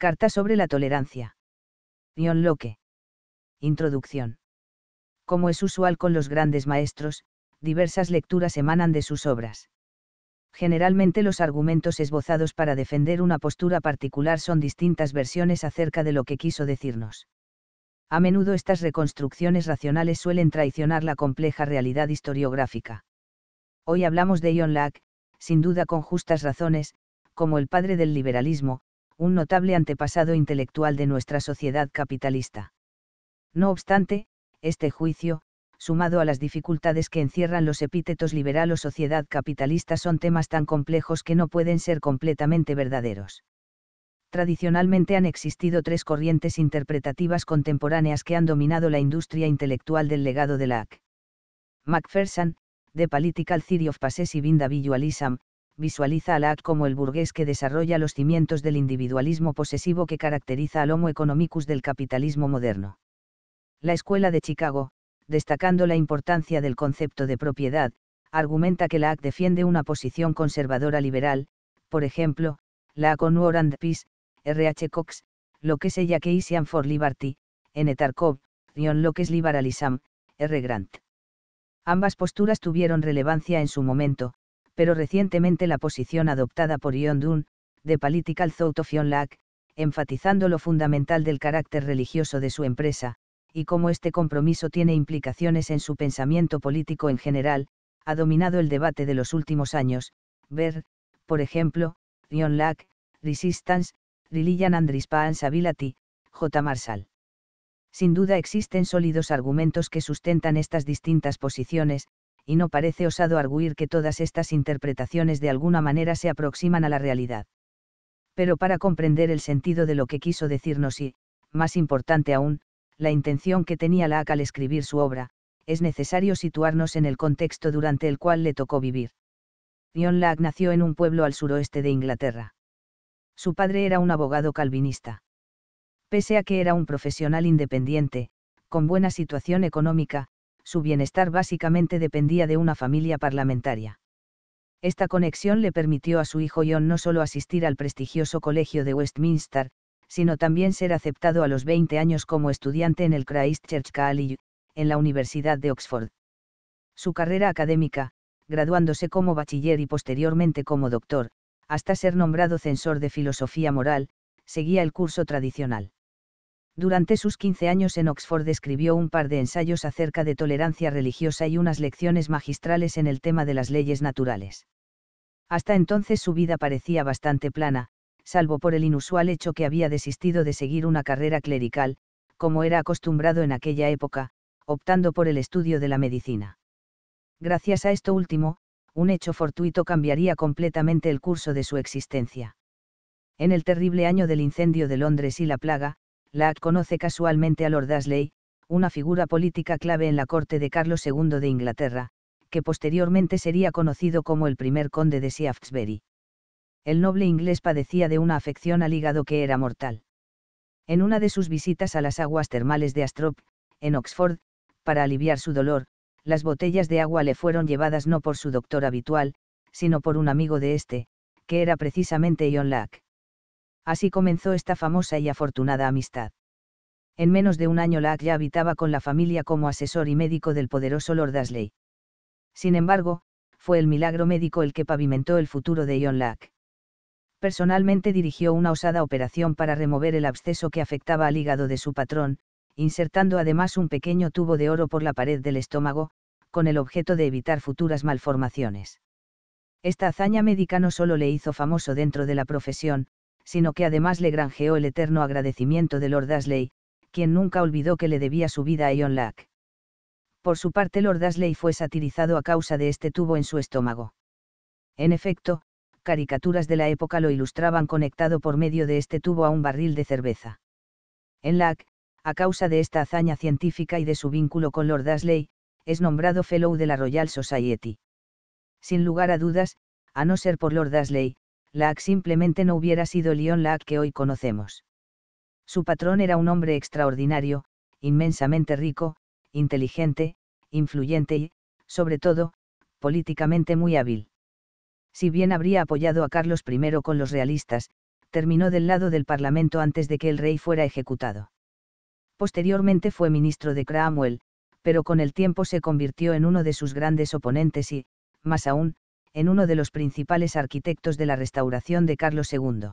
Carta sobre la tolerancia. John Locke. Introducción. Como es usual con los grandes maestros, diversas lecturas emanan de sus obras. Generalmente los argumentos esbozados para defender una postura particular son distintas versiones acerca de lo que quiso decirnos. A menudo estas reconstrucciones racionales suelen traicionar la compleja realidad historiográfica. Hoy hablamos de John Locke, sin duda con justas razones, como el padre del liberalismo, un notable antepasado intelectual de nuestra sociedad capitalista. No obstante, este juicio, sumado a las dificultades que encierran los epítetos liberal o sociedad capitalista son temas tan complejos que no pueden ser completamente verdaderos. Tradicionalmente han existido tres corrientes interpretativas contemporáneas que han dominado la industria intelectual del legado de Locke. Macpherson, The Political Theory of Possessive Individualism, visualiza a Locke como el burgués que desarrolla los cimientos del individualismo posesivo que caracteriza al Homo economicus del capitalismo moderno. La Escuela de Chicago, destacando la importancia del concepto de propiedad, argumenta que Locke defiende una posición conservadora liberal, por ejemplo, la on War and Peace, R. H. Cox, lo que es ella que for Liberty, N. Tarkov, John Locke's Liberalism, R. Grant. Ambas posturas tuvieron relevancia en su momento, pero recientemente la posición adoptada por John Dunn, de Political Thought of Locke, enfatizando lo fundamental del carácter religioso de su empresa, y cómo este compromiso tiene implicaciones en su pensamiento político en general, ha dominado el debate de los últimos años, ver, por ejemplo, Locke, Resistance, Religion and Responsibility, J. Marshall. Sin duda existen sólidos argumentos que sustentan estas distintas posiciones, y no parece osado arguir que todas estas interpretaciones de alguna manera se aproximan a la realidad. Pero para comprender el sentido de lo que quiso decirnos y, más importante aún, la intención que tenía Locke al escribir su obra, es necesario situarnos en el contexto durante el cual le tocó vivir. John Locke nació en un pueblo al suroeste de Inglaterra. Su padre era un abogado calvinista. Pese a que era un profesional independiente, con buena situación económica, su bienestar básicamente dependía de una familia parlamentaria. Esta conexión le permitió a su hijo John no solo asistir al prestigioso colegio de Westminster, sino también ser aceptado a los 20 años como estudiante en el Christ Church College, en la Universidad de Oxford. Su carrera académica, graduándose como bachiller y posteriormente como doctor, hasta ser nombrado censor de filosofía moral, seguía el curso tradicional. Durante sus 15 años en Oxford escribió un par de ensayos acerca de tolerancia religiosa y unas lecciones magistrales en el tema de las leyes naturales. Hasta entonces su vida parecía bastante plana, salvo por el inusual hecho que había desistido de seguir una carrera clerical, como era acostumbrado en aquella época, optando por el estudio de la medicina. Gracias a esto último, un hecho fortuito cambiaría completamente el curso de su existencia. En el terrible año del incendio de Londres y la plaga, Locke conoce casualmente a Lord Ashley, una figura política clave en la corte de Carlos II de Inglaterra, que posteriormente sería conocido como el primer conde de Shaftesbury el noble inglés padecía de una afección al hígado que era mortal. En una de sus visitas a las aguas termales de Astrop, en Oxford, para aliviar su dolor, las botellas de agua le fueron llevadas no por su doctor habitual, sino por un amigo de este, que era precisamente John Locke. Así comenzó esta famosa y afortunada amistad. En menos de un año Locke ya habitaba con la familia como asesor y médico del poderoso Lord Ashley. Sin embargo, fue el milagro médico el que pavimentó el futuro de John Locke personalmente dirigió una osada operación para remover el absceso que afectaba al hígado de su patrón, insertando además un pequeño tubo de oro por la pared del estómago, con el objeto de evitar futuras malformaciones. Esta hazaña médica no solo le hizo famoso dentro de la profesión, sino que además le granjeó el eterno agradecimiento de Lord Ashley, quien nunca olvidó que le debía su vida a Ion Lack. Por su parte Lord Ashley fue satirizado a causa de este tubo en su estómago. En efecto, caricaturas de la época lo ilustraban conectado por medio de este tubo a un barril de cerveza. En LAC, a causa de esta hazaña científica y de su vínculo con Lord Ashley, es nombrado Fellow de la Royal Society. Sin lugar a dudas, a no ser por Lord Ashley, Lack simplemente no hubiera sido Leon Lack que hoy conocemos. Su patrón era un hombre extraordinario, inmensamente rico, inteligente, influyente y, sobre todo, políticamente muy hábil. Si bien habría apoyado a Carlos I con los realistas, terminó del lado del Parlamento antes de que el rey fuera ejecutado. Posteriormente fue ministro de Cromwell, pero con el tiempo se convirtió en uno de sus grandes oponentes y, más aún, en uno de los principales arquitectos de la restauración de Carlos II.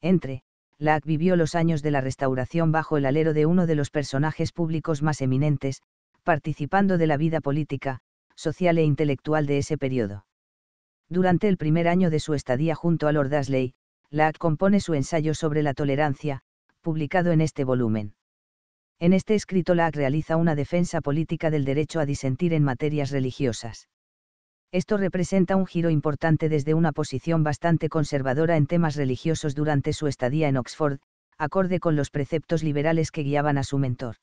Entre, Locke vivió los años de la restauración bajo el alero de uno de los personajes públicos más eminentes, participando de la vida política, social e intelectual de ese periodo. Durante el primer año de su estadía junto a Lord Ashley, Locke compone su ensayo sobre la tolerancia, publicado en este volumen. En este escrito Locke realiza una defensa política del derecho a disentir en materias religiosas. Esto representa un giro importante desde una posición bastante conservadora en temas religiosos durante su estadía en Oxford, acorde con los preceptos liberales que guiaban a su mentor.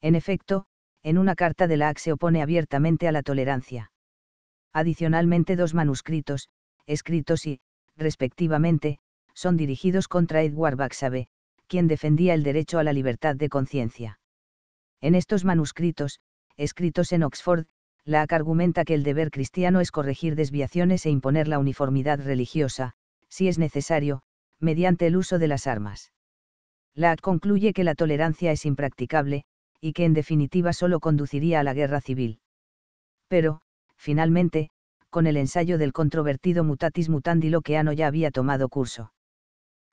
En efecto, en una carta de Locke se opone abiertamente a la tolerancia. Adicionalmente dos manuscritos, escritos y, respectivamente, son dirigidos contra Edward Baxabe, quien defendía el derecho a la libertad de conciencia. En estos manuscritos, escritos en Oxford, Locke argumenta que el deber cristiano es corregir desviaciones e imponer la uniformidad religiosa, si es necesario, mediante el uso de las armas. Locke concluye que la tolerancia es impracticable, y que en definitiva solo conduciría a la guerra civil. Pero, finalmente, con el ensayo del controvertido Mutatis Mutandi Loqueano ya había tomado curso.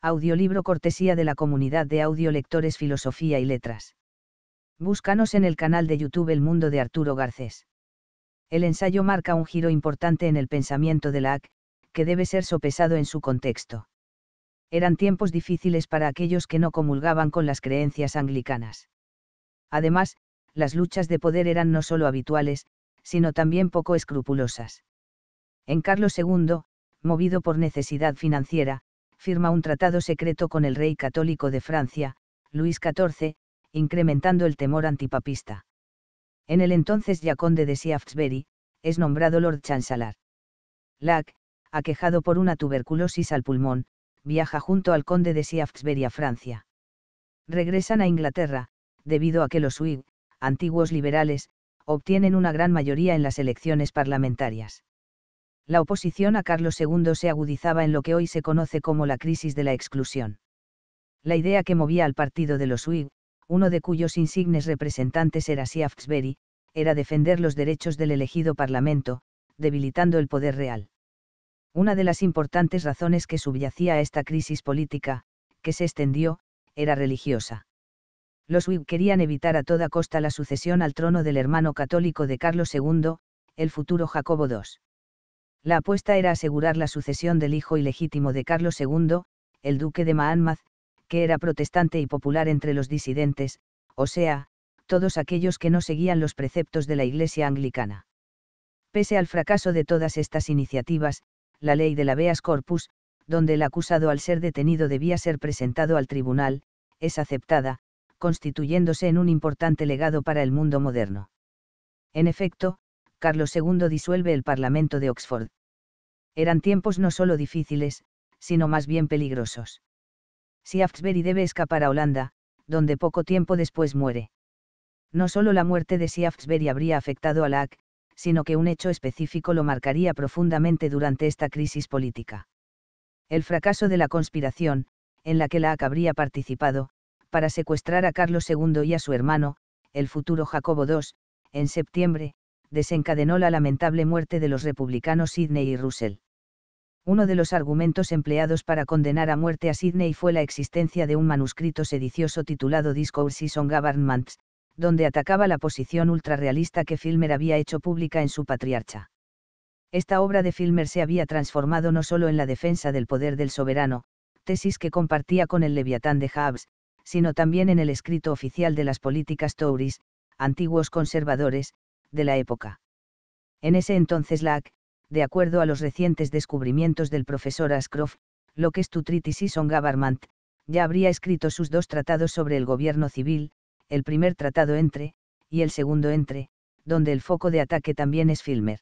Audiolibro cortesía de la comunidad de audiolectores Filosofía y Letras. Búscanos en el canal de YouTube El Mundo de Arturo Garcés. El ensayo marca un giro importante en el pensamiento de Locke, que debe ser sopesado en su contexto. Eran tiempos difíciles para aquellos que no comulgaban con las creencias anglicanas. Además, las luchas de poder eran no solo habituales, sino también poco escrupulosas. En Carlos II, movido por necesidad financiera, firma un tratado secreto con el rey católico de Francia, Luis XIV, incrementando el temor antipapista. En el entonces ya conde de Shaftesbury, es nombrado Lord Chancellor. Lack, aquejado por una tuberculosis al pulmón, viaja junto al conde de Shaftesbury a Francia. Regresan a Inglaterra, debido a que los Whig, antiguos liberales, obtienen una gran mayoría en las elecciones parlamentarias la oposición a Carlos II se agudizaba en lo que hoy se conoce como la crisis de la exclusión. La idea que movía al partido de los Whig, uno de cuyos insignes representantes era Shaftesbury, era defender los derechos del elegido Parlamento, debilitando el poder real. Una de las importantes razones que subyacía a esta crisis política, que se extendió, era religiosa. Los Whig querían evitar a toda costa la sucesión al trono del hermano católico de Carlos II, el futuro Jacobo II. La apuesta era asegurar la sucesión del hijo ilegítimo de Carlos II, el duque de Mahanmaz, que era protestante y popular entre los disidentes, o sea, todos aquellos que no seguían los preceptos de la Iglesia anglicana. Pese al fracaso de todas estas iniciativas, la ley de la habeas corpus, donde el acusado al ser detenido debía ser presentado al tribunal, es aceptada, constituyéndose en un importante legado para el mundo moderno. En efecto, Carlos II disuelve el Parlamento de Oxford eran tiempos no solo difíciles, sino más bien peligrosos. Shaftesbury debe escapar a Holanda, donde poco tiempo después muere. No solo la muerte de Shaftesbury habría afectado a Locke, sino que un hecho específico lo marcaría profundamente durante esta crisis política. El fracaso de la conspiración, en la que Locke habría participado, para secuestrar a Carlos II y a su hermano, el futuro Jacobo II, en septiembre, desencadenó la lamentable muerte de los republicanos Sidney y Russell. Uno de los argumentos empleados para condenar a muerte a Sidney fue la existencia de un manuscrito sedicioso titulado Discourses on Governments, donde atacaba la posición ultrarrealista que Filmer había hecho pública en su patriarcha. Esta obra de Filmer se había transformado no solo en la defensa del poder del soberano, tesis que compartía con el Leviatán de Hobbes, sino también en el escrito oficial de las políticas Tories, antiguos conservadores, de la época. En ese entonces Locke, de acuerdo a los recientes descubrimientos del profesor Ashcroft, lo que es tu Treatise on Government, ya habría escrito sus dos tratados sobre el gobierno civil, el primer tratado entre, y el segundo entre, donde el foco de ataque también es Filmer.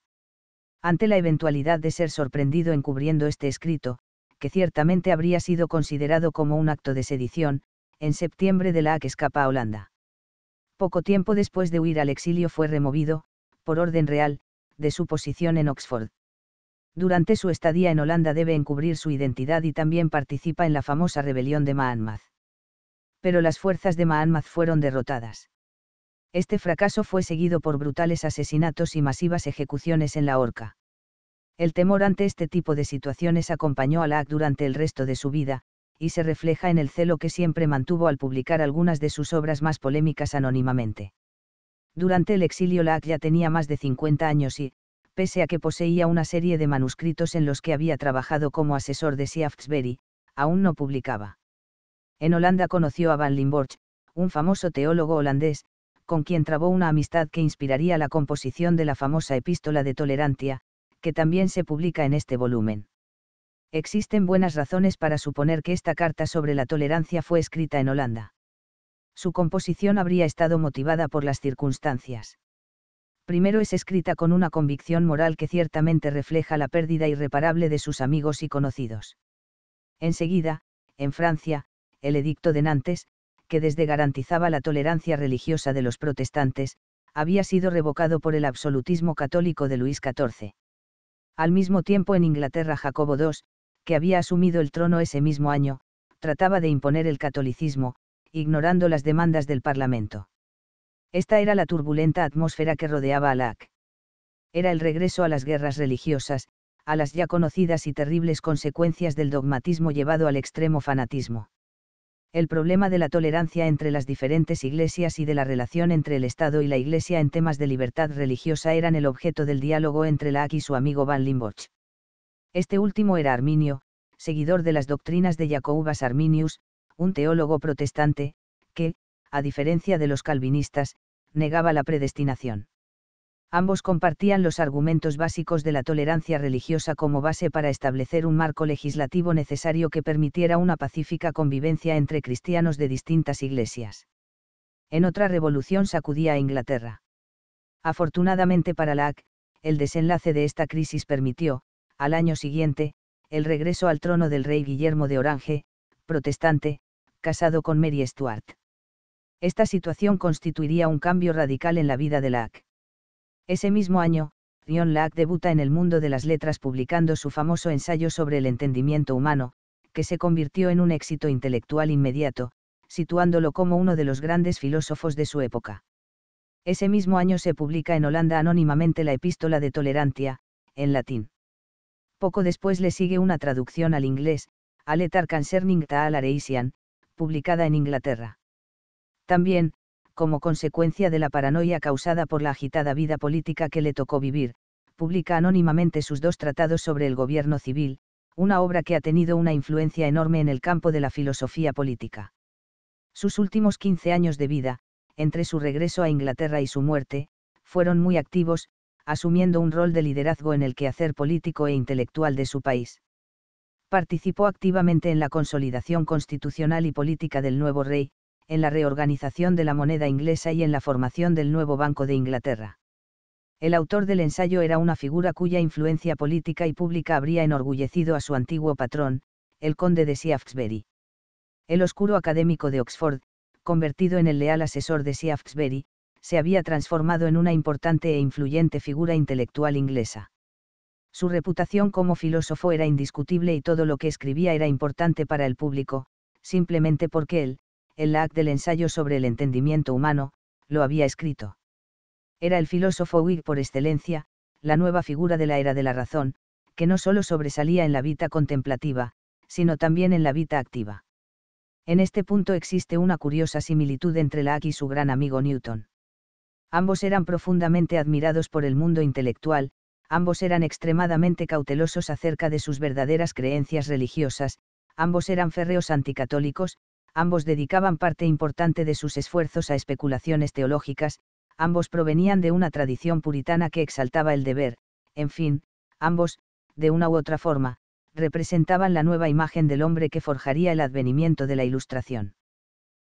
Ante la eventualidad de ser sorprendido encubriendo este escrito, que ciertamente habría sido considerado como un acto de sedición, en septiembre de la que escapa a Holanda. Poco tiempo después de huir al exilio fue removido, por orden real, de su posición en Oxford. Durante su estadía en Holanda debe encubrir su identidad y también participa en la famosa rebelión de Maanmaz. Pero las fuerzas de Maanmaz fueron derrotadas. Este fracaso fue seguido por brutales asesinatos y masivas ejecuciones en la horca. El temor ante este tipo de situaciones acompañó a Laak durante el resto de su vida, y se refleja en el celo que siempre mantuvo al publicar algunas de sus obras más polémicas anónimamente. Durante el exilio Laak ya tenía más de 50 años y, pese a que poseía una serie de manuscritos en los que había trabajado como asesor de Shaftesbury, aún no publicaba. En Holanda conoció a Van Limborch, un famoso teólogo holandés, con quien trabó una amistad que inspiraría la composición de la famosa Epístola de Tolerantia, que también se publica en este volumen. Existen buenas razones para suponer que esta carta sobre la tolerancia fue escrita en Holanda. Su composición habría estado motivada por las circunstancias primero es escrita con una convicción moral que ciertamente refleja la pérdida irreparable de sus amigos y conocidos. Enseguida, en Francia, el edicto de Nantes, que desde garantizaba la tolerancia religiosa de los protestantes, había sido revocado por el absolutismo católico de Luis XIV. Al mismo tiempo en Inglaterra Jacobo II, que había asumido el trono ese mismo año, trataba de imponer el catolicismo, ignorando las demandas del Parlamento. Esta era la turbulenta atmósfera que rodeaba a Lac. Era el regreso a las guerras religiosas, a las ya conocidas y terribles consecuencias del dogmatismo llevado al extremo fanatismo. El problema de la tolerancia entre las diferentes iglesias y de la relación entre el Estado y la Iglesia en temas de libertad religiosa eran el objeto del diálogo entre Lac y su amigo Van Limboch. Este último era arminio, seguidor de las doctrinas de Jacobus Arminius, un teólogo protestante, que, a diferencia de los calvinistas, negaba la predestinación. Ambos compartían los argumentos básicos de la tolerancia religiosa como base para establecer un marco legislativo necesario que permitiera una pacífica convivencia entre cristianos de distintas iglesias. En otra revolución sacudía a Inglaterra. Afortunadamente para Lack, el desenlace de esta crisis permitió, al año siguiente, el regreso al trono del rey Guillermo de Orange, protestante, casado con Mary Stuart. Esta situación constituiría un cambio radical en la vida de Lack. Ese mismo año, John Lack debuta en el mundo de las letras publicando su famoso ensayo sobre el entendimiento humano, que se convirtió en un éxito intelectual inmediato, situándolo como uno de los grandes filósofos de su época. Ese mismo año se publica en Holanda anónimamente la Epístola de Tolerantia, en latín. Poco después le sigue una traducción al inglés, a Letter Concerning Taal Areisian, publicada en Inglaterra. También, como consecuencia de la paranoia causada por la agitada vida política que le tocó vivir, publica anónimamente sus dos tratados sobre el gobierno civil, una obra que ha tenido una influencia enorme en el campo de la filosofía política. Sus últimos 15 años de vida, entre su regreso a Inglaterra y su muerte, fueron muy activos, asumiendo un rol de liderazgo en el quehacer político e intelectual de su país. Participó activamente en la consolidación constitucional y política del nuevo rey, en la reorganización de la moneda inglesa y en la formación del nuevo Banco de Inglaterra. El autor del ensayo era una figura cuya influencia política y pública habría enorgullecido a su antiguo patrón, el conde de Shaftesbury. El oscuro académico de Oxford, convertido en el leal asesor de Shaftesbury, se había transformado en una importante e influyente figura intelectual inglesa. Su reputación como filósofo era indiscutible y todo lo que escribía era importante para el público, simplemente porque él, el LAC del ensayo sobre el entendimiento humano, lo había escrito. Era el filósofo Whig por excelencia, la nueva figura de la era de la razón, que no solo sobresalía en la vida contemplativa, sino también en la vida activa. En este punto existe una curiosa similitud entre Locke y su gran amigo Newton. Ambos eran profundamente admirados por el mundo intelectual, ambos eran extremadamente cautelosos acerca de sus verdaderas creencias religiosas, ambos eran férreos anticatólicos, ambos dedicaban parte importante de sus esfuerzos a especulaciones teológicas, ambos provenían de una tradición puritana que exaltaba el deber, en fin, ambos, de una u otra forma, representaban la nueva imagen del hombre que forjaría el advenimiento de la Ilustración.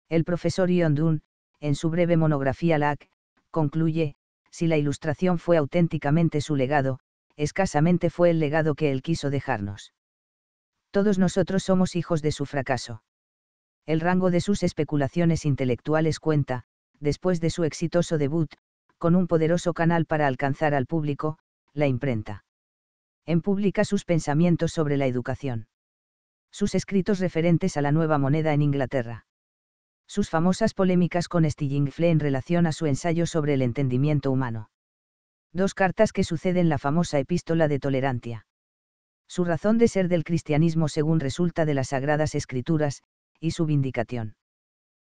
El profesor Ion Dunn, en su breve monografía LAC, concluye, si la Ilustración fue auténticamente su legado, escasamente fue el legado que él quiso dejarnos. Todos nosotros somos hijos de su fracaso el rango de sus especulaciones intelectuales cuenta, después de su exitoso debut, con un poderoso canal para alcanzar al público, la imprenta. En publica sus pensamientos sobre la educación. Sus escritos referentes a la nueva moneda en Inglaterra. Sus famosas polémicas con Stillingfleet en relación a su ensayo sobre el entendimiento humano. Dos cartas que suceden la famosa epístola de tolerancia. Su razón de ser del cristianismo según resulta de las sagradas escrituras, y su vindicación.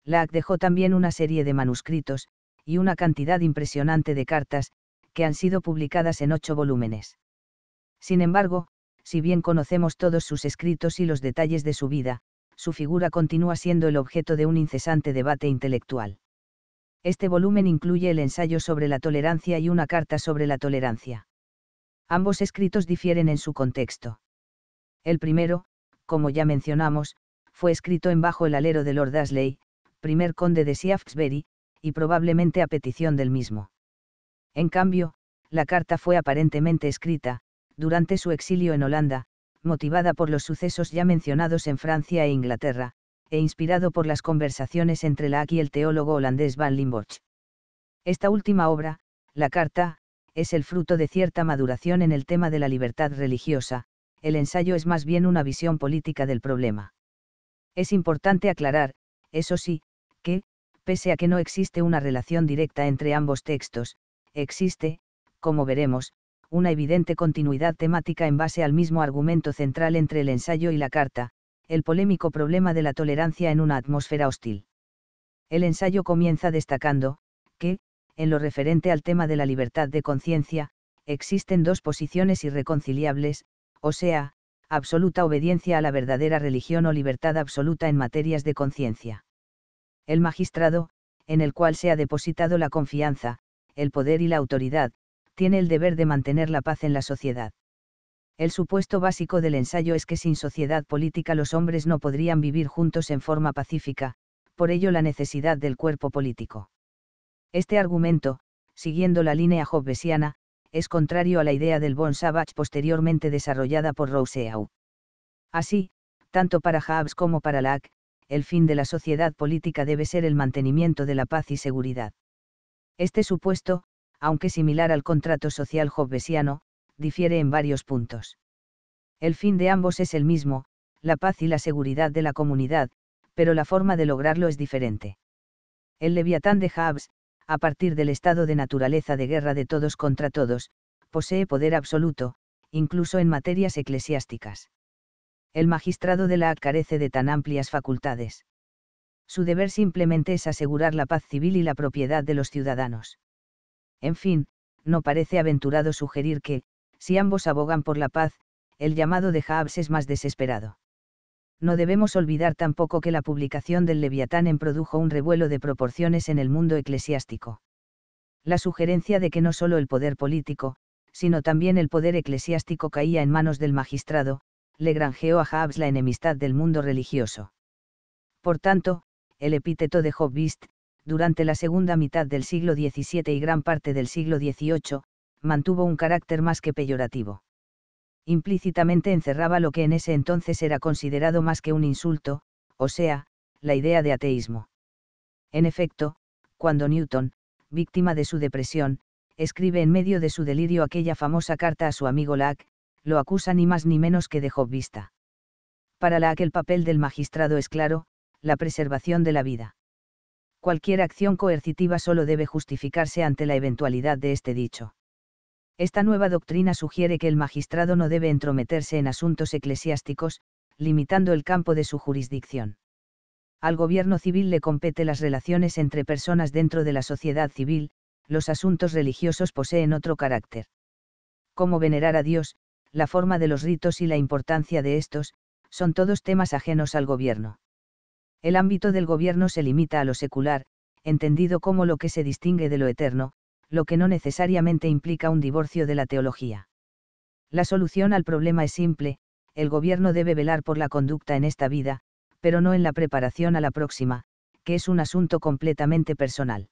Locke dejó también una serie de manuscritos, y una cantidad impresionante de cartas, que han sido publicadas en ocho volúmenes. Sin embargo, si bien conocemos todos sus escritos y los detalles de su vida, su figura continúa siendo el objeto de un incesante debate intelectual. Este volumen incluye el ensayo sobre la tolerancia y una carta sobre la tolerancia. Ambos escritos difieren en su contexto. El primero, como ya mencionamos, fue escrito en bajo el alero de Lord Ashley, primer conde de Shaftesbury, y probablemente a petición del mismo. En cambio, la carta fue aparentemente escrita, durante su exilio en Holanda, motivada por los sucesos ya mencionados en Francia e Inglaterra, e inspirado por las conversaciones entre Locke y el teólogo holandés Van Limborch. Esta última obra, la carta, es el fruto de cierta maduración en el tema de la libertad religiosa, el ensayo es más bien una visión política del problema. Es importante aclarar, eso sí, que, pese a que no existe una relación directa entre ambos textos, existe, como veremos, una evidente continuidad temática en base al mismo argumento central entre el ensayo y la carta, el polémico problema de la tolerancia en una atmósfera hostil. El ensayo comienza destacando, que, en lo referente al tema de la libertad de conciencia, existen dos posiciones irreconciliables, o sea, absoluta obediencia a la verdadera religión o libertad absoluta en materias de conciencia. El magistrado, en el cual se ha depositado la confianza, el poder y la autoridad, tiene el deber de mantener la paz en la sociedad. El supuesto básico del ensayo es que sin sociedad política los hombres no podrían vivir juntos en forma pacífica, por ello la necesidad del cuerpo político. Este argumento, siguiendo la línea hobbesiana, es contrario a la idea del Bon Savage posteriormente desarrollada por Rousseau. Así, tanto para Hobbes como para Locke, el fin de la sociedad política debe ser el mantenimiento de la paz y seguridad. Este supuesto, aunque similar al contrato social hobbesiano, difiere en varios puntos. El fin de ambos es el mismo, la paz y la seguridad de la comunidad, pero la forma de lograrlo es diferente. El leviatán de Hobbes, a partir del estado de naturaleza de guerra de todos contra todos, posee poder absoluto, incluso en materias eclesiásticas. El magistrado de la carece de tan amplias facultades. Su deber simplemente es asegurar la paz civil y la propiedad de los ciudadanos. En fin, no parece aventurado sugerir que, si ambos abogan por la paz, el llamado de Hobbes es más desesperado. No debemos olvidar tampoco que la publicación del Leviatán produjo un revuelo de proporciones en el mundo eclesiástico. La sugerencia de que no solo el poder político, sino también el poder eclesiástico caía en manos del magistrado, le granjeó a Hobbes la enemistad del mundo religioso. Por tanto, el epíteto de Hobbist, durante la segunda mitad del siglo XVII y gran parte del siglo XVIII, mantuvo un carácter más que peyorativo. Implícitamente encerraba lo que en ese entonces era considerado más que un insulto, o sea, la idea de ateísmo. En efecto, cuando Newton, víctima de su depresión, escribe en medio de su delirio aquella famosa carta a su amigo Locke, lo acusa ni más ni menos que de vista. Para Locke el papel del magistrado es claro, la preservación de la vida. Cualquier acción coercitiva solo debe justificarse ante la eventualidad de este dicho. Esta nueva doctrina sugiere que el magistrado no debe entrometerse en asuntos eclesiásticos, limitando el campo de su jurisdicción. Al gobierno civil le compete las relaciones entre personas dentro de la sociedad civil, los asuntos religiosos poseen otro carácter. Como venerar a Dios, la forma de los ritos y la importancia de estos, son todos temas ajenos al gobierno. El ámbito del gobierno se limita a lo secular, entendido como lo que se distingue de lo eterno, lo que no necesariamente implica un divorcio de la teología. La solución al problema es simple, el gobierno debe velar por la conducta en esta vida, pero no en la preparación a la próxima, que es un asunto completamente personal.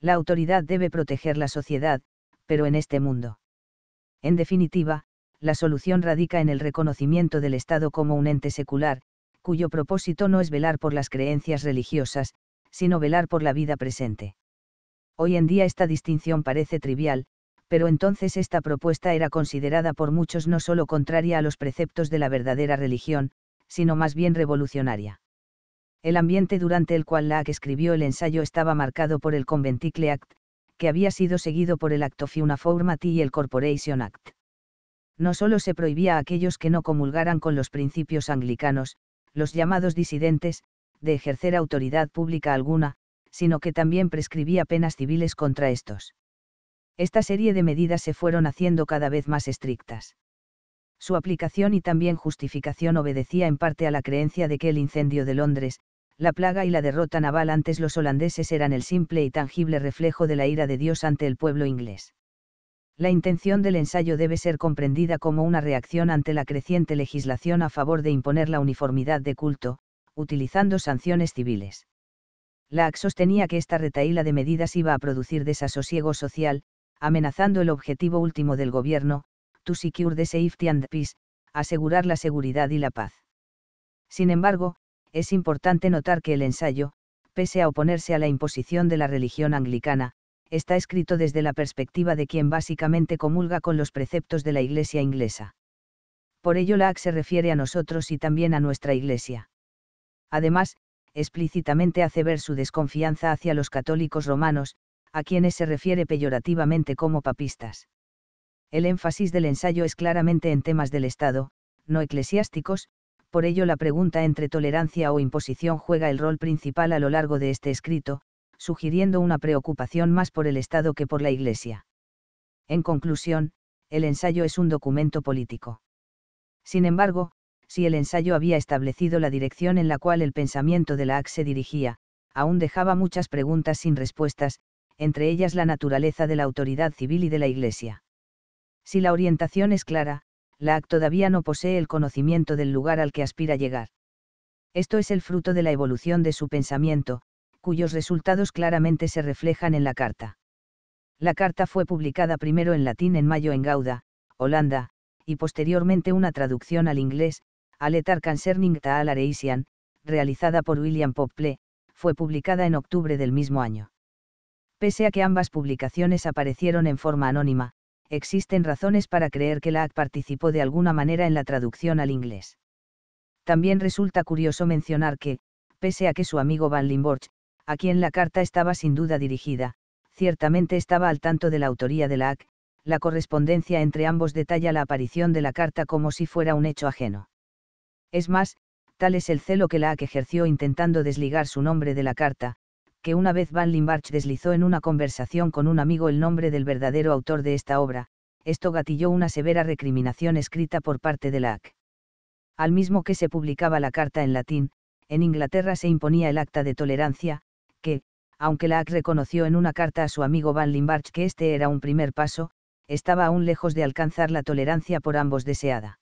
La autoridad debe proteger la sociedad, pero en este mundo. En definitiva, la solución radica en el reconocimiento del Estado como un ente secular, cuyo propósito no es velar por las creencias religiosas, sino velar por la vida presente. Hoy en día esta distinción parece trivial, pero entonces esta propuesta era considerada por muchos no solo contraria a los preceptos de la verdadera religión, sino más bien revolucionaria. El ambiente durante el cual Locke escribió el ensayo estaba marcado por el Conventicle Act, que había sido seguido por el Act of Uniformity y el Corporation Act. No solo se prohibía a aquellos que no comulgaran con los principios anglicanos, los llamados disidentes, de ejercer autoridad pública alguna, sino que también prescribía penas civiles contra estos. Esta serie de medidas se fueron haciendo cada vez más estrictas. Su aplicación y también justificación obedecía en parte a la creencia de que el incendio de Londres, la plaga y la derrota naval antes los holandeses eran el simple y tangible reflejo de la ira de Dios ante el pueblo inglés. La intención del ensayo debe ser comprendida como una reacción ante la creciente legislación a favor de imponer la uniformidad de culto, utilizando sanciones civiles. Lack sostenía que esta retaíla de medidas iba a producir desasosiego social, amenazando el objetivo último del gobierno, to secure the safety and peace, asegurar la seguridad y la paz. Sin embargo, es importante notar que el ensayo, pese a oponerse a la imposición de la religión anglicana, está escrito desde la perspectiva de quien básicamente comulga con los preceptos de la Iglesia inglesa. Por ello Lack se refiere a nosotros y también a nuestra Iglesia. Además, explícitamente hace ver su desconfianza hacia los católicos romanos, a quienes se refiere peyorativamente como papistas. El énfasis del ensayo es claramente en temas del Estado, no eclesiásticos, por ello la pregunta entre tolerancia o imposición juega el rol principal a lo largo de este escrito, sugiriendo una preocupación más por el Estado que por la Iglesia. En conclusión, el ensayo es un documento político. Sin embargo, si el ensayo había establecido la dirección en la cual el pensamiento de la AC se dirigía, aún dejaba muchas preguntas sin respuestas, entre ellas la naturaleza de la autoridad civil y de la Iglesia. Si la orientación es clara, la AC todavía no posee el conocimiento del lugar al que aspira llegar. Esto es el fruto de la evolución de su pensamiento, cuyos resultados claramente se reflejan en la carta. La carta fue publicada primero en latín en mayo en Gouda, Holanda, y posteriormente una traducción al inglés, Aletar Concerning Taal Areisian, realizada por William Pople, fue publicada en octubre del mismo año. Pese a que ambas publicaciones aparecieron en forma anónima, existen razones para creer que Lack participó de alguna manera en la traducción al inglés. También resulta curioso mencionar que, pese a que su amigo Van Limborch, a quien la carta estaba sin duda dirigida, ciertamente estaba al tanto de la autoría de Lack, la correspondencia entre ambos detalla la aparición de la carta como si fuera un hecho ajeno. Es más, tal es el celo que Laak ejerció intentando desligar su nombre de la carta, que una vez Van Limbarch deslizó en una conversación con un amigo el nombre del verdadero autor de esta obra, esto gatilló una severa recriminación escrita por parte de Laak. Al mismo que se publicaba la carta en latín, en Inglaterra se imponía el acta de tolerancia, que, aunque Laak reconoció en una carta a su amigo Van Limbarch que este era un primer paso, estaba aún lejos de alcanzar la tolerancia por ambos deseada.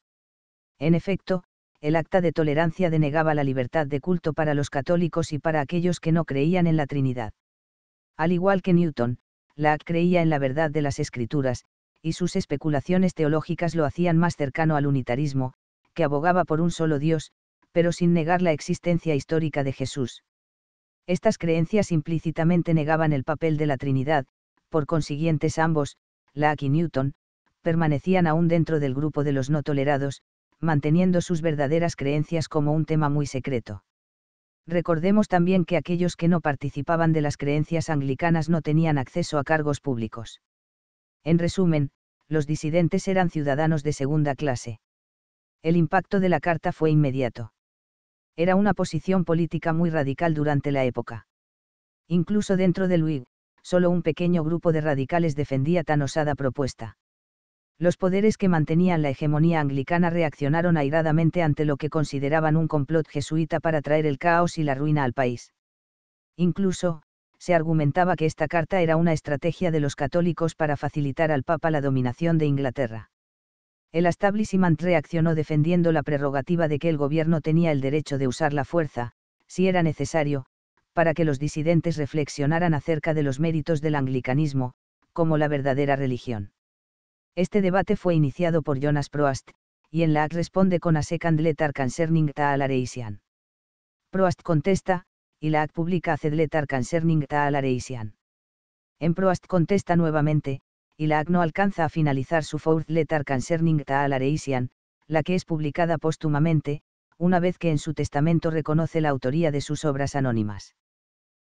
En efecto, el acta de tolerancia denegaba la libertad de culto para los católicos y para aquellos que no creían en la Trinidad. Al igual que Newton, Locke creía en la verdad de las escrituras, y sus especulaciones teológicas lo hacían más cercano al unitarismo, que abogaba por un solo Dios, pero sin negar la existencia histórica de Jesús. Estas creencias implícitamente negaban el papel de la Trinidad, por consiguientes ambos, Locke y Newton, permanecían aún dentro del grupo de los no tolerados, manteniendo sus verdaderas creencias como un tema muy secreto. Recordemos también que aquellos que no participaban de las creencias anglicanas no tenían acceso a cargos públicos. En resumen, los disidentes eran ciudadanos de segunda clase. El impacto de la carta fue inmediato. Era una posición política muy radical durante la época. Incluso dentro del Whig, solo un pequeño grupo de radicales defendía tan osada propuesta los poderes que mantenían la hegemonía anglicana reaccionaron airadamente ante lo que consideraban un complot jesuita para traer el caos y la ruina al país. Incluso, se argumentaba que esta carta era una estrategia de los católicos para facilitar al Papa la dominación de Inglaterra. El establishment reaccionó defendiendo la prerrogativa de que el gobierno tenía el derecho de usar la fuerza, si era necesario, para que los disidentes reflexionaran acerca de los méritos del anglicanismo, como la verdadera religión. Este debate fue iniciado por Jonas Proast, y en la AC responde con a second letter concerning Taal Areisian. Proast contesta, y la AC publica a letter concerning Taal Areisian. En Proast contesta nuevamente, y la AC no alcanza a finalizar su Fourth Letter Concerning Taal Areisian, la que es publicada póstumamente, una vez que en su testamento reconoce la autoría de sus obras anónimas.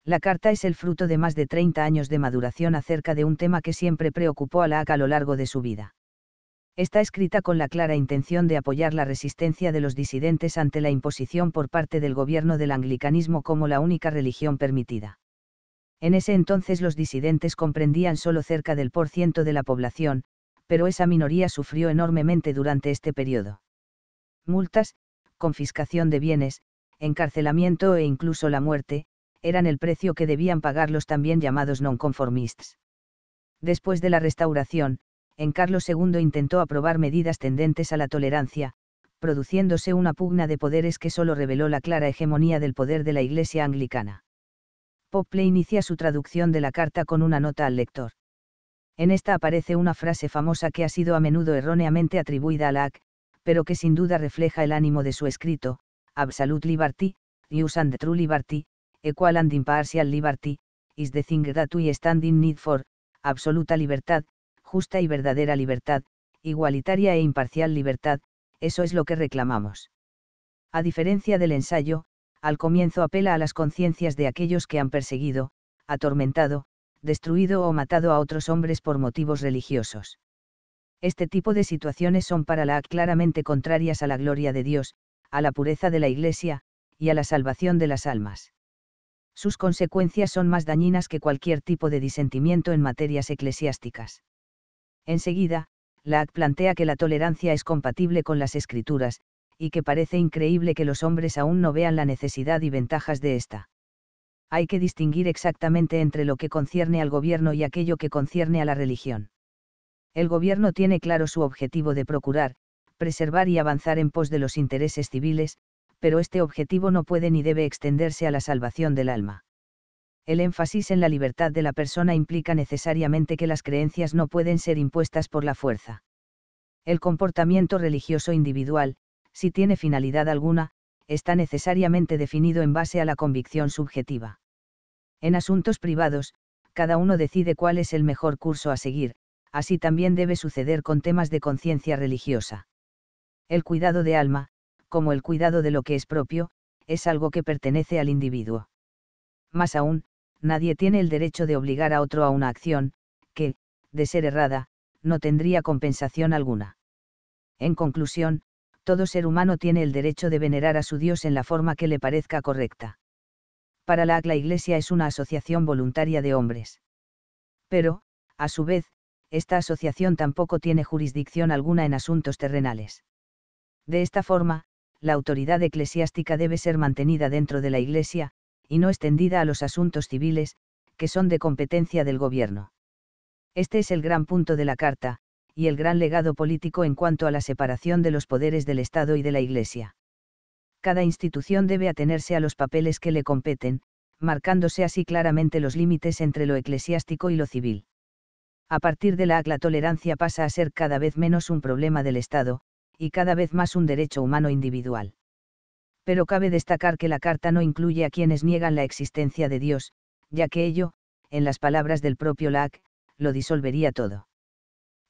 La carta es el fruto de más de 30 años de maduración acerca de un tema que siempre preocupó a la AC a lo largo de su vida. Está escrita con la clara intención de apoyar la resistencia de los disidentes ante la imposición por parte del gobierno del anglicanismo como la única religión permitida. En ese entonces los disidentes comprendían solo cerca del por ciento de la población, pero esa minoría sufrió enormemente durante este periodo. Multas, confiscación de bienes, encarcelamiento e incluso la muerte, eran el precio que debían pagar los también llamados nonconformistas. Después de la restauración, en Carlos II intentó aprobar medidas tendentes a la tolerancia, produciéndose una pugna de poderes que solo reveló la clara hegemonía del poder de la Iglesia anglicana. Pople inicia su traducción de la carta con una nota al lector. En esta aparece una frase famosa que ha sido a menudo erróneamente atribuida a Locke, pero que sin duda refleja el ánimo de su escrito, Absolute Liberty, Use and True Liberty, Equal and Impartial Liberty, is the thing that we stand in need for, absoluta libertad, justa y verdadera libertad, igualitaria e imparcial libertad, eso es lo que reclamamos. A diferencia del ensayo, al comienzo apela a las conciencias de aquellos que han perseguido, atormentado, destruido o matado a otros hombres por motivos religiosos. Este tipo de situaciones son para la claramente contrarias a la gloria de Dios, a la pureza de la Iglesia, y a la salvación de las almas. Sus consecuencias son más dañinas que cualquier tipo de disentimiento en materias eclesiásticas. Enseguida, Lack plantea que la tolerancia es compatible con las escrituras, y que parece increíble que los hombres aún no vean la necesidad y ventajas de esta. Hay que distinguir exactamente entre lo que concierne al gobierno y aquello que concierne a la religión. El gobierno tiene claro su objetivo de procurar, preservar y avanzar en pos de los intereses civiles, pero este objetivo no puede ni debe extenderse a la salvación del alma. El énfasis en la libertad de la persona implica necesariamente que las creencias no pueden ser impuestas por la fuerza. El comportamiento religioso individual, si tiene finalidad alguna, está necesariamente definido en base a la convicción subjetiva. En asuntos privados, cada uno decide cuál es el mejor curso a seguir, así también debe suceder con temas de conciencia religiosa. El cuidado de alma, como el cuidado de lo que es propio, es algo que pertenece al individuo. Más aún, nadie tiene el derecho de obligar a otro a una acción, que, de ser errada, no tendría compensación alguna. En conclusión, todo ser humano tiene el derecho de venerar a su Dios en la forma que le parezca correcta. Para la la Iglesia es una asociación voluntaria de hombres. Pero, a su vez, esta asociación tampoco tiene jurisdicción alguna en asuntos terrenales. De esta forma, la autoridad eclesiástica debe ser mantenida dentro de la Iglesia, y no extendida a los asuntos civiles, que son de competencia del gobierno. Este es el gran punto de la Carta, y el gran legado político en cuanto a la separación de los poderes del Estado y de la Iglesia. Cada institución debe atenerse a los papeles que le competen, marcándose así claramente los límites entre lo eclesiástico y lo civil. A partir de la la tolerancia pasa a ser cada vez menos un problema del Estado, y cada vez más un derecho humano individual pero cabe destacar que la carta no incluye a quienes niegan la existencia de Dios, ya que ello, en las palabras del propio Locke, lo disolvería todo.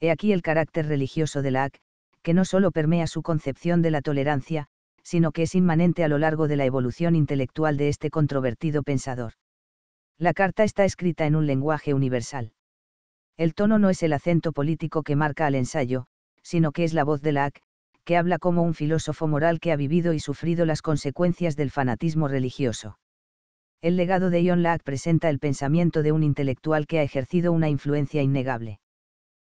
He aquí el carácter religioso de Locke, que no solo permea su concepción de la tolerancia, sino que es inmanente a lo largo de la evolución intelectual de este controvertido pensador. La carta está escrita en un lenguaje universal. El tono no es el acento político que marca al ensayo, sino que es la voz de Locke, que habla como un filósofo moral que ha vivido y sufrido las consecuencias del fanatismo religioso. El legado de John Locke presenta el pensamiento de un intelectual que ha ejercido una influencia innegable.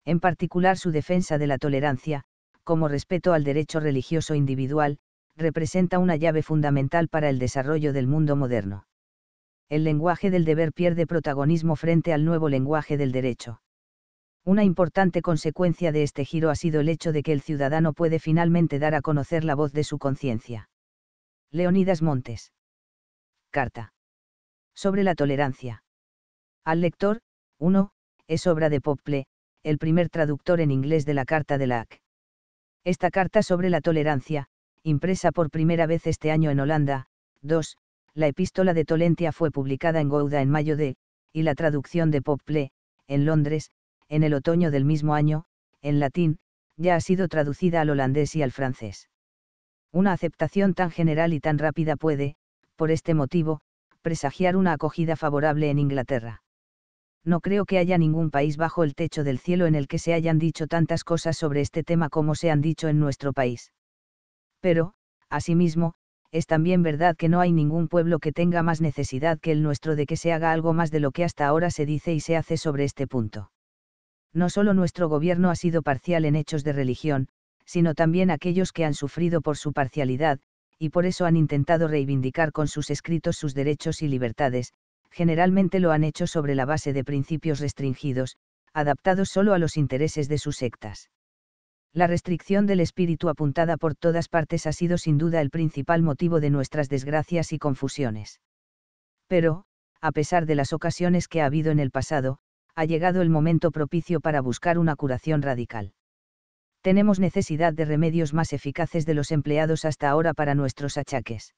En particular su defensa de la tolerancia, como respeto al derecho religioso individual, representa una llave fundamental para el desarrollo del mundo moderno. El lenguaje del deber pierde protagonismo frente al nuevo lenguaje del derecho. Una importante consecuencia de este giro ha sido el hecho de que el ciudadano puede finalmente dar a conocer la voz de su conciencia. Leonidas Montes. Carta. Sobre la tolerancia. Al lector, 1. Es obra de Pople, el primer traductor en inglés de la Carta de la. Esta carta sobre la tolerancia, impresa por primera vez este año en Holanda, 2. La epístola de Tolentia fue publicada en Gouda en mayo de, y la traducción de Pople, en Londres, en el otoño del mismo año, en latín, ya ha sido traducida al holandés y al francés. Una aceptación tan general y tan rápida puede, por este motivo, presagiar una acogida favorable en Inglaterra. No creo que haya ningún país bajo el techo del cielo en el que se hayan dicho tantas cosas sobre este tema como se han dicho en nuestro país. Pero, asimismo, es también verdad que no hay ningún pueblo que tenga más necesidad que el nuestro de que se haga algo más de lo que hasta ahora se dice y se hace sobre este punto. No solo nuestro gobierno ha sido parcial en hechos de religión, sino también aquellos que han sufrido por su parcialidad, y por eso han intentado reivindicar con sus escritos sus derechos y libertades, generalmente lo han hecho sobre la base de principios restringidos, adaptados solo a los intereses de sus sectas. La restricción del espíritu apuntada por todas partes ha sido sin duda el principal motivo de nuestras desgracias y confusiones. Pero, a pesar de las ocasiones que ha habido en el pasado, ha llegado el momento propicio para buscar una curación radical. Tenemos necesidad de remedios más eficaces de los empleados hasta ahora para nuestros achaques.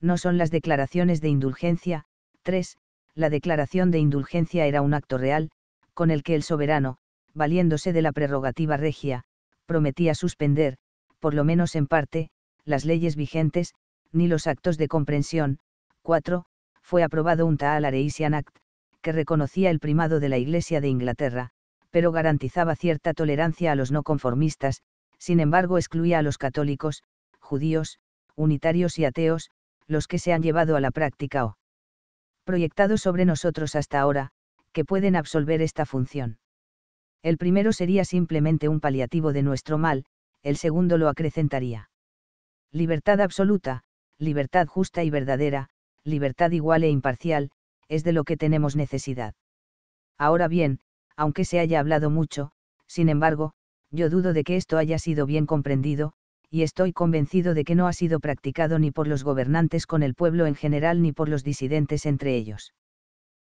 No son las declaraciones de indulgencia, 3. La declaración de indulgencia era un acto real, con el que el soberano, valiéndose de la prerrogativa regia, prometía suspender, por lo menos en parte, las leyes vigentes, ni los actos de comprensión. 4. Fue aprobado un Taal Areisian Act, que reconocía el primado de la Iglesia de Inglaterra, pero garantizaba cierta tolerancia a los no conformistas, sin embargo excluía a los católicos, judíos, unitarios y ateos, los que se han llevado a la práctica o proyectado sobre nosotros hasta ahora, que pueden absolver esta función. El primero sería simplemente un paliativo de nuestro mal, el segundo lo acrecentaría. Libertad absoluta, libertad justa y verdadera, libertad igual e imparcial, es de lo que tenemos necesidad. Ahora bien, aunque se haya hablado mucho, sin embargo, yo dudo de que esto haya sido bien comprendido, y estoy convencido de que no ha sido practicado ni por los gobernantes con el pueblo en general ni por los disidentes entre ellos.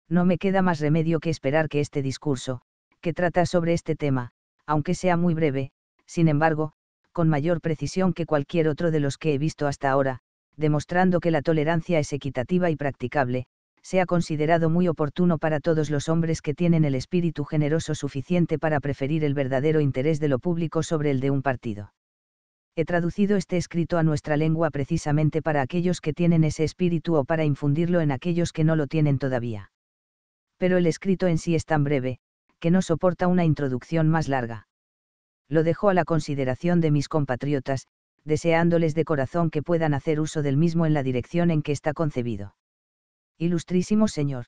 No me queda más remedio que esperar que este discurso, que trata sobre este tema, aunque sea muy breve, sin embargo, con mayor precisión que cualquier otro de los que he visto hasta ahora, demostrando que la tolerancia es equitativa y practicable, sea considerado muy oportuno para todos los hombres que tienen el espíritu generoso suficiente para preferir el verdadero interés de lo público sobre el de un partido. He traducido este escrito a nuestra lengua precisamente para aquellos que tienen ese espíritu o para infundirlo en aquellos que no lo tienen todavía. Pero el escrito en sí es tan breve, que no soporta una introducción más larga. Lo dejo a la consideración de mis compatriotas, deseándoles de corazón que puedan hacer uso del mismo en la dirección en que está concebido. Ilustrísimo Señor.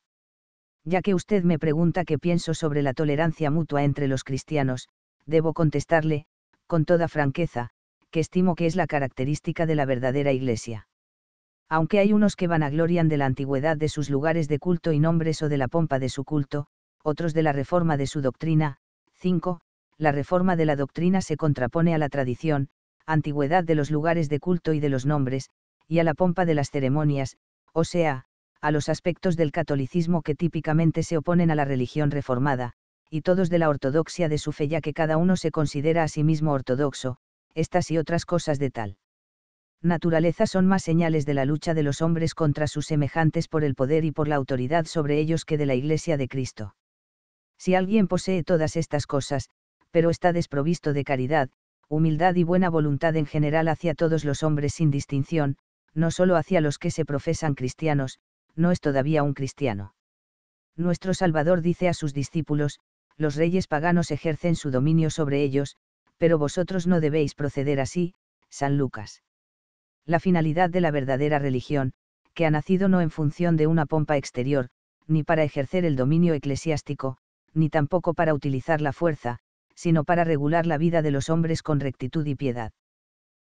Ya que usted me pregunta qué pienso sobre la tolerancia mutua entre los cristianos, debo contestarle, con toda franqueza, que estimo que es la característica de la verdadera Iglesia. Aunque hay unos que vanaglorian de la antigüedad de sus lugares de culto y nombres o de la pompa de su culto, otros de la reforma de su doctrina. 5. La reforma de la doctrina se contrapone a la tradición, antigüedad de los lugares de culto y de los nombres, y a la pompa de las ceremonias, o sea, a los aspectos del catolicismo que típicamente se oponen a la religión reformada, y todos de la ortodoxia de su fe ya que cada uno se considera a sí mismo ortodoxo, estas y otras cosas de tal naturaleza son más señales de la lucha de los hombres contra sus semejantes por el poder y por la autoridad sobre ellos que de la Iglesia de Cristo. Si alguien posee todas estas cosas, pero está desprovisto de caridad, humildad y buena voluntad en general hacia todos los hombres sin distinción, no solo hacia los que se profesan cristianos, no es todavía un cristiano. Nuestro Salvador dice a sus discípulos, los reyes paganos ejercen su dominio sobre ellos, pero vosotros no debéis proceder así, San Lucas. La finalidad de la verdadera religión, que ha nacido no en función de una pompa exterior, ni para ejercer el dominio eclesiástico, ni tampoco para utilizar la fuerza, sino para regular la vida de los hombres con rectitud y piedad.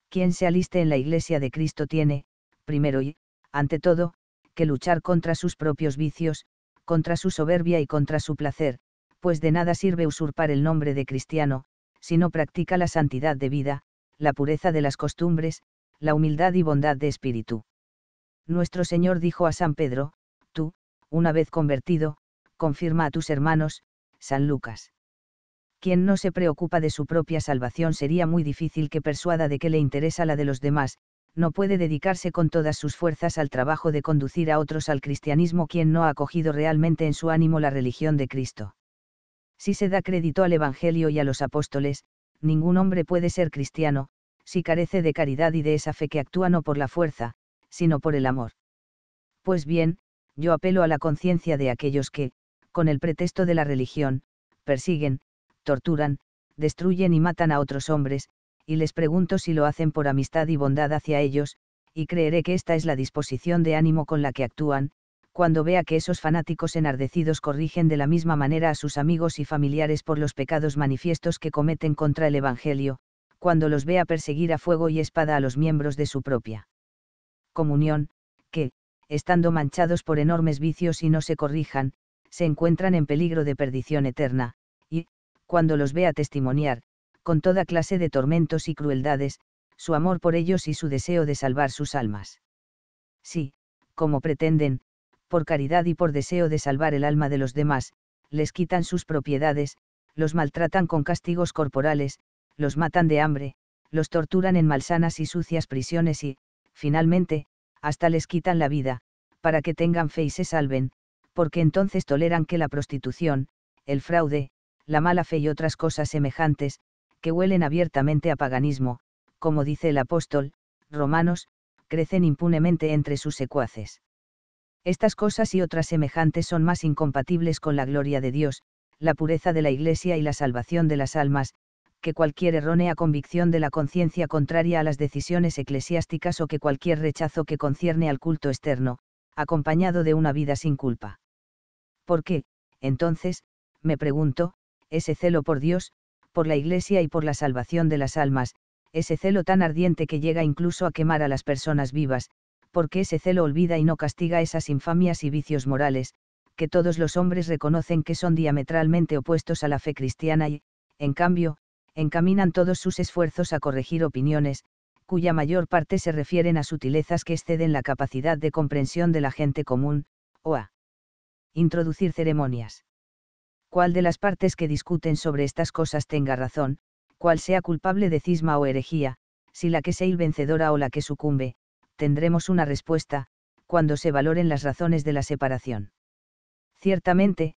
Quien se aliste en la Iglesia de Cristo tiene, primero y, ante todo, que luchar contra sus propios vicios, contra su soberbia y contra su placer, pues de nada sirve usurpar el nombre de cristiano, si no practica la santidad de vida, la pureza de las costumbres, la humildad y bondad de espíritu. Nuestro Señor dijo a San Pedro, tú, una vez convertido, confirma a tus hermanos, San Lucas. Quien no se preocupa de su propia salvación sería muy difícil que persuada de que le interesa la de los demás, no puede dedicarse con todas sus fuerzas al trabajo de conducir a otros al cristianismo quien no ha acogido realmente en su ánimo la religión de Cristo. Si se da crédito al Evangelio y a los apóstoles, ningún hombre puede ser cristiano, si carece de caridad y de esa fe que actúa no por la fuerza, sino por el amor. Pues bien, yo apelo a la conciencia de aquellos que, con el pretexto de la religión, persiguen, torturan, destruyen y matan a otros hombres, y les pregunto si lo hacen por amistad y bondad hacia ellos, y creeré que esta es la disposición de ánimo con la que actúan, cuando vea que esos fanáticos enardecidos corrigen de la misma manera a sus amigos y familiares por los pecados manifiestos que cometen contra el Evangelio, cuando los vea perseguir a fuego y espada a los miembros de su propia comunión, que, estando manchados por enormes vicios y no se corrijan, se encuentran en peligro de perdición eterna, y, cuando los vea testimoniar, con toda clase de tormentos y crueldades, su amor por ellos y su deseo de salvar sus almas. Sí, como pretenden, por caridad y por deseo de salvar el alma de los demás, les quitan sus propiedades, los maltratan con castigos corporales, los matan de hambre, los torturan en malsanas y sucias prisiones y, finalmente, hasta les quitan la vida, para que tengan fe y se salven, porque entonces toleran que la prostitución, el fraude, la mala fe y otras cosas semejantes, que huelen abiertamente a paganismo, como dice el apóstol, Romanos, crecen impunemente entre sus secuaces. Estas cosas y otras semejantes son más incompatibles con la gloria de Dios, la pureza de la Iglesia y la salvación de las almas, que cualquier errónea convicción de la conciencia contraria a las decisiones eclesiásticas o que cualquier rechazo que concierne al culto externo, acompañado de una vida sin culpa. ¿Por qué, entonces, me pregunto, ese celo por Dios, por la Iglesia y por la salvación de las almas, ese celo tan ardiente que llega incluso a quemar a las personas vivas, porque ese celo olvida y no castiga esas infamias y vicios morales, que todos los hombres reconocen que son diametralmente opuestos a la fe cristiana y, en cambio, encaminan todos sus esfuerzos a corregir opiniones, cuya mayor parte se refieren a sutilezas que exceden la capacidad de comprensión de la gente común, o a introducir ceremonias. Cuál de las partes que discuten sobre estas cosas tenga razón, cuál sea culpable de cisma o herejía, si la que sea il vencedora o la que sucumbe, tendremos una respuesta, cuando se valoren las razones de la separación. Ciertamente,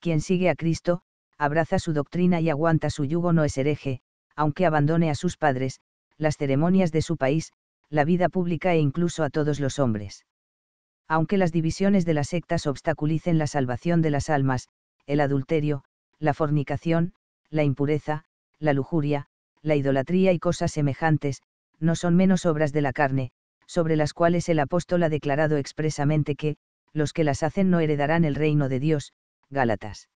quien sigue a Cristo, abraza su doctrina y aguanta su yugo no es hereje, aunque abandone a sus padres, las ceremonias de su país, la vida pública e incluso a todos los hombres. Aunque las divisiones de las sectas obstaculicen la salvación de las almas, el adulterio, la fornicación, la impureza, la lujuria, la idolatría y cosas semejantes, no son menos obras de la carne, sobre las cuales el apóstol ha declarado expresamente que, los que las hacen no heredarán el reino de Dios, Gálatas.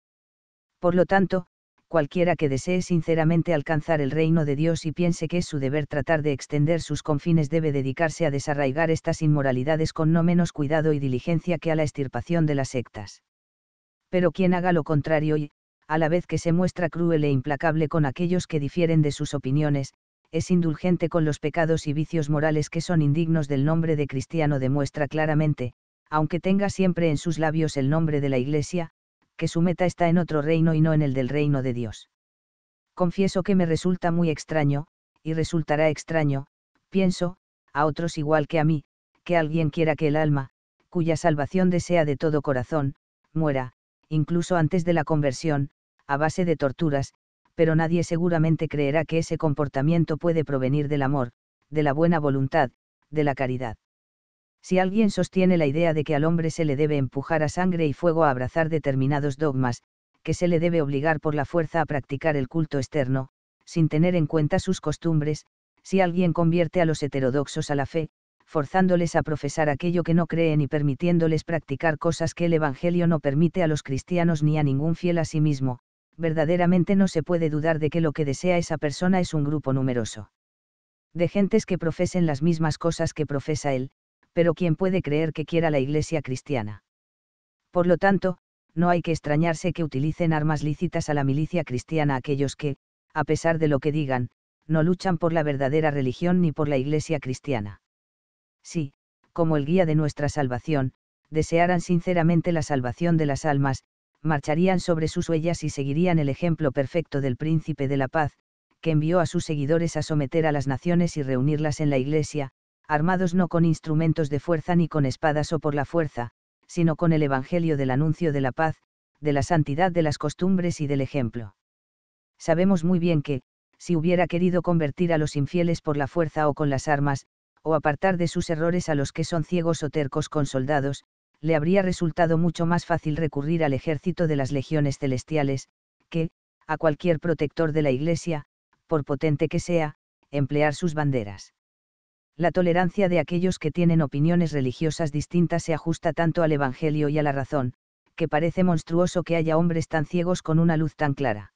Por lo tanto, cualquiera que desee sinceramente alcanzar el reino de Dios y piense que es su deber tratar de extender sus confines debe dedicarse a desarraigar estas inmoralidades con no menos cuidado y diligencia que a la extirpación de las sectas. Pero quien haga lo contrario y, a la vez que se muestra cruel e implacable con aquellos que difieren de sus opiniones, es indulgente con los pecados y vicios morales que son indignos del nombre de cristiano demuestra claramente, aunque tenga siempre en sus labios el nombre de la Iglesia, que su meta está en otro reino y no en el del reino de Dios. Confieso que me resulta muy extraño, y resultará extraño, pienso, a otros igual que a mí, que alguien quiera que el alma, cuya salvación desea de todo corazón, muera, incluso antes de la conversión, a base de torturas, pero nadie seguramente creerá que ese comportamiento puede provenir del amor, de la buena voluntad, de la caridad. Si alguien sostiene la idea de que al hombre se le debe empujar a sangre y fuego a abrazar determinados dogmas, que se le debe obligar por la fuerza a practicar el culto externo, sin tener en cuenta sus costumbres, si alguien convierte a los heterodoxos a la fe, forzándoles a profesar aquello que no creen y permitiéndoles practicar cosas que el Evangelio no permite a los cristianos ni a ningún fiel a sí mismo, verdaderamente no se puede dudar de que lo que desea esa persona es un grupo numeroso. De gentes que profesen las mismas cosas que profesa él, pero ¿quién puede creer que quiera la Iglesia cristiana? Por lo tanto, no hay que extrañarse que utilicen armas lícitas a la milicia cristiana aquellos que, a pesar de lo que digan, no luchan por la verdadera religión ni por la Iglesia cristiana. Sí, como el guía de nuestra salvación, desearan sinceramente la salvación de las almas, marcharían sobre sus huellas y seguirían el ejemplo perfecto del príncipe de la paz, que envió a sus seguidores a someter a las naciones y reunirlas en la Iglesia, armados no con instrumentos de fuerza ni con espadas o por la fuerza, sino con el Evangelio del anuncio de la paz, de la santidad de las costumbres y del ejemplo. Sabemos muy bien que, si hubiera querido convertir a los infieles por la fuerza o con las armas, o apartar de sus errores a los que son ciegos o tercos con soldados, le habría resultado mucho más fácil recurrir al ejército de las legiones celestiales, que, a cualquier protector de la Iglesia, por potente que sea, emplear sus banderas. La tolerancia de aquellos que tienen opiniones religiosas distintas se ajusta tanto al Evangelio y a la razón, que parece monstruoso que haya hombres tan ciegos con una luz tan clara.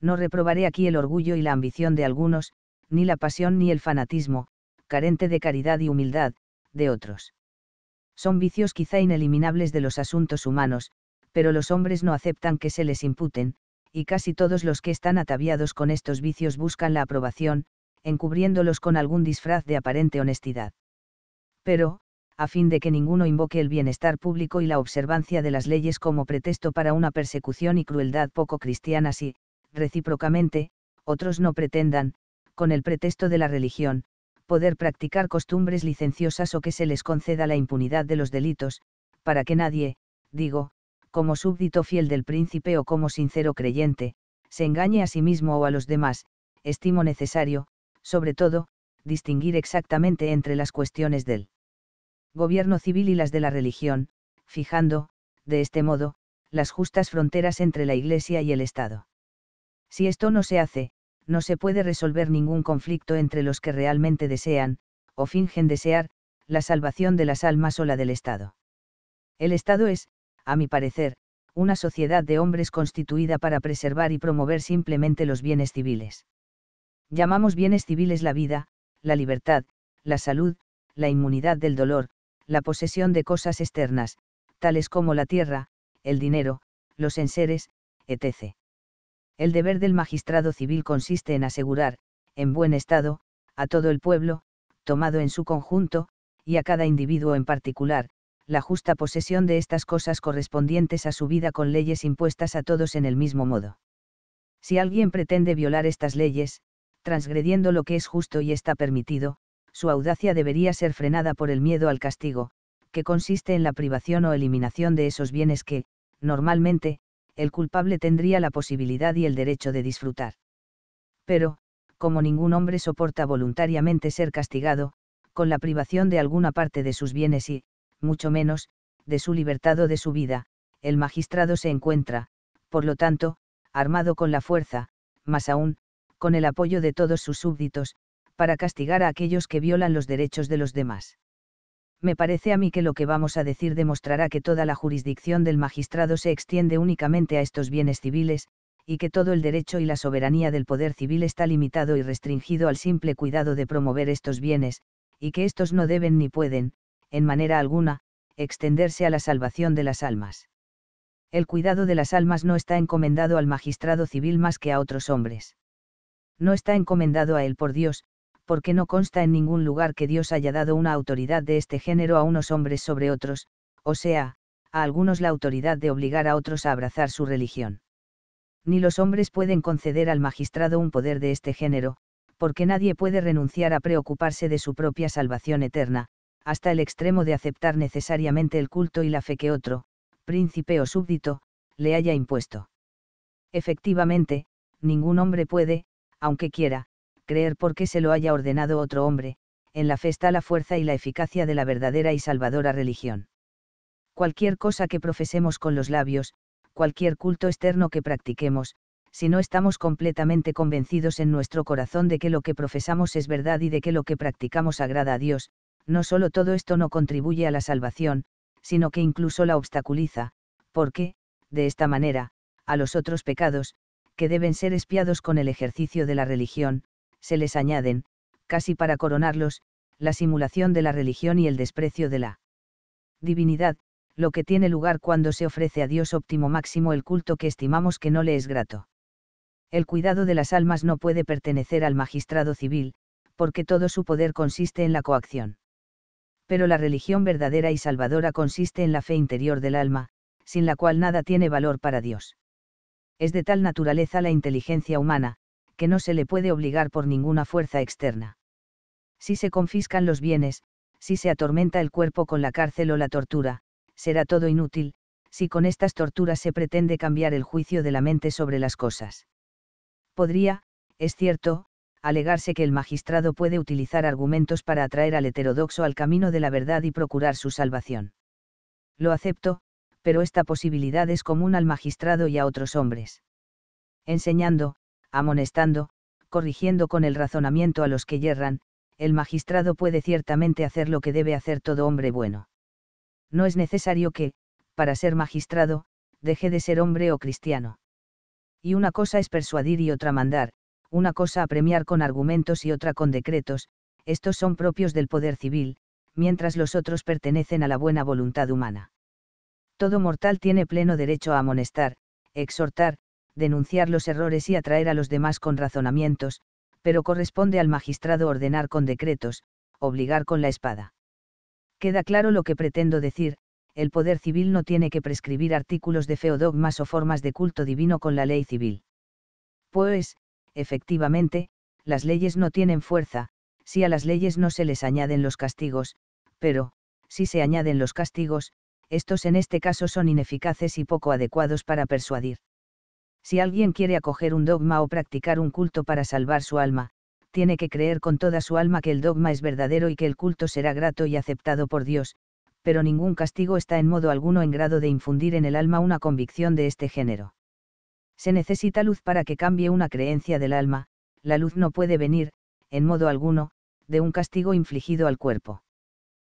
No reprobaré aquí el orgullo y la ambición de algunos, ni la pasión ni el fanatismo, carente de caridad y humildad, de otros. Son vicios quizá ineliminables de los asuntos humanos, pero los hombres no aceptan que se les imputen, y casi todos los que están ataviados con estos vicios buscan la aprobación, encubriéndolos con algún disfraz de aparente honestidad. Pero, a fin de que ninguno invoque el bienestar público y la observancia de las leyes como pretexto para una persecución y crueldad poco cristianas y, recíprocamente, otros no pretendan, con el pretexto de la religión, poder practicar costumbres licenciosas o que se les conceda la impunidad de los delitos, para que nadie, digo, como súbdito fiel del príncipe o como sincero creyente, se engañe a sí mismo o a los demás, estimo necesario, sobre todo, distinguir exactamente entre las cuestiones del gobierno civil y las de la religión, fijando, de este modo, las justas fronteras entre la Iglesia y el Estado. Si esto no se hace, no se puede resolver ningún conflicto entre los que realmente desean, o fingen desear, la salvación de las almas o la del Estado. El Estado es, a mi parecer, una sociedad de hombres constituida para preservar y promover simplemente los bienes civiles. Llamamos bienes civiles la vida, la libertad, la salud, la inmunidad del dolor, la posesión de cosas externas, tales como la tierra, el dinero, los enseres, etc. El deber del magistrado civil consiste en asegurar, en buen estado, a todo el pueblo, tomado en su conjunto, y a cada individuo en particular, la justa posesión de estas cosas correspondientes a su vida con leyes impuestas a todos en el mismo modo. Si alguien pretende violar estas leyes, transgrediendo lo que es justo y está permitido, su audacia debería ser frenada por el miedo al castigo, que consiste en la privación o eliminación de esos bienes que, normalmente, el culpable tendría la posibilidad y el derecho de disfrutar. Pero, como ningún hombre soporta voluntariamente ser castigado, con la privación de alguna parte de sus bienes y, mucho menos, de su libertad o de su vida, el magistrado se encuentra, por lo tanto, armado con la fuerza, más aún, con el apoyo de todos sus súbditos, para castigar a aquellos que violan los derechos de los demás. Me parece a mí que lo que vamos a decir demostrará que toda la jurisdicción del magistrado se extiende únicamente a estos bienes civiles, y que todo el derecho y la soberanía del poder civil está limitado y restringido al simple cuidado de promover estos bienes, y que estos no deben ni pueden, en manera alguna, extenderse a la salvación de las almas. El cuidado de las almas no está encomendado al magistrado civil más que a otros hombres. No está encomendado a él por Dios, porque no consta en ningún lugar que Dios haya dado una autoridad de este género a unos hombres sobre otros, o sea, a algunos la autoridad de obligar a otros a abrazar su religión. Ni los hombres pueden conceder al magistrado un poder de este género, porque nadie puede renunciar a preocuparse de su propia salvación eterna, hasta el extremo de aceptar necesariamente el culto y la fe que otro, príncipe o súbdito, le haya impuesto. Efectivamente, ningún hombre puede, aunque quiera, creer porque se lo haya ordenado otro hombre, en la fe está la fuerza y la eficacia de la verdadera y salvadora religión. Cualquier cosa que profesemos con los labios, cualquier culto externo que practiquemos, si no estamos completamente convencidos en nuestro corazón de que lo que profesamos es verdad y de que lo que practicamos agrada a Dios, no solo todo esto no contribuye a la salvación, sino que incluso la obstaculiza, porque, de esta manera, a los otros pecados, que deben ser espiados con el ejercicio de la religión, se les añaden, casi para coronarlos, la simulación de la religión y el desprecio de la divinidad, lo que tiene lugar cuando se ofrece a Dios óptimo máximo el culto que estimamos que no le es grato. El cuidado de las almas no puede pertenecer al magistrado civil, porque todo su poder consiste en la coacción. Pero la religión verdadera y salvadora consiste en la fe interior del alma, sin la cual nada tiene valor para Dios. Es de tal naturaleza la inteligencia humana, que no se le puede obligar por ninguna fuerza externa. Si se confiscan los bienes, si se atormenta el cuerpo con la cárcel o la tortura, será todo inútil, si con estas torturas se pretende cambiar el juicio de la mente sobre las cosas. Podría, es cierto, alegarse que el magistrado puede utilizar argumentos para atraer al heterodoxo al camino de la verdad y procurar su salvación. Lo acepto, pero esta posibilidad es común al magistrado y a otros hombres. Enseñando, amonestando, corrigiendo con el razonamiento a los que yerran, el magistrado puede ciertamente hacer lo que debe hacer todo hombre bueno. No es necesario que, para ser magistrado, deje de ser hombre o cristiano. Y una cosa es persuadir y otra mandar, una cosa apremiar con argumentos y otra con decretos, estos son propios del poder civil, mientras los otros pertenecen a la buena voluntad humana. Todo mortal tiene pleno derecho a amonestar, exhortar, denunciar los errores y atraer a los demás con razonamientos, pero corresponde al magistrado ordenar con decretos, obligar con la espada. Queda claro lo que pretendo decir, el poder civil no tiene que prescribir artículos de fe o dogmas o formas de culto divino con la ley civil. Pues, efectivamente, las leyes no tienen fuerza, si a las leyes no se les añaden los castigos, pero, si se añaden los castigos, estos en este caso son ineficaces y poco adecuados para persuadir. Si alguien quiere acoger un dogma o practicar un culto para salvar su alma, tiene que creer con toda su alma que el dogma es verdadero y que el culto será grato y aceptado por Dios, pero ningún castigo está en modo alguno en grado de infundir en el alma una convicción de este género. Se necesita luz para que cambie una creencia del alma, la luz no puede venir, en modo alguno, de un castigo infligido al cuerpo.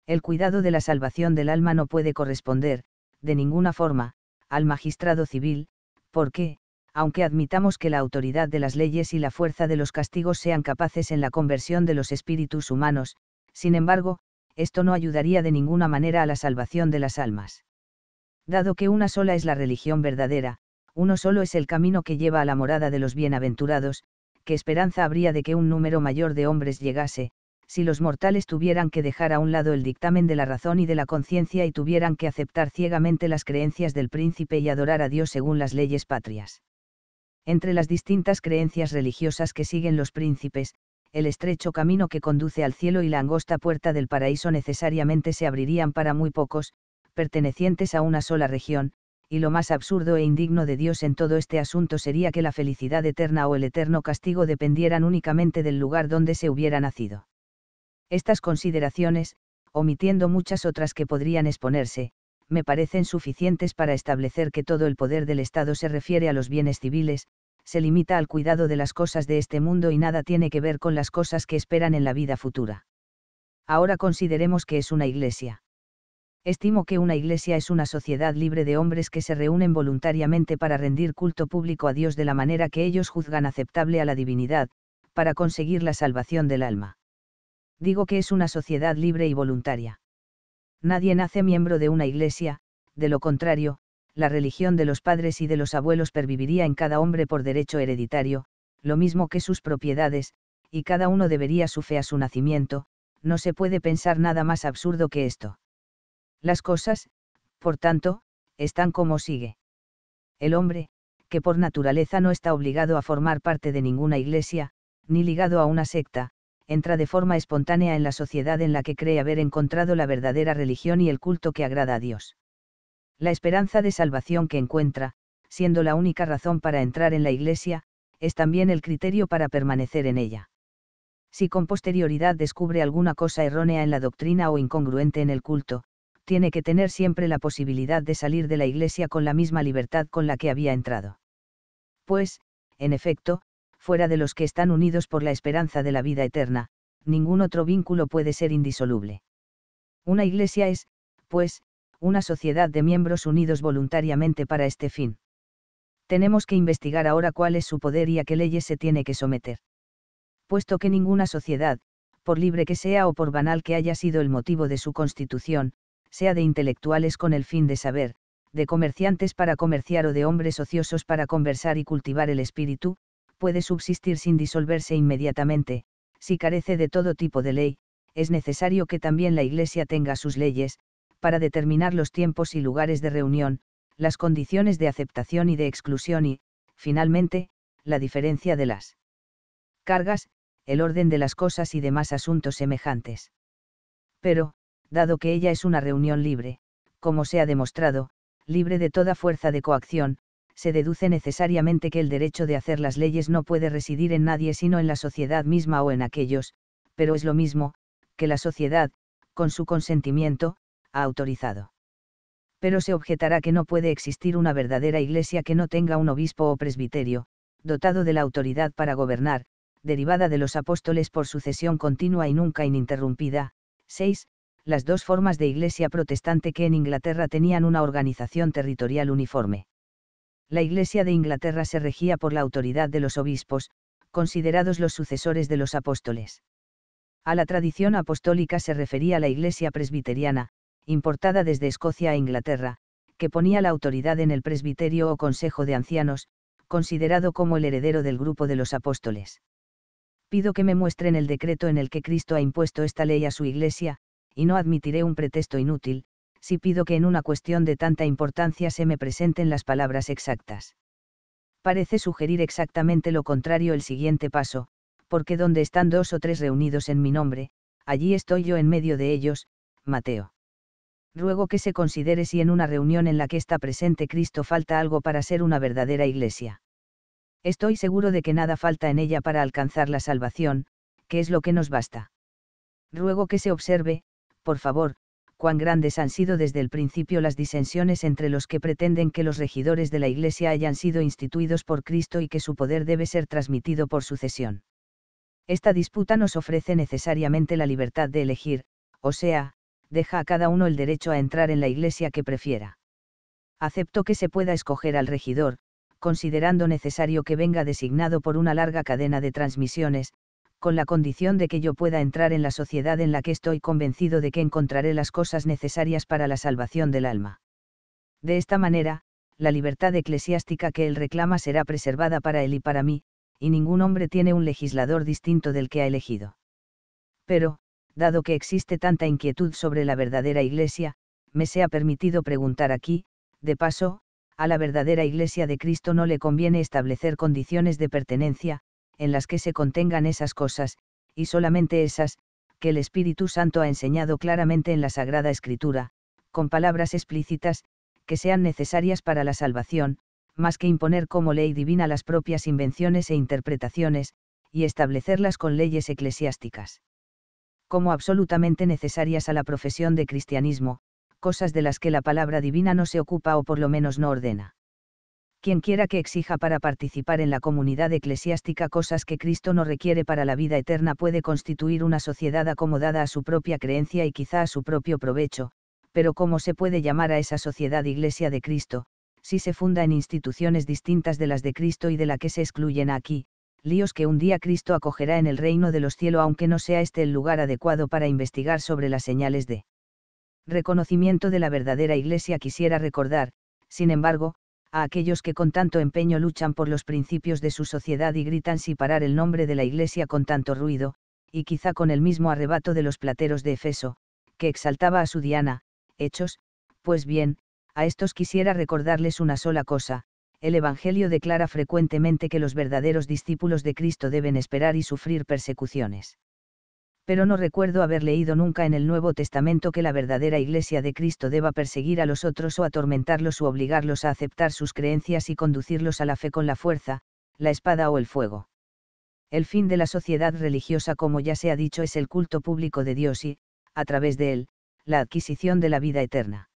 El cuidado de la salvación del alma no puede corresponder, de ninguna forma, al magistrado civil, porque, aunque admitamos que la autoridad de las leyes y la fuerza de los castigos sean capaces en la conversión de los espíritus humanos, sin embargo, esto no ayudaría de ninguna manera a la salvación de las almas. Dado que una sola es la religión verdadera, uno solo es el camino que lleva a la morada de los bienaventurados, ¿qué esperanza habría de que un número mayor de hombres llegase, si los mortales tuvieran que dejar a un lado el dictamen de la razón y de la conciencia y tuvieran que aceptar ciegamente las creencias del príncipe y adorar a Dios según las leyes patrias? Entre las distintas creencias religiosas que siguen los príncipes, el estrecho camino que conduce al cielo y la angosta puerta del paraíso necesariamente se abrirían para muy pocos, pertenecientes a una sola región, y lo más absurdo e indigno de Dios en todo este asunto sería que la felicidad eterna o el eterno castigo dependieran únicamente del lugar donde se hubiera nacido. Estas consideraciones, omitiendo muchas otras que podrían exponerse, me parecen suficientes para establecer que todo el poder del Estado se refiere a los bienes civiles, se limita al cuidado de las cosas de este mundo y nada tiene que ver con las cosas que esperan en la vida futura. Ahora consideremos que es una iglesia. Estimo que una iglesia es una sociedad libre de hombres que se reúnen voluntariamente para rendir culto público a Dios de la manera que ellos juzgan aceptable a la divinidad, para conseguir la salvación del alma. Digo que es una sociedad libre y voluntaria. Nadie nace miembro de una iglesia, de lo contrario, la religión de los padres y de los abuelos perviviría en cada hombre por derecho hereditario, lo mismo que sus propiedades, y cada uno debería su fe a su nacimiento, no se puede pensar nada más absurdo que esto. Las cosas, por tanto, están como sigue. El hombre, que por naturaleza no está obligado a formar parte de ninguna iglesia, ni ligado a una secta, entra de forma espontánea en la sociedad en la que cree haber encontrado la verdadera religión y el culto que agrada a Dios la esperanza de salvación que encuentra, siendo la única razón para entrar en la Iglesia, es también el criterio para permanecer en ella. Si con posterioridad descubre alguna cosa errónea en la doctrina o incongruente en el culto, tiene que tener siempre la posibilidad de salir de la Iglesia con la misma libertad con la que había entrado. Pues, en efecto, fuera de los que están unidos por la esperanza de la vida eterna, ningún otro vínculo puede ser indisoluble. Una Iglesia es, pues, una sociedad de miembros unidos voluntariamente para este fin. Tenemos que investigar ahora cuál es su poder y a qué leyes se tiene que someter. Puesto que ninguna sociedad, por libre que sea o por banal que haya sido el motivo de su constitución, sea de intelectuales con el fin de saber, de comerciantes para comerciar o de hombres ociosos para conversar y cultivar el espíritu, puede subsistir sin disolverse inmediatamente, si carece de todo tipo de ley, es necesario que también la Iglesia tenga sus leyes, para determinar los tiempos y lugares de reunión, las condiciones de aceptación y de exclusión y, finalmente, la diferencia de las cargas, el orden de las cosas y demás asuntos semejantes. Pero, dado que ella es una reunión libre, como se ha demostrado, libre de toda fuerza de coacción, se deduce necesariamente que el derecho de hacer las leyes no puede residir en nadie sino en la sociedad misma o en aquellos, pero es lo mismo, que la sociedad, con su consentimiento, ha autorizado. Pero se objetará que no puede existir una verdadera iglesia que no tenga un obispo o presbiterio, dotado de la autoridad para gobernar, derivada de los apóstoles por sucesión continua y nunca ininterrumpida. 6. Las dos formas de iglesia protestante que en Inglaterra tenían una organización territorial uniforme. La iglesia de Inglaterra se regía por la autoridad de los obispos, considerados los sucesores de los apóstoles. A la tradición apostólica se refería la Iglesia presbiteriana, importada desde Escocia a Inglaterra, que ponía la autoridad en el presbiterio o consejo de ancianos, considerado como el heredero del grupo de los apóstoles. Pido que me muestren el decreto en el que Cristo ha impuesto esta ley a su Iglesia, y no admitiré un pretexto inútil, si pido que en una cuestión de tanta importancia se me presenten las palabras exactas. Parece sugerir exactamente lo contrario el siguiente paso, porque donde están dos o tres reunidos en mi nombre, allí estoy yo en medio de ellos, Mateo. Ruego que se considere si en una reunión en la que está presente Cristo falta algo para ser una verdadera iglesia. Estoy seguro de que nada falta en ella para alcanzar la salvación, que es lo que nos basta. Ruego que se observe, por favor, cuán grandes han sido desde el principio las disensiones entre los que pretenden que los regidores de la Iglesia hayan sido instituidos por Cristo y que su poder debe ser transmitido por sucesión. Esta disputa nos ofrece necesariamente la libertad de elegir, o sea, deja a cada uno el derecho a entrar en la iglesia que prefiera. Acepto que se pueda escoger al regidor, considerando necesario que venga designado por una larga cadena de transmisiones, con la condición de que yo pueda entrar en la sociedad en la que estoy convencido de que encontraré las cosas necesarias para la salvación del alma. De esta manera, la libertad eclesiástica que él reclama será preservada para él y para mí, y ningún hombre tiene un legislador distinto del que ha elegido. Pero, dado que existe tanta inquietud sobre la verdadera Iglesia, me se ha permitido preguntar aquí, de paso, a la verdadera Iglesia de Cristo no le conviene establecer condiciones de pertenencia, en las que se contengan esas cosas, y solamente esas, que el Espíritu Santo ha enseñado claramente en la Sagrada Escritura, con palabras explícitas, que sean necesarias para la salvación, más que imponer como ley divina las propias invenciones e interpretaciones, y establecerlas con leyes eclesiásticas. Como absolutamente necesarias a la profesión de cristianismo, cosas de las que la palabra divina no se ocupa o por lo menos no ordena. Quien quiera que exija para participar en la comunidad eclesiástica cosas que Cristo no requiere para la vida eterna puede constituir una sociedad acomodada a su propia creencia y quizá a su propio provecho, pero ¿cómo se puede llamar a esa sociedad Iglesia de Cristo, si se funda en instituciones distintas de las de Cristo y de la que se excluyen aquí, líos que un día Cristo acogerá en el reino de los cielos aunque no sea este el lugar adecuado para investigar sobre las señales de reconocimiento de la verdadera Iglesia quisiera recordar, sin embargo, a aquellos que con tanto empeño luchan por los principios de su sociedad y gritan si parar el nombre de la Iglesia con tanto ruido, y quizá con el mismo arrebato de los plateros de Efeso, que exaltaba a su Diana, hechos, pues bien, a estos quisiera recordarles una sola cosa, el Evangelio declara frecuentemente que los verdaderos discípulos de Cristo deben esperar y sufrir persecuciones. Pero no recuerdo haber leído nunca en el Nuevo Testamento que la verdadera Iglesia de Cristo deba perseguir a los otros o atormentarlos o obligarlos a aceptar sus creencias y conducirlos a la fe con la fuerza, la espada o el fuego. El fin de la sociedad religiosa, como ya se ha dicho, es el culto público de Dios y, a través de él, la adquisición de la vida eterna.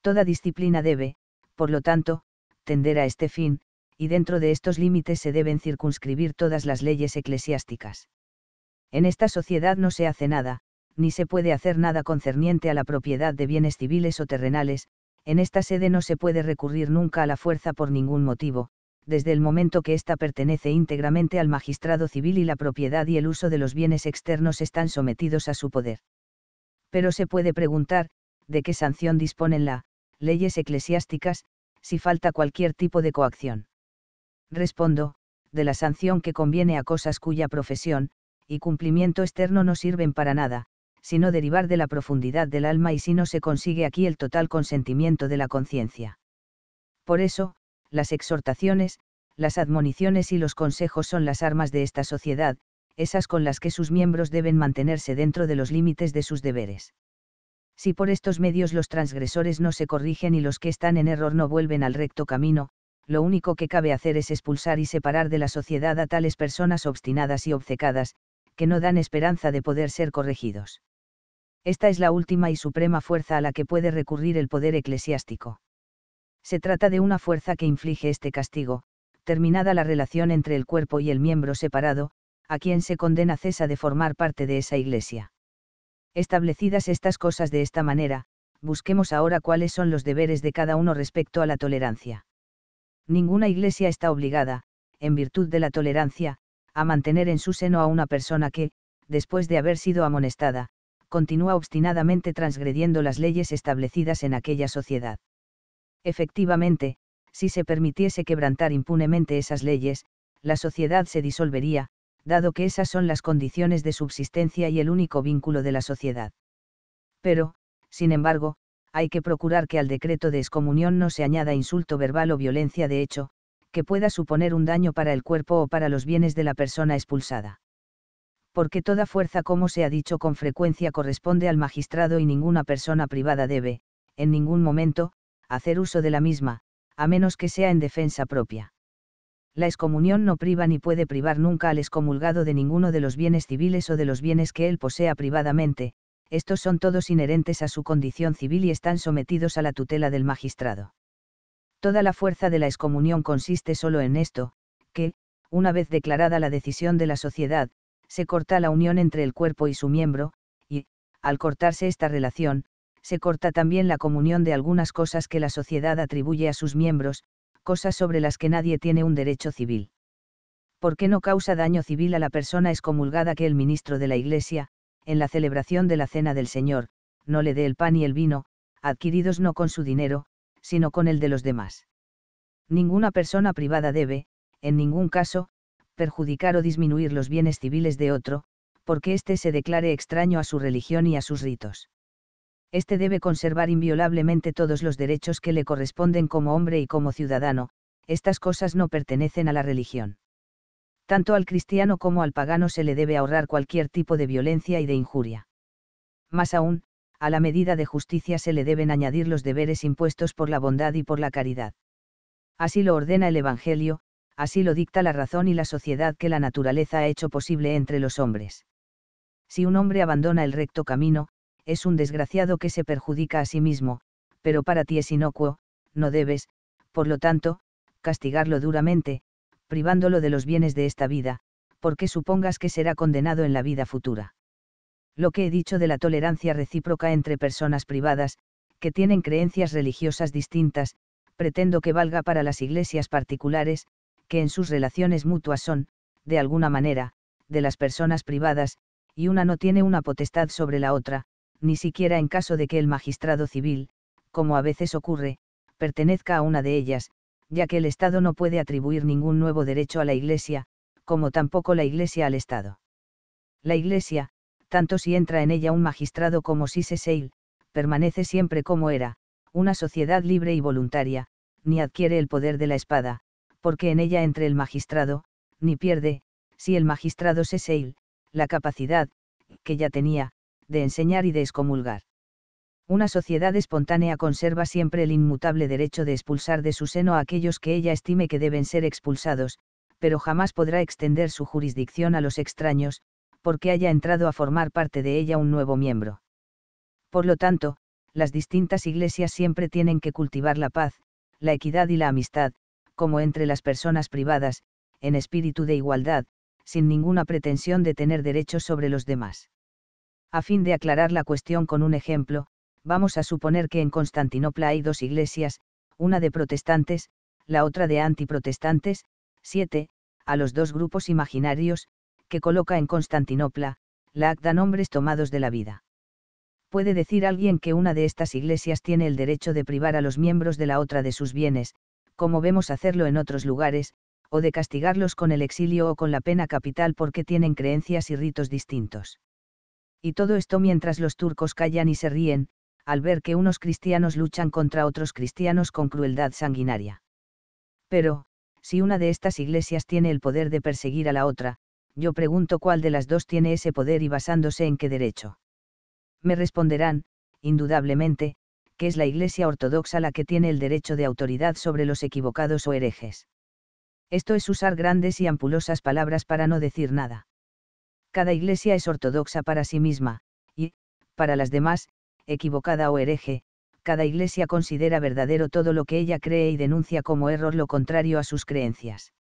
Toda disciplina debe, por lo tanto, tender a este fin, y dentro de estos límites se deben circunscribir todas las leyes eclesiásticas. En esta sociedad no se hace nada, ni se puede hacer nada concerniente a la propiedad de bienes civiles o terrenales, en esta sede no se puede recurrir nunca a la fuerza por ningún motivo, desde el momento que ésta pertenece íntegramente al magistrado civil y la propiedad y el uso de los bienes externos están sometidos a su poder. Pero se puede preguntar, ¿de qué sanción disponen la leyes eclesiásticas, si falta cualquier tipo de coacción. Respondo, de la sanción que conviene a cosas cuya profesión, y cumplimiento externo no sirven para nada, sino derivar de la profundidad del alma y si no se consigue aquí el total consentimiento de la conciencia. Por eso, las exhortaciones, las admoniciones y los consejos son las armas de esta sociedad, esas con las que sus miembros deben mantenerse dentro de los límites de sus deberes Si por estos medios los transgresores no se corrigen y los que están en error no vuelven al recto camino, lo único que cabe hacer es expulsar y separar de la sociedad a tales personas obstinadas y obcecadas, que no dan esperanza de poder ser corregidos. Esta es la última y suprema fuerza a la que puede recurrir el poder eclesiástico. Se trata de una fuerza que inflige este castigo, terminada la relación entre el cuerpo y el miembro separado, a quien se condena cesa de formar parte de esa iglesia. Establecidas estas cosas de esta manera, busquemos ahora cuáles son los deberes de cada uno respecto a la tolerancia. Ninguna iglesia está obligada, en virtud de la tolerancia, a mantener en su seno a una persona que, después de haber sido amonestada, continúa obstinadamente transgrediendo las leyes establecidas en aquella sociedad. Efectivamente, si se permitiese quebrantar impunemente esas leyes, la sociedad se disolvería, dado que esas son las condiciones de subsistencia y el único vínculo de la sociedad. Pero, sin embargo, hay que procurar que al decreto de excomunión no se añada insulto verbal o violencia de hecho, que pueda suponer un daño para el cuerpo o para los bienes de la persona expulsada. Porque toda fuerza, como se ha dicho con frecuencia, corresponde al magistrado y ninguna persona privada debe, en ningún momento, hacer uso de la misma, a menos que sea en defensa propia la excomunión no priva ni puede privar nunca al excomulgado de ninguno de los bienes civiles o de los bienes que él posea privadamente, estos son todos inherentes a su condición civil y están sometidos a la tutela del magistrado. Toda la fuerza de la excomunión consiste solo en esto, que, una vez declarada la decisión de la sociedad, se corta la unión entre el cuerpo y su miembro, y, al cortarse esta relación, se corta también la comunión de algunas cosas que la sociedad atribuye a sus miembros, cosas sobre las que nadie tiene un derecho civil. ¿Por qué no causa daño civil a la persona excomulgada que el ministro de la Iglesia, en la celebración de la Cena del Señor, no le dé el pan y el vino, adquiridos no con su dinero, sino con el de los demás? Ninguna persona privada debe, en ningún caso, perjudicar o disminuir los bienes civiles de otro, porque éste se declare extraño a su religión y a sus ritos éste debe conservar inviolablemente todos los derechos que le corresponden como hombre y como ciudadano, estas cosas no pertenecen a la religión. Tanto al cristiano como al pagano se le debe ahorrar cualquier tipo de violencia y de injuria. Más aún, a la medida de justicia se le deben añadir los deberes impuestos por la bondad y por la caridad. Así lo ordena el Evangelio, así lo dicta la razón y la sociedad que la naturaleza ha hecho posible entre los hombres. Si un hombre abandona el recto camino, es un desgraciado que se perjudica a sí mismo, pero para ti es inocuo, no debes, por lo tanto, castigarlo duramente, privándolo de los bienes de esta vida, porque supongas que será condenado en la vida futura. Lo que he dicho de la tolerancia recíproca entre personas privadas, que tienen creencias religiosas distintas, pretendo que valga para las iglesias particulares, que en sus relaciones mutuas son, de alguna manera, de las personas privadas, y una no tiene una potestad sobre la otra, ni siquiera en caso de que el magistrado civil, como a veces ocurre, pertenezca a una de ellas, ya que el Estado no puede atribuir ningún nuevo derecho a la Iglesia, como tampoco la Iglesia al Estado. La Iglesia, tanto si entra en ella un magistrado como si se seil, permanece siempre como era, una sociedad libre y voluntaria, ni adquiere el poder de la espada, porque en ella entre el magistrado, ni pierde, si el magistrado se seil, la capacidad, que ya tenía, de enseñar y de excomulgar. Una sociedad espontánea conserva siempre el inmutable derecho de expulsar de su seno a aquellos que ella estime que deben ser expulsados, pero jamás podrá extender su jurisdicción a los extraños, porque haya entrado a formar parte de ella un nuevo miembro. Por lo tanto, las distintas iglesias siempre tienen que cultivar la paz, la equidad y la amistad, como entre las personas privadas, en espíritu de igualdad, sin ninguna pretensión de tener derechos sobre los demás. A fin de aclarar la cuestión con un ejemplo, vamos a suponer que en Constantinopla hay dos iglesias, una de protestantes, la otra de antiprotestantes, 7, a los dos grupos imaginarios, que coloca en Constantinopla, la acta nombres tomados de la vida. Puede decir alguien que una de estas iglesias tiene el derecho de privar a los miembros de la otra de sus bienes, como vemos hacerlo en otros lugares, o de castigarlos con el exilio o con la pena capital porque tienen creencias y ritos distintos. Y todo esto mientras los turcos callan y se ríen, al ver que unos cristianos luchan contra otros cristianos con crueldad sanguinaria. Pero, si una de estas iglesias tiene el poder de perseguir a la otra, yo pregunto cuál de las dos tiene ese poder y basándose en qué derecho. Me responderán, indudablemente, que es la Iglesia Ortodoxa la que tiene el derecho de autoridad sobre los equivocados o herejes. Esto es usar grandes y ampulosas palabras para no decir nada. Cada iglesia es ortodoxa para sí misma, y, para las demás, equivocada o hereje, cada iglesia considera verdadero todo lo que ella cree y denuncia como error lo contrario a sus creencias.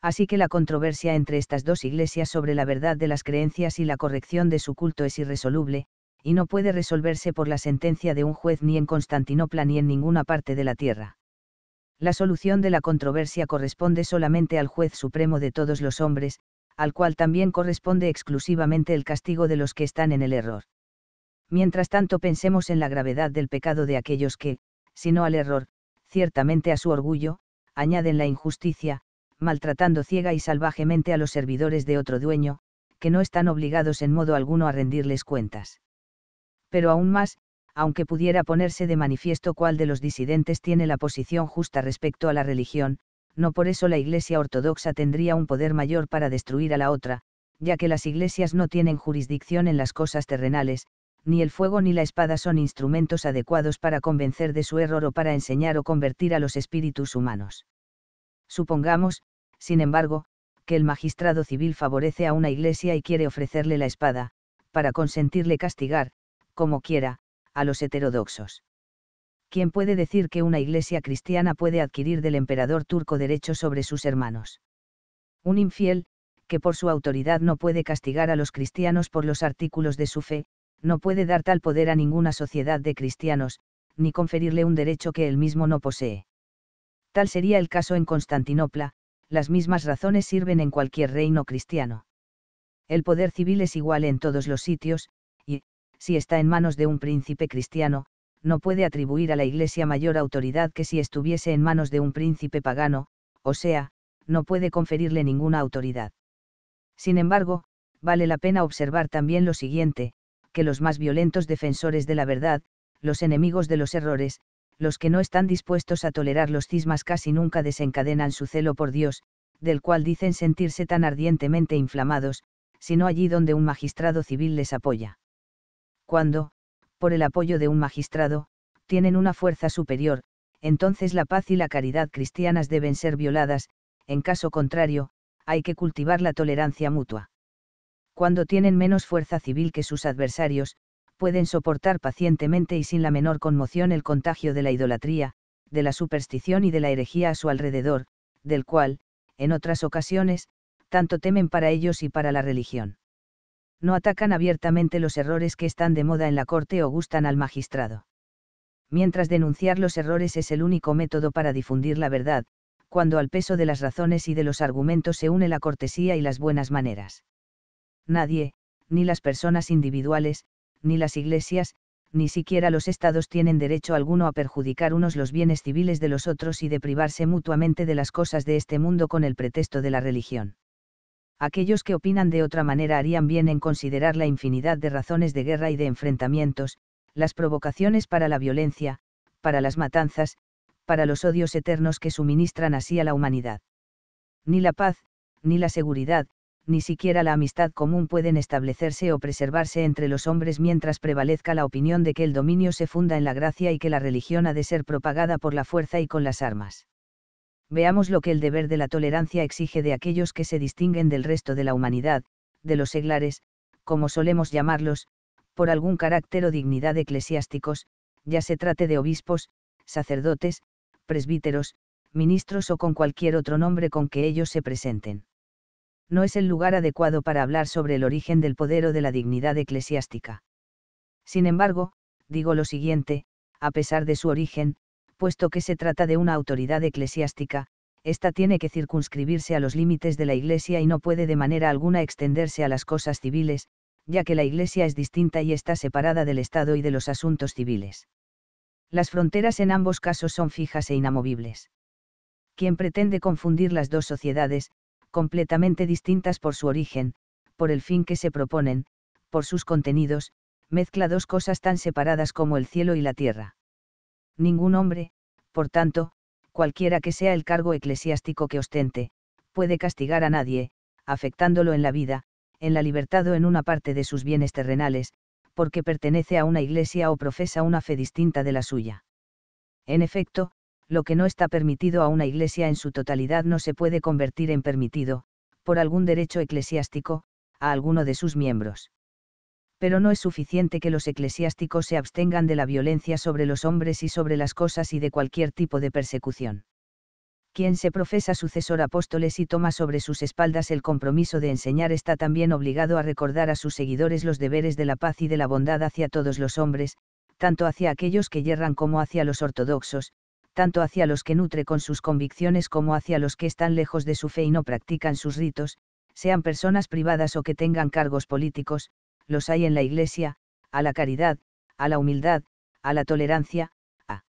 Así que la controversia entre estas dos iglesias sobre la verdad de las creencias y la corrección de su culto es irresoluble, y no puede resolverse por la sentencia de un juez ni en Constantinopla ni en ninguna parte de la tierra. La solución de la controversia corresponde solamente al juez supremo de todos los hombres, al cual también corresponde exclusivamente el castigo de los que están en el error. Mientras tanto pensemos en la gravedad del pecado de aquellos que, si no al error, ciertamente a su orgullo, añaden la injusticia, maltratando ciega y salvajemente a los servidores de otro dueño, que no están obligados en modo alguno a rendirles cuentas pero aún más, aunque pudiera ponerse de manifiesto cuál de los disidentes tiene la posición justa respecto a la religión, no por eso la Iglesia Ortodoxa tendría un poder mayor para destruir a la otra, ya que las iglesias no tienen jurisdicción en las cosas terrenales, ni el fuego ni la espada son instrumentos adecuados para convencer de su error o para enseñar o convertir a los espíritus humanos. Supongamos, sin embargo, que el magistrado civil favorece a una iglesia y quiere ofrecerle la espada, para consentirle castigar, como quiera, a los heterodoxos. ¿Quién puede decir que una iglesia cristiana puede adquirir del emperador turco derechos sobre sus hermanos? Un infiel, que por su autoridad no puede castigar a los cristianos por los artículos de su fe, no puede dar tal poder a ninguna sociedad de cristianos, ni conferirle un derecho que él mismo no posee. Tal sería el caso en Constantinopla, las mismas razones sirven en cualquier reino cristiano. El poder civil es igual en todos los sitios, si está en manos de un príncipe cristiano, no puede atribuir a la Iglesia mayor autoridad que si estuviese en manos de un príncipe pagano, o sea, no puede conferirle ninguna autoridad. Sin embargo, vale la pena observar también lo siguiente, que los más violentos defensores de la verdad, los enemigos de los errores, los que no están dispuestos a tolerar los cismas casi nunca desencadenan su celo por Dios, del cual dicen sentirse tan ardientemente inflamados, sino allí donde un magistrado civil les apoya cuando, por el apoyo de un magistrado, tienen una fuerza superior, entonces la paz y la caridad cristianas deben ser violadas, en caso contrario, hay que cultivar la tolerancia mutua. Cuando tienen menos fuerza civil que sus adversarios, pueden soportar pacientemente y sin la menor conmoción el contagio de la idolatría, de la superstición y de la herejía a su alrededor, del cual, en otras ocasiones, tanto temen para ellos y para la religión no atacan abiertamente los errores que están de moda en la corte o gustan al magistrado. Mientras denunciar los errores es el único método para difundir la verdad, cuando al peso de las razones y de los argumentos se une la cortesía y las buenas maneras. Nadie, ni las personas individuales, ni las iglesias, ni siquiera los estados tienen derecho alguno a perjudicar unos los bienes civiles de los otros y de privarse mutuamente de las cosas de este mundo con el pretexto de la religión aquellos que opinan de otra manera harían bien en considerar la infinidad de razones de guerra y de enfrentamientos, las provocaciones para la violencia, para las matanzas, para los odios eternos que suministran así a la humanidad. Ni la paz, ni la seguridad, ni siquiera la amistad común pueden establecerse o preservarse entre los hombres mientras prevalezca la opinión de que el dominio se funda en la gracia y que la religión ha de ser propagada por la fuerza y con las armas veamos lo que el deber de la tolerancia exige de aquellos que se distinguen del resto de la humanidad, de los seglares, como solemos llamarlos, por algún carácter o dignidad eclesiásticos, ya se trate de obispos, sacerdotes, presbíteros, ministros o con cualquier otro nombre con que ellos se presenten. No es el lugar adecuado para hablar sobre el origen del poder o de la dignidad eclesiástica. Sin embargo, digo lo siguiente, a pesar de su origen, puesto que se trata de una autoridad eclesiástica, ésta tiene que circunscribirse a los límites de la Iglesia y no puede de manera alguna extenderse a las cosas civiles, ya que la Iglesia es distinta y está separada del Estado y de los asuntos civiles. Las fronteras en ambos casos son fijas e inamovibles. Quien pretende confundir las dos sociedades, completamente distintas por su origen, por el fin que se proponen, por sus contenidos, mezcla dos cosas tan separadas como el cielo y la tierra. Ningún hombre, por tanto, cualquiera que sea el cargo eclesiástico que ostente, puede castigar a nadie, afectándolo en la vida, en la libertad o en una parte de sus bienes terrenales, porque pertenece a una iglesia o profesa una fe distinta de la suya. En efecto, lo que no está permitido a una iglesia en su totalidad no se puede convertir en permitido, por algún derecho eclesiástico, a alguno de sus miembros. Pero no es suficiente que los eclesiásticos se abstengan de la violencia sobre los hombres y sobre las cosas y de cualquier tipo de persecución. Quien se profesa sucesor apóstoles y toma sobre sus espaldas el compromiso de enseñar está también obligado a recordar a sus seguidores los deberes de la paz y de la bondad hacia todos los hombres, tanto hacia aquellos que yerran como hacia los ortodoxos, tanto hacia los que nutre con sus convicciones como hacia los que están lejos de su fe y no practican sus ritos, sean personas privadas o que tengan cargos políticos, los hay en la Iglesia, a la caridad, a la humildad, a la tolerancia, a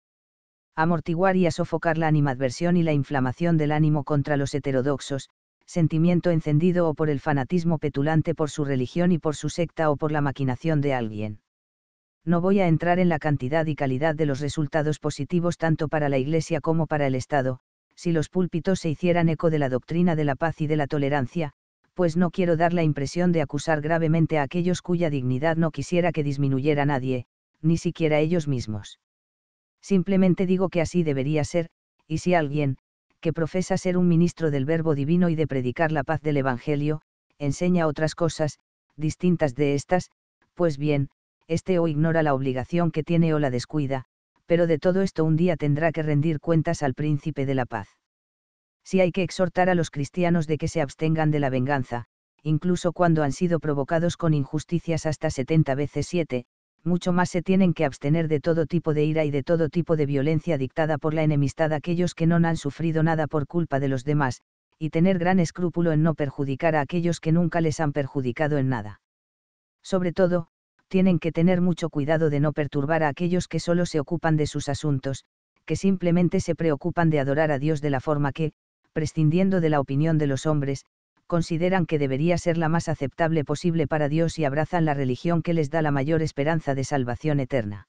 amortiguar y a sofocar la animadversión y la inflamación del ánimo contra los heterodoxos, sentimiento encendido o por el fanatismo petulante por su religión y por su secta o por la maquinación de alguien. No voy a entrar en la cantidad y calidad de los resultados positivos tanto para la Iglesia como para el Estado, si los púlpitos se hicieran eco de la doctrina de la paz y de la tolerancia, pues no quiero dar la impresión de acusar gravemente a aquellos cuya dignidad no quisiera que disminuyera nadie, ni siquiera ellos mismos. Simplemente digo que así debería ser, y si alguien, que profesa ser un ministro del Verbo Divino y de predicar la paz del Evangelio, enseña otras cosas, distintas de estas, pues bien, este o ignora la obligación que tiene o la descuida, pero de todo esto un día tendrá que rendir cuentas al príncipe de la paz si hay que exhortar a los cristianos de que se abstengan de la venganza, incluso cuando han sido provocados con injusticias hasta 70 veces 7, mucho más se tienen que abstener de todo tipo de ira y de todo tipo de violencia dictada por la enemistad aquellos que no han sufrido nada por culpa de los demás, y tener gran escrúpulo en no perjudicar a aquellos que nunca les han perjudicado en nada. Sobre todo, tienen que tener mucho cuidado de no perturbar a aquellos que solo se ocupan de sus asuntos, que simplemente se preocupan de adorar a Dios de la forma que, prescindiendo de la opinión de los hombres, consideran que debería ser la más aceptable posible para Dios y abrazan la religión que les da la mayor esperanza de salvación eterna.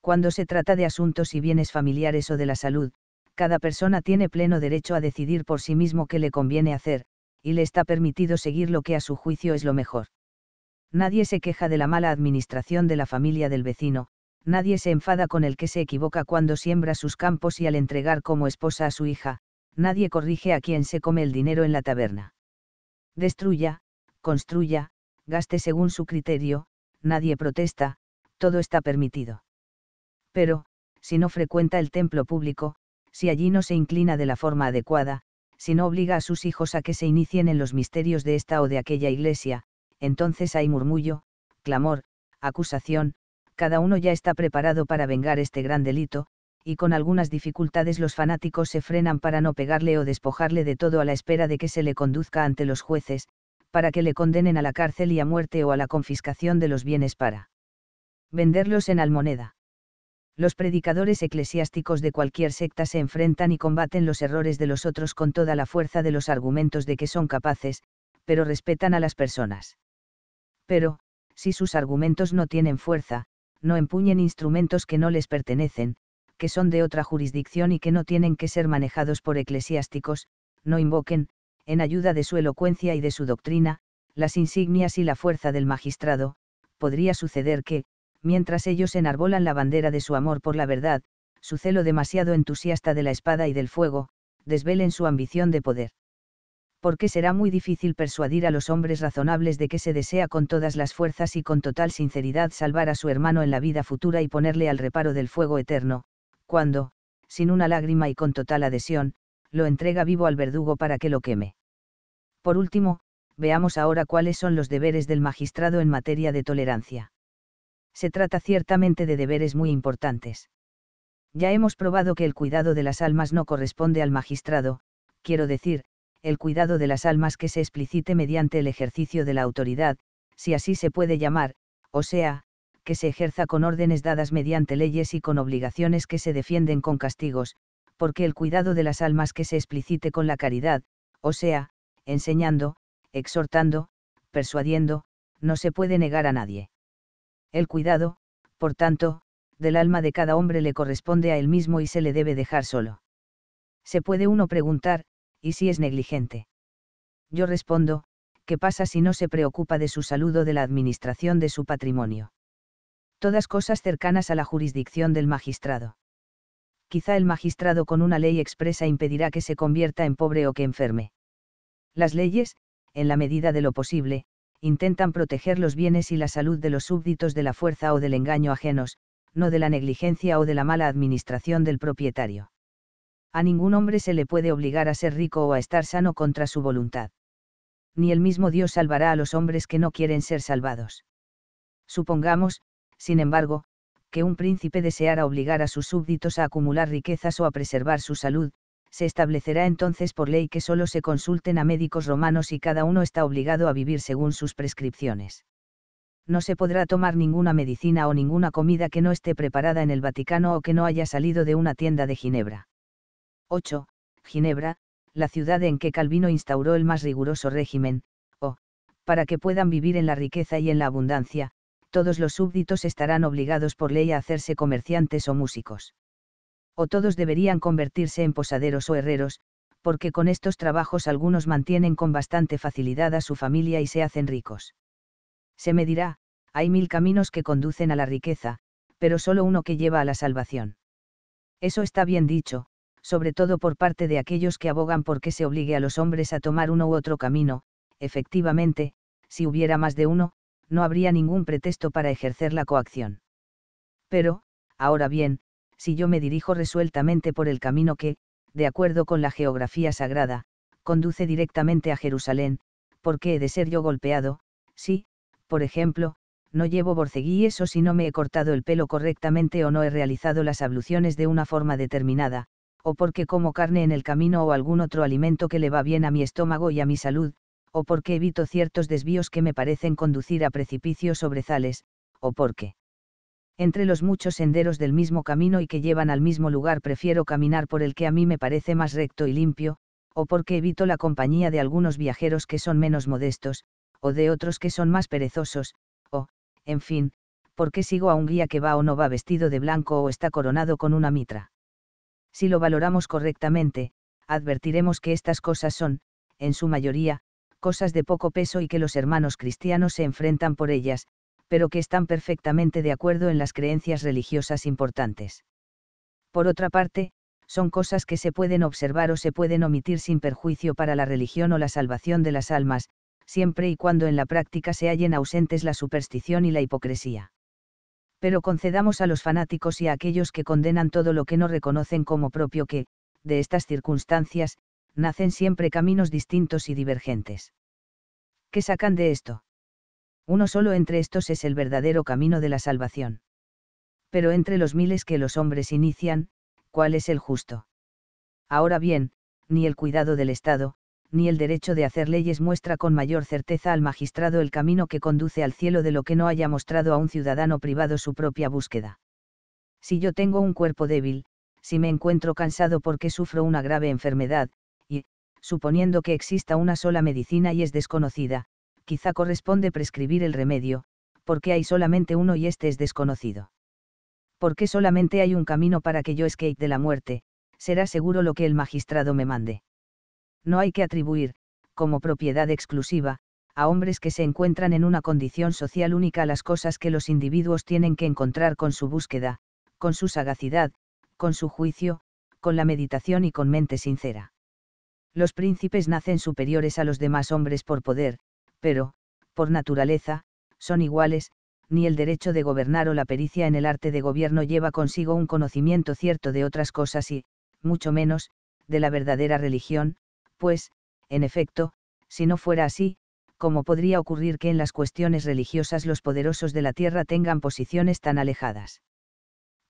Cuando se trata de asuntos y bienes familiares o de la salud, cada persona tiene pleno derecho a decidir por sí mismo qué le conviene hacer, y le está permitido seguir lo que a su juicio es lo mejor. Nadie se queja de la mala administración de la familia del vecino, nadie se enfada con el que se equivoca cuando siembra sus campos y al entregar como esposa a su hija, nadie corrige a quien se come el dinero en la taberna. Destruya, construya, gaste según su criterio, nadie protesta, todo está permitido. Pero, si no frecuenta el templo público, si allí no se inclina de la forma adecuada, si no obliga a sus hijos a que se inicien en los misterios de esta o de aquella iglesia, entonces hay murmullo, clamor, acusación, cada uno ya está preparado para vengar este gran delito, y con algunas dificultades los fanáticos se frenan para no pegarle o despojarle de todo a la espera de que se le conduzca ante los jueces, para que le condenen a la cárcel y a muerte o a la confiscación de los bienes para venderlos en almoneda. Los predicadores eclesiásticos de cualquier secta se enfrentan y combaten los errores de los otros con toda la fuerza de los argumentos de que son capaces, pero respetan a las personas. Pero, si sus argumentos no tienen fuerza, no empuñen instrumentos que no les pertenecen, que son de otra jurisdicción y que no tienen que ser manejados por eclesiásticos, no invoquen, en ayuda de su elocuencia y de su doctrina, las insignias y la fuerza del magistrado, podría suceder que, mientras ellos enarbolan la bandera de su amor por la verdad, su celo demasiado entusiasta de la espada y del fuego, desvelen su ambición de poder. Porque será muy difícil persuadir a los hombres razonables de que se desea con todas las fuerzas y con total sinceridad salvar a su hermano en la vida futura y ponerle al reparo del fuego eterno, cuando, sin una lágrima y con total adhesión, lo entrega vivo al verdugo para que lo queme. Por último, veamos ahora cuáles son los deberes del magistrado en materia de tolerancia. Se trata ciertamente de deberes muy importantes. Ya hemos probado que el cuidado de las almas no corresponde al magistrado, quiero decir, el cuidado de las almas que se explicite mediante el ejercicio de la autoridad, si así se puede llamar, o sea, que se ejerza con órdenes dadas mediante leyes y con obligaciones que se defienden con castigos, porque el cuidado de las almas que se explicite con la caridad, o sea, enseñando, exhortando, persuadiendo, no se puede negar a nadie. El cuidado, por tanto, del alma de cada hombre le corresponde a él mismo y se le debe dejar solo. Se puede uno preguntar, ¿y si es negligente? Yo respondo, ¿qué pasa si no se preocupa de su salud o de la administración de su patrimonio? Todas cosas cercanas a la jurisdicción del magistrado. Quizá el magistrado con una ley expresa impedirá que se convierta en pobre o que enferme. Las leyes, en la medida de lo posible, intentan proteger los bienes y la salud de los súbditos de la fuerza o del engaño ajenos, no de la negligencia o de la mala administración del propietario. A ningún hombre se le puede obligar a ser rico o a estar sano contra su voluntad. Ni el mismo Dios salvará a los hombres que no quieren ser salvados. Supongamos, sin embargo, que un príncipe deseara obligar a sus súbditos a acumular riquezas o a preservar su salud, se establecerá entonces por ley que solo se consulten a médicos romanos y cada uno está obligado a vivir según sus prescripciones. No se podrá tomar ninguna medicina o ninguna comida que no esté preparada en el Vaticano o que no haya salido de una tienda de Ginebra. 8. Ginebra, la ciudad en que Calvino instauró el más riguroso régimen, o, para que puedan vivir en la riqueza y en la abundancia, todos los súbditos estarán obligados por ley a hacerse comerciantes o músicos o todos deberían convertirse en posaderos o herreros, porque con estos trabajos algunos mantienen con bastante facilidad a su familia y se hacen ricos. Se me dirá, hay mil caminos que conducen a la riqueza, pero solo uno que lleva a la salvación. Eso está bien dicho, sobre todo por parte de aquellos que abogan por que se obligue a los hombres a tomar uno u otro camino, efectivamente, si hubiera más de uno, no habría ningún pretexto para ejercer la coacción. Pero, ahora bien, si yo me dirijo resueltamente por el camino que, de acuerdo con la geografía sagrada, conduce directamente a Jerusalén, ¿por qué he de ser yo golpeado? Si, por ejemplo, no llevo borceguíes o si no me he cortado el pelo correctamente o no he realizado las abluciones de una forma determinada, o porque como carne en el camino o algún otro alimento que le va bien a mi estómago y a mi salud, o porque evito ciertos desvíos que me parecen conducir a precipicios sobresales, o porque entre los muchos senderos del mismo camino y que llevan al mismo lugar prefiero caminar por el que a mí me parece más recto y limpio, o porque evito la compañía de algunos viajeros que son menos modestos, o de otros que son más perezosos, o, en fin, porque sigo a un guía que va o no va vestido de blanco o está coronado con una mitra. Si lo valoramos correctamente, advertiremos que estas cosas son, en su mayoría, cosas de poco peso y que los hermanos cristianos se enfrentan por ellas, pero que están perfectamente de acuerdo en las creencias religiosas importantes. Por otra parte, son cosas que se pueden observar o se pueden omitir sin perjuicio para la religión o la salvación de las almas, siempre y cuando en la práctica se hallen ausentes la superstición y la hipocresía. Pero concedamos a los fanáticos y a aquellos que condenan todo lo que no reconocen como propio que, de estas circunstancias, nacen siempre caminos distintos y divergentes. ¿Qué sacan de esto? uno solo entre estos es el verdadero camino de la salvación. Pero entre los miles que los hombres inician, ¿cuál es el justo? Ahora bien, ni el cuidado del Estado, ni el derecho de hacer leyes muestra con mayor certeza al magistrado el camino que conduce al cielo de lo que no haya mostrado a un ciudadano privado su propia búsqueda. Si yo tengo un cuerpo débil, si me encuentro cansado porque sufro una grave enfermedad, suponiendo que exista una sola medicina y es desconocida, quizá corresponde prescribir el remedio, porque hay solamente uno y este es desconocido. Porque solamente hay un camino para que yo escape de la muerte, será seguro lo que el magistrado me mande. No hay que atribuir, como propiedad exclusiva, a hombres que se encuentran en una condición social única las cosas que los individuos tienen que encontrar con su búsqueda, con su sagacidad, con su juicio, con la meditación y con mente sincera. Los príncipes nacen superiores a los demás hombres por poder, pero, por naturaleza, son iguales, ni el derecho de gobernar o la pericia en el arte de gobierno lleva consigo un conocimiento cierto de otras cosas y, mucho menos, de la verdadera religión, pues, en efecto, si no fuera así, ¿cómo podría ocurrir que en las cuestiones religiosas los poderosos de la tierra tengan posiciones tan alejadas?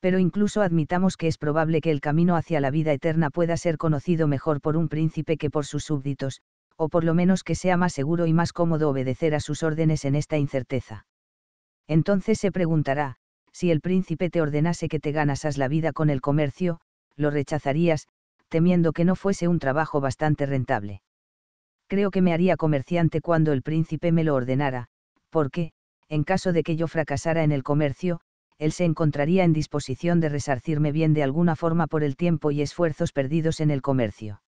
Pero incluso admitamos que es probable que el camino hacia la vida eterna pueda ser conocido mejor por un príncipe que por sus súbditos, o por lo menos que sea más seguro y más cómodo obedecer a sus órdenes en esta incerteza. Entonces se preguntará, si el príncipe te ordenase que te ganasas la vida con el comercio, lo rechazarías, temiendo que no fuese un trabajo bastante rentable. Creo que me haría comerciante cuando el príncipe me lo ordenara, porque, en caso de que yo fracasara en el comercio, él se encontraría en disposición de resarcirme bien de alguna forma por el tiempo y esfuerzos perdidos en el comercio.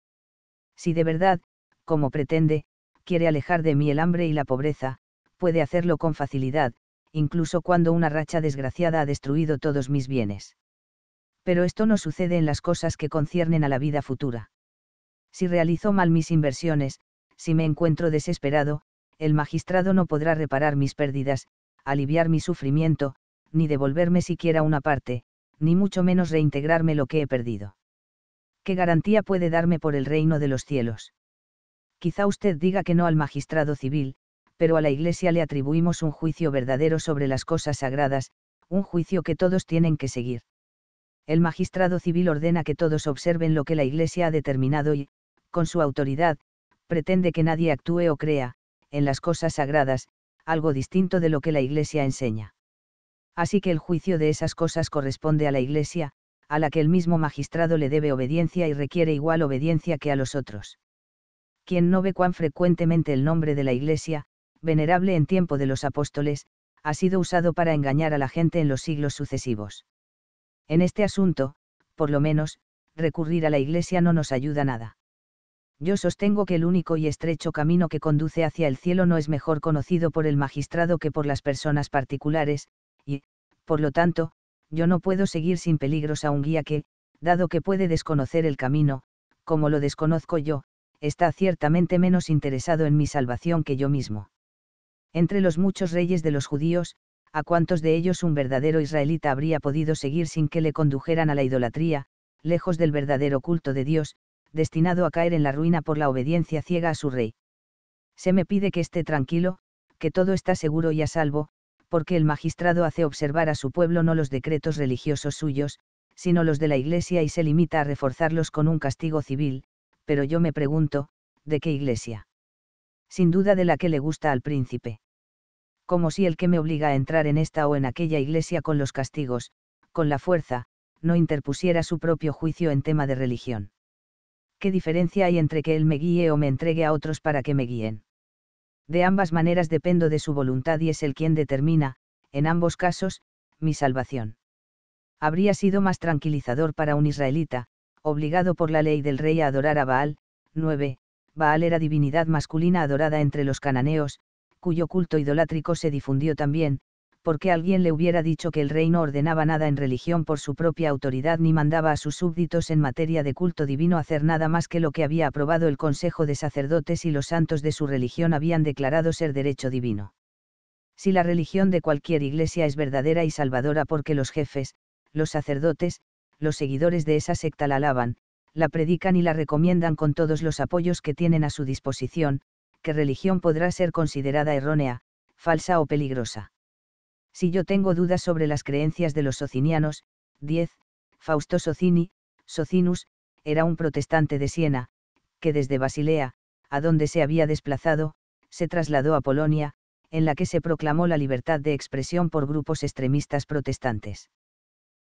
Si de verdad, como pretende, quiere alejar de mí el hambre y la pobreza, puede hacerlo con facilidad, incluso cuando una racha desgraciada ha destruido todos mis bienes. Pero esto no sucede en las cosas que conciernen a la vida futura. Si realizo mal mis inversiones, si me encuentro desesperado, el magistrado no podrá reparar mis pérdidas, aliviar mi sufrimiento, ni devolverme siquiera una parte, ni mucho menos reintegrarme lo que he perdido. ¿Qué garantía puede darme por el reino de los cielos? Quizá usted diga que no al magistrado civil, pero a la Iglesia le atribuimos un juicio verdadero sobre las cosas sagradas, un juicio que todos tienen que seguir. El magistrado civil ordena que todos observen lo que la Iglesia ha determinado y, con su autoridad, pretende que nadie actúe o crea, en las cosas sagradas, algo distinto de lo que la Iglesia enseña. Así que el juicio de esas cosas corresponde a la Iglesia, a la que el mismo magistrado le debe obediencia y requiere igual obediencia que a los otros. Quien no ve cuán frecuentemente el nombre de la Iglesia, venerable en tiempo de los apóstoles, ha sido usado para engañar a la gente en los siglos sucesivos. En este asunto, por lo menos, recurrir a la Iglesia no nos ayuda nada. Yo sostengo que el único y estrecho camino que conduce hacia el cielo no es mejor conocido por el magistrado que por las personas particulares, por lo tanto, yo no puedo seguir sin peligros a un guía que, dado que puede desconocer el camino, como lo desconozco yo, está ciertamente menos interesado en mi salvación que yo mismo. Entre los muchos reyes de los judíos, a cuántos de ellos un verdadero israelita habría podido seguir sin que le condujeran a la idolatría, lejos del verdadero culto de Dios, destinado a caer en la ruina por la obediencia ciega a su rey. Se me pide que esté tranquilo, que todo está seguro y a salvo, porque el magistrado hace observar a su pueblo no los decretos religiosos suyos, sino los de la Iglesia y se limita a reforzarlos con un castigo civil, pero yo me pregunto, ¿de qué Iglesia? Sin duda de la que le gusta al príncipe. Como si el que me obliga a entrar en esta o en aquella iglesia con los castigos, con la fuerza, no interpusiera su propio juicio en tema de religión. ¿Qué diferencia hay entre que él me guíe o me entregue a otros para que me guíen? De ambas maneras dependo de su voluntad y es él quien determina, en ambos casos, mi salvación. Habría sido más tranquilizador para un israelita, obligado por la ley del rey a adorar a Baal, 9. Baal era divinidad masculina adorada entre los cananeos, cuyo culto idolátrico se difundió también, porque alguien le hubiera dicho que el rey no ordenaba nada en religión por su propia autoridad ni mandaba a sus súbditos en materia de culto divino hacer nada más que lo que había aprobado el Consejo de Sacerdotes y los santos de su religión habían declarado ser derecho divino. Si la religión de cualquier iglesia es verdadera y salvadora porque los jefes, los sacerdotes, los seguidores de esa secta la alaban, la predican y la recomiendan con todos los apoyos que tienen a su disposición, ¿qué religión podrá ser considerada errónea, falsa o peligrosa? Si yo tengo dudas sobre las creencias de los socinianos, 10. Fausto Socini, Socinus, era un protestante de Siena, que desde Basilea, a donde se había desplazado, se trasladó a Polonia, en la que se proclamó la libertad de expresión por grupos extremistas protestantes.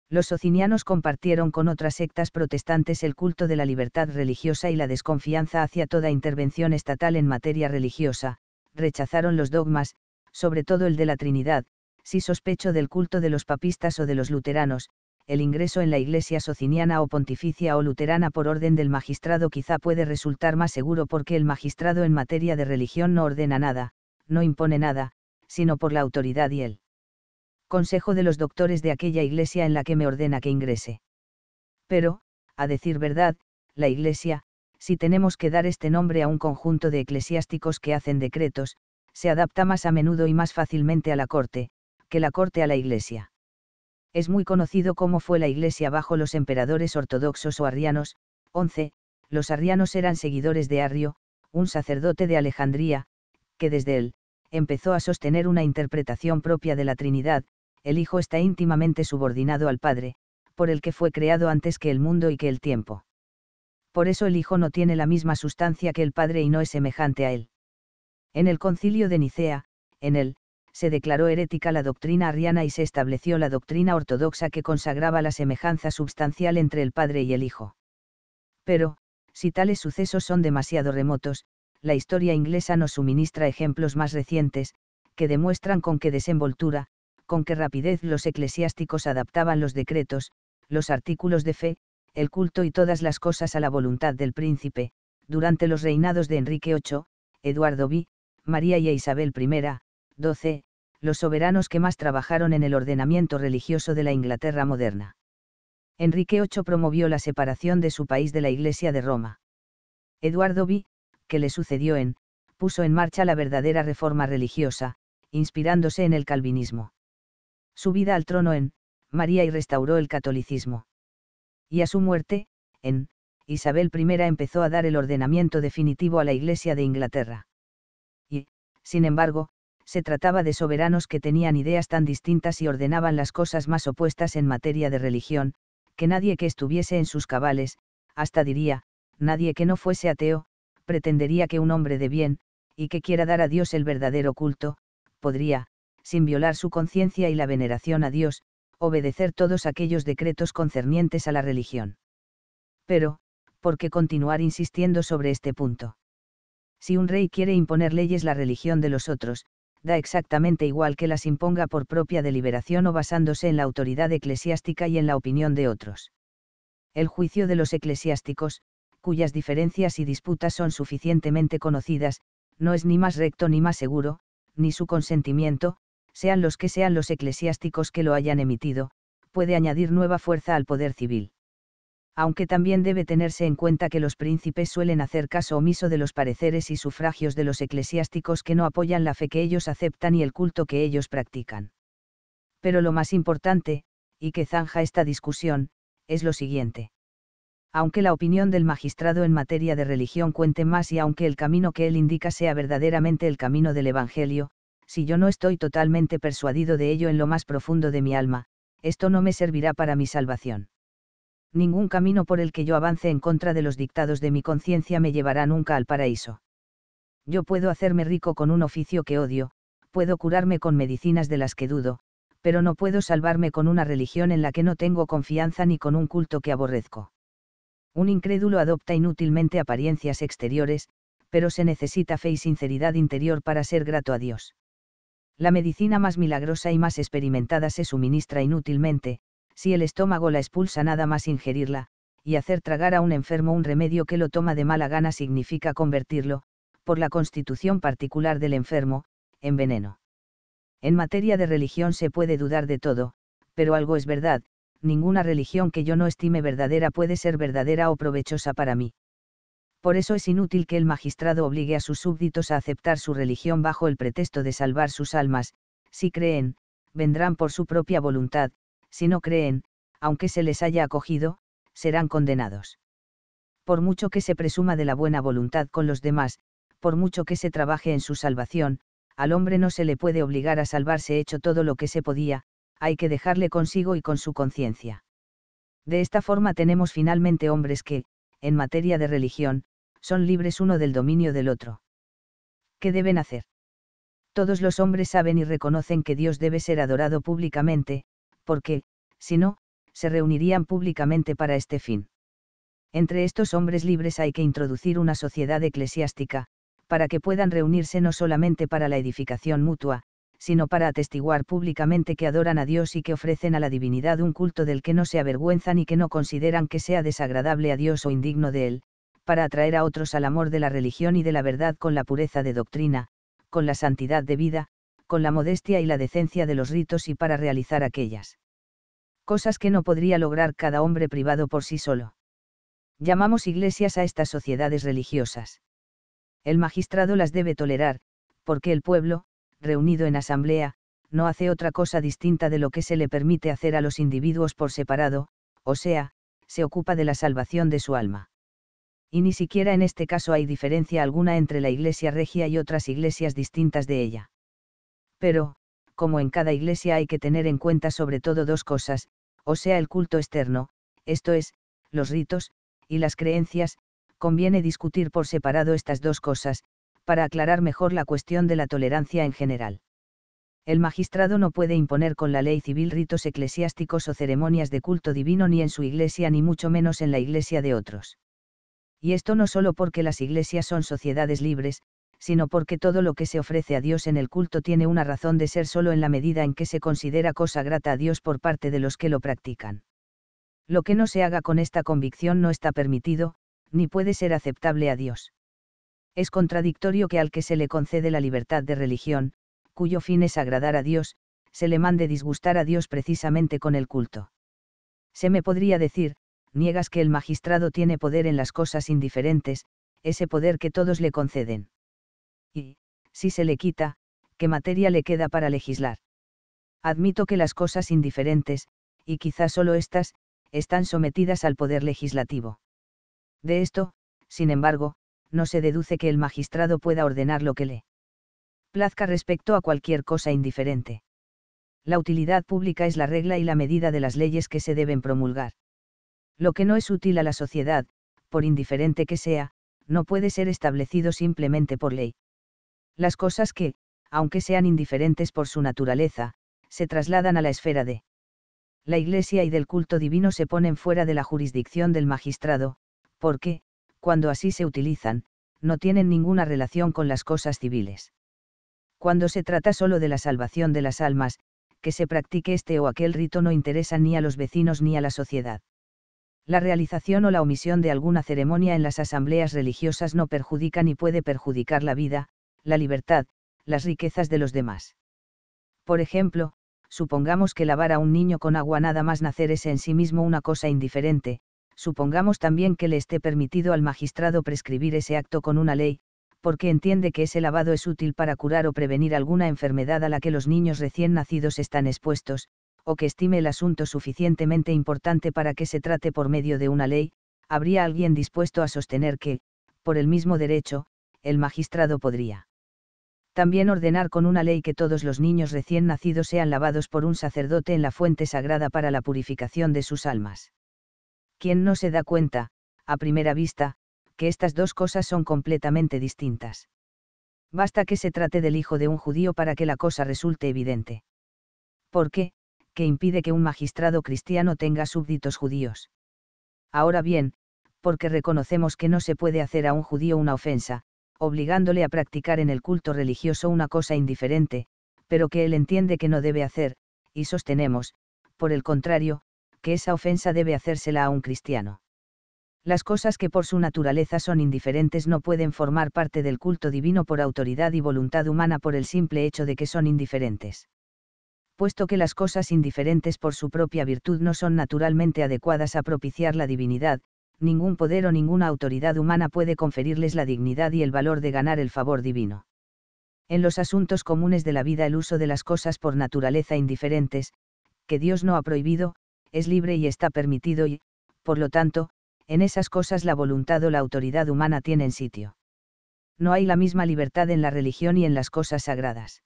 Los socinianos compartieron con otras sectas protestantes el culto de la libertad religiosa y la desconfianza hacia toda intervención estatal en materia religiosa, rechazaron los dogmas, sobre todo el de la Trinidad, si sospecho del culto de los papistas o de los luteranos, el ingreso en la iglesia sociniana o pontificia o luterana por orden del magistrado quizá puede resultar más seguro porque el magistrado en materia de religión no ordena nada, no impone nada, sino por la autoridad y el consejo de los doctores de aquella iglesia en la que me ordena que ingrese. Pero, a decir verdad, la iglesia, si tenemos que dar este nombre a un conjunto de eclesiásticos que hacen decretos, se adapta más a menudo y más fácilmente a la corte, que la corte a la Iglesia. Es muy conocido cómo fue la Iglesia bajo los emperadores ortodoxos o arrianos. 11. Los arrianos eran seguidores de Arrio, un sacerdote de Alejandría, que desde él, empezó a sostener una interpretación propia de la Trinidad, el Hijo está íntimamente subordinado al Padre, por el que fue creado antes que el mundo y que el tiempo. Por eso el Hijo no tiene la misma sustancia que el Padre y no es semejante a él. En el concilio de Nicea, en él, se declaró herética la doctrina arriana y se estableció la doctrina ortodoxa que consagraba la semejanza substancial entre el Padre y el Hijo. Pero, si tales sucesos son demasiado remotos, la historia inglesa nos suministra ejemplos más recientes, que demuestran con qué desenvoltura, con qué rapidez los eclesiásticos adaptaban los decretos, los artículos de fe, el culto y todas las cosas a la voluntad del príncipe, durante los reinados de Enrique VIII, Eduardo V, María y Isabel I, 12, los soberanos que más trabajaron en el ordenamiento religioso de la Inglaterra moderna. Enrique VIII promovió la separación de su país de la Iglesia de Roma. Eduardo V, que le sucedió en, puso en marcha la verdadera reforma religiosa, inspirándose en el calvinismo. Su vida al trono en, María y restauró el catolicismo. Y a su muerte, en, Isabel I empezó a dar el ordenamiento definitivo a la Iglesia de Inglaterra. Y, sin embargo, se trataba de soberanos que tenían ideas tan distintas y ordenaban las cosas más opuestas en materia de religión, que nadie que estuviese en sus cabales, hasta diría, nadie que no fuese ateo, pretendería que un hombre de bien, y que quiera dar a Dios el verdadero culto, podría, sin violar su conciencia y la veneración a Dios, obedecer todos aquellos decretos concernientes a la religión. Pero, ¿por qué continuar insistiendo sobre este punto? Si un rey quiere imponer leyes la religión de los otros, da exactamente igual que las imponga por propia deliberación o basándose en la autoridad eclesiástica y en la opinión de otros. El juicio de los eclesiásticos, cuyas diferencias y disputas son suficientemente conocidas, no es ni más recto ni más seguro, ni su consentimiento, sean los que sean los eclesiásticos que lo hayan emitido, puede añadir nueva fuerza al poder civil aunque también debe tenerse en cuenta que los príncipes suelen hacer caso omiso de los pareceres y sufragios de los eclesiásticos que no apoyan la fe que ellos aceptan y el culto que ellos practican. Pero lo más importante, y que zanja esta discusión, es lo siguiente. Aunque la opinión del magistrado en materia de religión cuente más y aunque el camino que él indica sea verdaderamente el camino del Evangelio, si yo no estoy totalmente persuadido de ello en lo más profundo de mi alma, esto no me servirá para mi salvación ningún camino por el que yo avance en contra de los dictados de mi conciencia me llevará nunca al paraíso. Yo puedo hacerme rico con un oficio que odio, puedo curarme con medicinas de las que dudo, pero no puedo salvarme con una religión en la que no tengo confianza ni con un culto que aborrezco. Un incrédulo adopta inútilmente apariencias exteriores, pero se necesita fe y sinceridad interior para ser grato a Dios. La medicina más milagrosa y más experimentada se suministra inútilmente, si el estómago la expulsa nada más ingerirla, y hacer tragar a un enfermo un remedio que lo toma de mala gana significa convertirlo, por la constitución particular del enfermo, en veneno. En materia de religión se puede dudar de todo, pero algo es verdad, ninguna religión que yo no estime verdadera puede ser verdadera o provechosa para mí. Por eso es inútil que el magistrado obligue a sus súbditos a aceptar su religión bajo el pretexto de salvar sus almas, si creen, vendrán por su propia voluntad, si no creen, aunque se les haya acogido, serán condenados. Por mucho que se presuma de la buena voluntad con los demás, por mucho que se trabaje en su salvación, al hombre no se le puede obligar a salvarse hecho todo lo que se podía, hay que dejarle consigo y con su conciencia. De esta forma tenemos finalmente hombres que, en materia de religión, son libres uno del dominio del otro. ¿Qué deben hacer? Todos los hombres saben y reconocen que Dios debe ser adorado públicamente, porque, si no, se reunirían públicamente para este fin. Entre estos hombres libres hay que introducir una sociedad eclesiástica, para que puedan reunirse no solamente para la edificación mutua, sino para atestiguar públicamente que adoran a Dios y que ofrecen a la divinidad un culto del que no se avergüenzan y que no consideran que sea desagradable a Dios o indigno de él, para atraer a otros al amor de la religión y de la verdad con la pureza de doctrina, con la santidad de vida, con la modestia y la decencia de los ritos y para realizar aquellas cosas que no podría lograr cada hombre privado por sí solo. Llamamos iglesias a estas sociedades religiosas. El magistrado las debe tolerar, porque el pueblo, reunido en asamblea, no hace otra cosa distinta de lo que se le permite hacer a los individuos por separado, o sea, se ocupa de la salvación de su alma. Y ni siquiera en este caso hay diferencia alguna entre la iglesia regia y otras iglesias distintas de ella pero, como en cada iglesia hay que tener en cuenta sobre todo dos cosas, o sea el culto externo, esto es, los ritos, y las creencias, conviene discutir por separado estas dos cosas, para aclarar mejor la cuestión de la tolerancia en general. El magistrado no puede imponer con la ley civil ritos eclesiásticos o ceremonias de culto divino ni en su iglesia ni mucho menos en la iglesia de otros. Y esto no solo porque las iglesias son sociedades libres, sino porque todo lo que se ofrece a Dios en el culto tiene una razón de ser solo en la medida en que se considera cosa grata a Dios por parte de los que lo practican. Lo que no se haga con esta convicción no está permitido, ni puede ser aceptable a Dios. Es contradictorio que al que se le concede la libertad de religión, cuyo fin es agradar a Dios, se le mande disgustar a Dios precisamente con el culto. Se me podría decir, niegas que el magistrado tiene poder en las cosas indiferentes, ese poder que todos le conceden. Y, si se le quita, ¿qué materia le queda para legislar? Admito que las cosas indiferentes, y quizás solo estas, están sometidas al poder legislativo. De esto, sin embargo, no se deduce que el magistrado pueda ordenar lo que le plazca respecto a cualquier cosa indiferente. La utilidad pública es la regla y la medida de las leyes que se deben promulgar. Lo que no es útil a la sociedad, por indiferente que sea, no puede ser establecido simplemente por ley. Las cosas que, aunque sean indiferentes por su naturaleza, se trasladan a la esfera de la Iglesia y del culto divino se ponen fuera de la jurisdicción del magistrado, porque, cuando así se utilizan, no tienen ninguna relación con las cosas civiles. Cuando se trata solo de la salvación de las almas, que se practique este o aquel rito no interesa ni a los vecinos ni a la sociedad. La realización o la omisión de alguna ceremonia en las asambleas religiosas no perjudica ni puede perjudicar la vida, la libertad, las riquezas de los demás. Por ejemplo, supongamos que lavar a un niño con agua nada más nacer es en sí mismo una cosa indiferente, supongamos también que le esté permitido al magistrado prescribir ese acto con una ley, porque entiende que ese lavado es útil para curar o prevenir alguna enfermedad a la que los niños recién nacidos están expuestos, o que estime el asunto suficientemente importante para que se trate por medio de una ley, habría alguien dispuesto a sostener que, por el mismo derecho, el magistrado podría también ordenar con una ley que todos los niños recién nacidos sean lavados por un sacerdote en la fuente sagrada para la purificación de sus almas. ¿Quién no se da cuenta, a primera vista, que estas dos cosas son completamente distintas? Basta que se trate del hijo de un judío para que la cosa resulte evidente. ¿Por qué? que impide que un magistrado cristiano tenga súbditos judíos. Ahora bien, porque reconocemos que no se puede hacer a un judío una ofensa, obligándole a practicar en el culto religioso una cosa indiferente, pero que él entiende que no debe hacer, y sostenemos, por el contrario, que esa ofensa debe hacérsela a un cristiano. Las cosas que por su naturaleza son indiferentes no pueden formar parte del culto divino por autoridad y voluntad humana por el simple hecho de que son indiferentes puesto que las cosas indiferentes por su propia virtud no son naturalmente adecuadas a propiciar la divinidad, ningún poder o ninguna autoridad humana puede conferirles la dignidad y el valor de ganar el favor divino. En los asuntos comunes de la vida el uso de las cosas por naturaleza indiferentes, que Dios no ha prohibido, es libre y está permitido y, por lo tanto, en esas cosas la voluntad o la autoridad humana tienen sitio. No hay la misma libertad en la religión y en las cosas sagradas.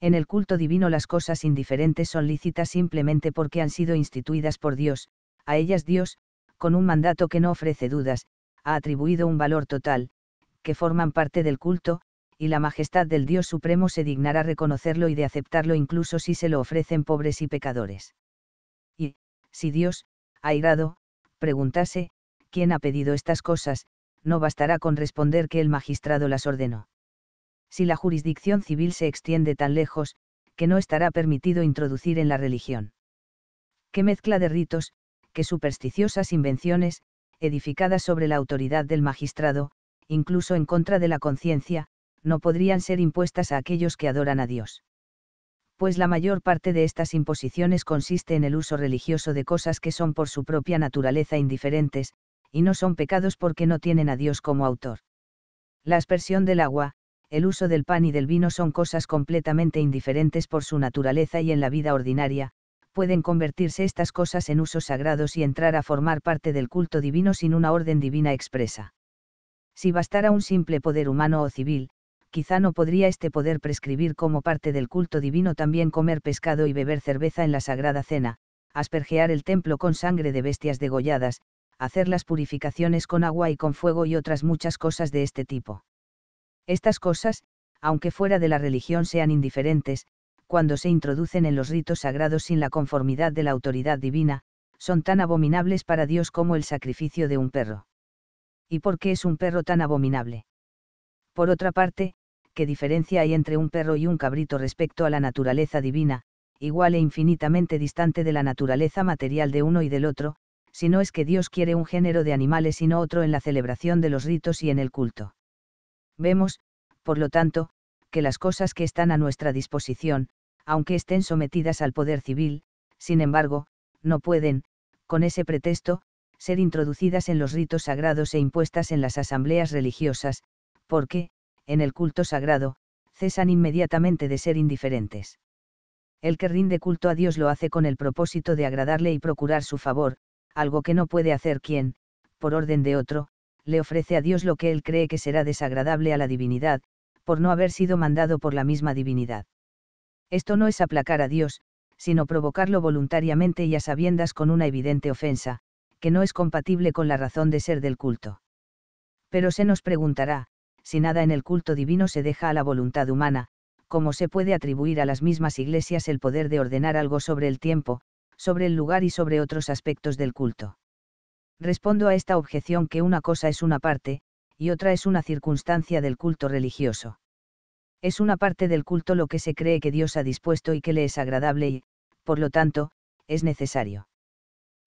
En el culto divino las cosas indiferentes son lícitas simplemente porque han sido instituidas por Dios, a ellas Dios, con un mandato que no ofrece dudas, ha atribuido un valor total, que forman parte del culto, y la majestad del Dios Supremo se dignará reconocerlo y de aceptarlo incluso si se lo ofrecen pobres y pecadores. Y, si Dios, airado, preguntase, ¿quién ha pedido estas cosas? No bastará con responder que el magistrado las ordenó si la jurisdicción civil se extiende tan lejos, que no estará permitido introducir en la religión. ¿Qué mezcla de ritos, qué supersticiosas invenciones, edificadas sobre la autoridad del magistrado, incluso en contra de la conciencia, no podrían ser impuestas a aquellos que adoran a Dios? Pues la mayor parte de estas imposiciones consiste en el uso religioso de cosas que son por su propia naturaleza indiferentes, y no son pecados porque no tienen a Dios como autor. La aspersión del agua, el uso del pan y del vino son cosas completamente indiferentes por su naturaleza y en la vida ordinaria, pueden convertirse estas cosas en usos sagrados y entrar a formar parte del culto divino sin una orden divina expresa. Si bastara un simple poder humano o civil, quizá no podría este poder prescribir como parte del culto divino también comer pescado y beber cerveza en la Sagrada Cena, aspergear el templo con sangre de bestias degolladas, hacer las purificaciones con agua y con fuego y otras muchas cosas de este tipo. Estas cosas, aunque fuera de la religión sean indiferentes, cuando se introducen en los ritos sagrados sin la conformidad de la autoridad divina, son tan abominables para Dios como el sacrificio de un perro. ¿Y por qué es un perro tan abominable? Por otra parte, ¿qué diferencia hay entre un perro y un cabrito respecto a la naturaleza divina, igual e infinitamente distante de la naturaleza material de uno y del otro, si no es que Dios quiere un género de animales y no otro en la celebración de los ritos y en el culto? Vemos, por lo tanto, que las cosas que están a nuestra disposición, aunque estén sometidas al poder civil, sin embargo, no pueden, con ese pretexto, ser introducidas en los ritos sagrados e impuestas en las asambleas religiosas, porque, en el culto sagrado, cesan inmediatamente de ser indiferentes. El que rinde culto a Dios lo hace con el propósito de agradarle y procurar su favor, algo que no puede hacer quien, por orden de otro, le ofrece a Dios lo que él cree que será desagradable a la divinidad, por no haber sido mandado por la misma divinidad. Esto no es aplacar a Dios, sino provocarlo voluntariamente y a sabiendas con una evidente ofensa, que no es compatible con la razón de ser del culto. Pero se nos preguntará, si nada en el culto divino se deja a la voluntad humana, ¿cómo se puede atribuir a las mismas iglesias el poder de ordenar algo sobre el tiempo, sobre el lugar y sobre otros aspectos del culto? Respondo a esta objeción que una cosa es una parte, y otra es una circunstancia del culto religioso. Es una parte del culto lo que se cree que Dios ha dispuesto y que le es agradable y, por lo tanto, es necesario.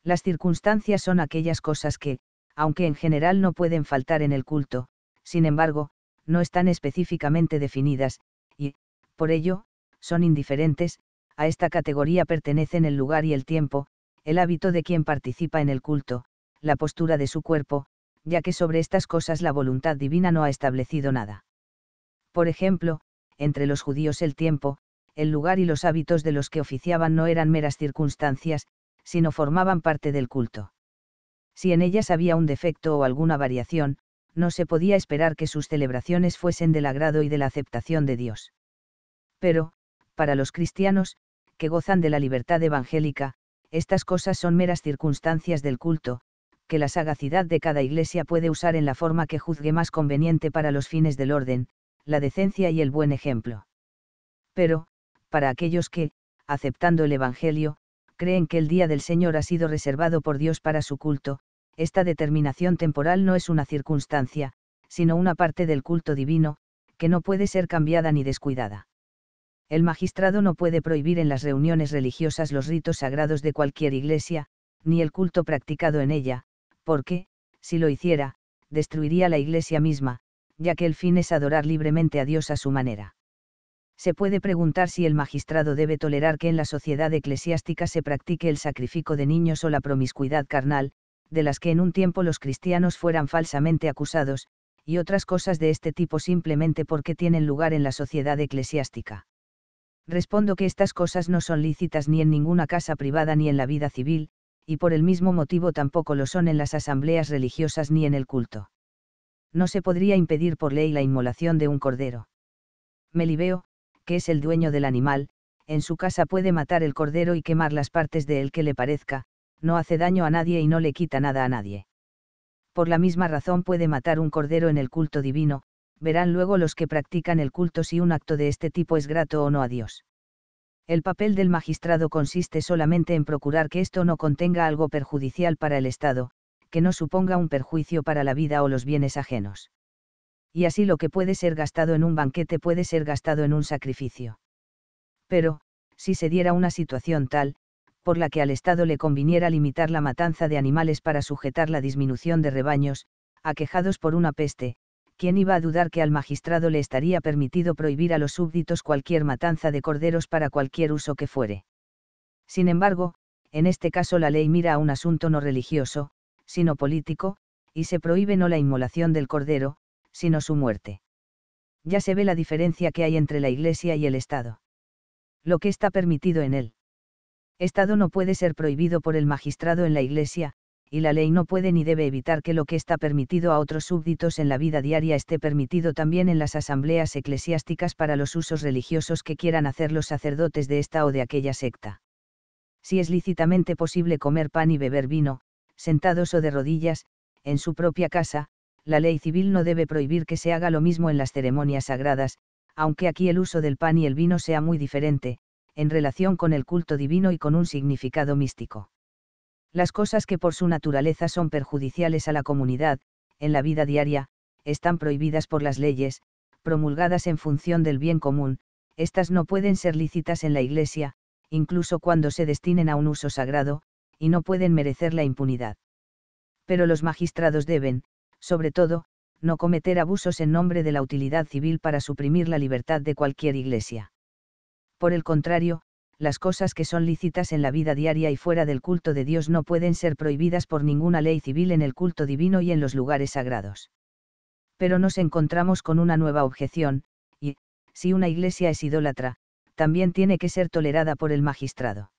Las circunstancias son aquellas cosas que, aunque en general no pueden faltar en el culto, sin embargo, no están específicamente definidas, y, por ello, son indiferentes, a esta categoría pertenecen el lugar y el tiempo, el hábito de quien participa en el culto, la postura de su cuerpo, ya que sobre estas cosas la voluntad divina no ha establecido nada. Por ejemplo, entre los judíos el tiempo, el lugar y los hábitos de los que oficiaban no eran meras circunstancias, sino formaban parte del culto. Si en ellas había un defecto o alguna variación, no se podía esperar que sus celebraciones fuesen del agrado y de la aceptación de Dios. Pero, para los cristianos, que gozan de la libertad evangélica, estas cosas son meras circunstancias del culto, que la sagacidad de cada iglesia puede usar en la forma que juzgue más conveniente para los fines del orden, la decencia y el buen ejemplo. Pero, para aquellos que, aceptando el Evangelio, creen que el día del Señor ha sido reservado por Dios para su culto, esta determinación temporal no es una circunstancia, sino una parte del culto divino, que no puede ser cambiada ni descuidada. El magistrado no puede prohibir en las reuniones religiosas los ritos sagrados de cualquier iglesia, ni el culto practicado en ella, porque, si lo hiciera, destruiría la iglesia misma, ya que el fin es adorar libremente a Dios a su manera. Se puede preguntar si el magistrado debe tolerar que en la sociedad eclesiástica se practique el sacrificio de niños o la promiscuidad carnal, de las que en un tiempo los cristianos fueran falsamente acusados, y otras cosas de este tipo simplemente porque tienen lugar en la sociedad eclesiástica. Respondo que estas cosas no son lícitas ni en ninguna casa privada ni en la vida civil, y por el mismo motivo tampoco lo son en las asambleas religiosas ni en el culto. No se podría impedir por ley la inmolación de un cordero. Melibeo, que es el dueño del animal, en su casa puede matar el cordero y quemar las partes de él que le parezca, no hace daño a nadie y no le quita nada a nadie. Por la misma razón puede matar un cordero en el culto divino, verán luego los que practican el culto si un acto de este tipo es grato o no a Dios. El papel del magistrado consiste solamente en procurar que esto no contenga algo perjudicial para el Estado, que no suponga un perjuicio para la vida o los bienes ajenos. Y así lo que puede ser gastado en un banquete puede ser gastado en un sacrificio. Pero, si se diera una situación tal, por la que al Estado le conviniera limitar la matanza de animales para sujetar la disminución de rebaños, aquejados por una peste, ¿quién iba a dudar que al magistrado le estaría permitido prohibir a los súbditos cualquier matanza de corderos para cualquier uso que fuere? Sin embargo, en este caso la ley mira a un asunto no religioso, sino político, y se prohíbe no la inmolación del cordero, sino su muerte. Ya se ve la diferencia que hay entre la Iglesia y el Estado. Lo que está permitido en él Estado no puede ser prohibido por el magistrado en la Iglesia, y la ley no puede ni debe evitar que lo que está permitido a otros súbditos en la vida diaria esté permitido también en las asambleas eclesiásticas para los usos religiosos que quieran hacer los sacerdotes de esta o de aquella secta. Si es lícitamente posible comer pan y beber vino, sentados o de rodillas, en su propia casa, la ley civil no debe prohibir que se haga lo mismo en las ceremonias sagradas, aunque aquí el uso del pan y el vino sea muy diferente, en relación con el culto divino y con un significado místico. Las cosas que por su naturaleza son perjudiciales a la comunidad, en la vida diaria, están prohibidas por las leyes, promulgadas en función del bien común, estas no pueden ser lícitas en la Iglesia, incluso cuando se destinen a un uso sagrado, y no pueden merecer la impunidad. Pero los magistrados deben, sobre todo, no cometer abusos en nombre de la utilidad civil para suprimir la libertad de cualquier iglesia. Por el contrario, las cosas que son lícitas en la vida diaria y fuera del culto de Dios no pueden ser prohibidas por ninguna ley civil en el culto divino y en los lugares sagrados. Pero nos encontramos con una nueva objeción, y, si una iglesia es idólatra, también tiene que ser tolerada por el magistrado.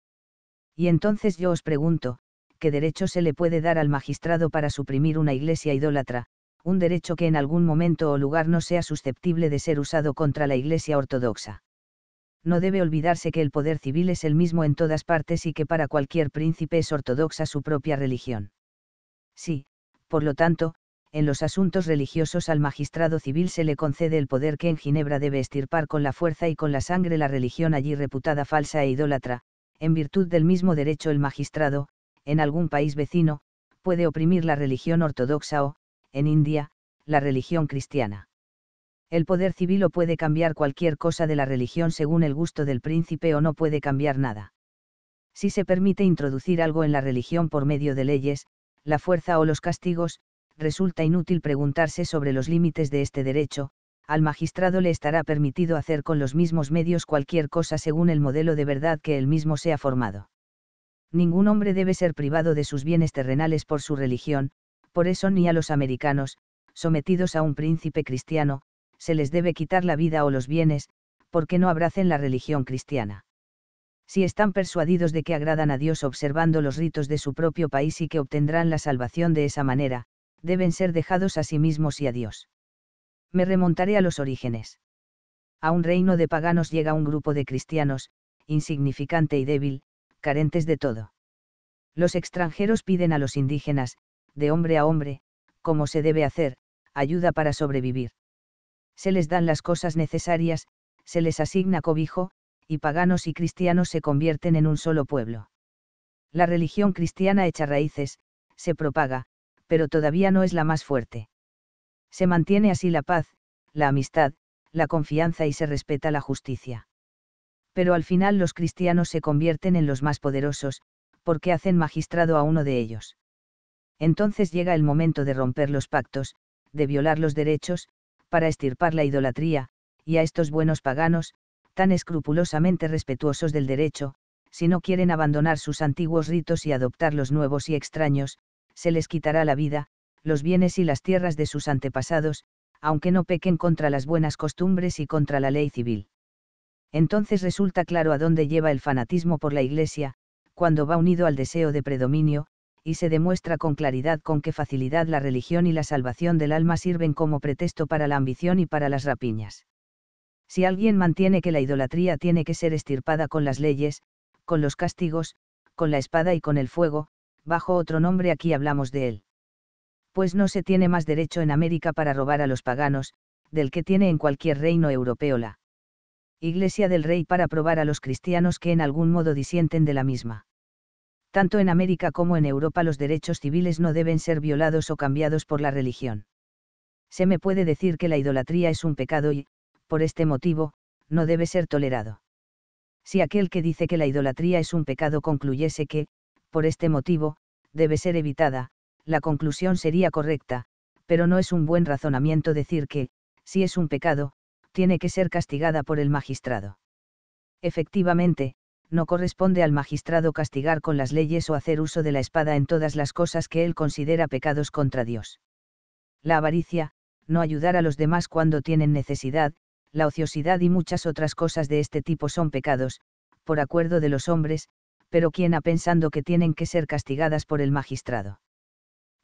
Y entonces yo os pregunto, ¿qué derecho se le puede dar al magistrado para suprimir una iglesia idólatra, un derecho que en algún momento o lugar no sea susceptible de ser usado contra la iglesia ortodoxa? no debe olvidarse que el poder civil es el mismo en todas partes y que para cualquier príncipe es ortodoxa su propia religión. Sí, por lo tanto, en los asuntos religiosos al magistrado civil se le concede el poder que en Ginebra debe estirpar con la fuerza y con la sangre la religión allí reputada falsa e idólatra, en virtud del mismo derecho el magistrado, en algún país vecino, puede oprimir la religión ortodoxa o, en India, la religión cristiana. El poder civil o puede cambiar cualquier cosa de la religión según el gusto del príncipe o no puede cambiar nada. Si se permite introducir algo en la religión por medio de leyes, la fuerza o los castigos, resulta inútil preguntarse sobre los límites de este derecho, al magistrado le estará permitido hacer con los mismos medios cualquier cosa según el modelo de verdad que él mismo se ha formado. Ningún hombre debe ser privado de sus bienes terrenales por su religión, por eso ni a los americanos, sometidos a un príncipe cristiano, se les debe quitar la vida o los bienes, porque no abracen la religión cristiana. Si están persuadidos de que agradan a Dios observando los ritos de su propio país y que obtendrán la salvación de esa manera, deben ser dejados a sí mismos y a Dios. Me remontaré a los orígenes. A un reino de paganos llega un grupo de cristianos, insignificante y débil, carentes de todo. Los extranjeros piden a los indígenas, de hombre a hombre, como se debe hacer, ayuda para sobrevivir se les dan las cosas necesarias, se les asigna cobijo, y paganos y cristianos se convierten en un solo pueblo. La religión cristiana echa raíces, se propaga, pero todavía no es la más fuerte. Se mantiene así la paz, la amistad, la confianza y se respeta la justicia. Pero al final los cristianos se convierten en los más poderosos, porque hacen magistrado a uno de ellos. Entonces llega el momento de romper los pactos, de violar los derechos, para estirpar la idolatría, y a estos buenos paganos, tan escrupulosamente respetuosos del derecho, si no quieren abandonar sus antiguos ritos y adoptar los nuevos y extraños, se les quitará la vida, los bienes y las tierras de sus antepasados, aunque no pequen contra las buenas costumbres y contra la ley civil. Entonces resulta claro a dónde lleva el fanatismo por la Iglesia, cuando va unido al deseo de predominio, y se demuestra con claridad con qué facilidad la religión y la salvación del alma sirven como pretexto para la ambición y para las rapiñas. Si alguien mantiene que la idolatría tiene que ser estirpada con las leyes, con los castigos, con la espada y con el fuego, bajo otro nombre aquí hablamos de él. Pues no se tiene más derecho en América para robar a los paganos, del que tiene en cualquier reino europeo la Iglesia del Rey para probar a los cristianos que en algún modo disienten de la misma tanto en América como en Europa los derechos civiles no deben ser violados o cambiados por la religión. Se me puede decir que la idolatría es un pecado y, por este motivo, no debe ser tolerado. Si aquel que dice que la idolatría es un pecado concluyese que, por este motivo, debe ser evitada, la conclusión sería correcta, pero no es un buen razonamiento decir que, si es un pecado, tiene que ser castigada por el magistrado. Efectivamente, no corresponde al magistrado castigar con las leyes o hacer uso de la espada en todas las cosas que él considera pecados contra Dios. La avaricia, no ayudar a los demás cuando tienen necesidad, la ociosidad y muchas otras cosas de este tipo son pecados, por acuerdo de los hombres, pero quien ha pensando que tienen que ser castigadas por el magistrado.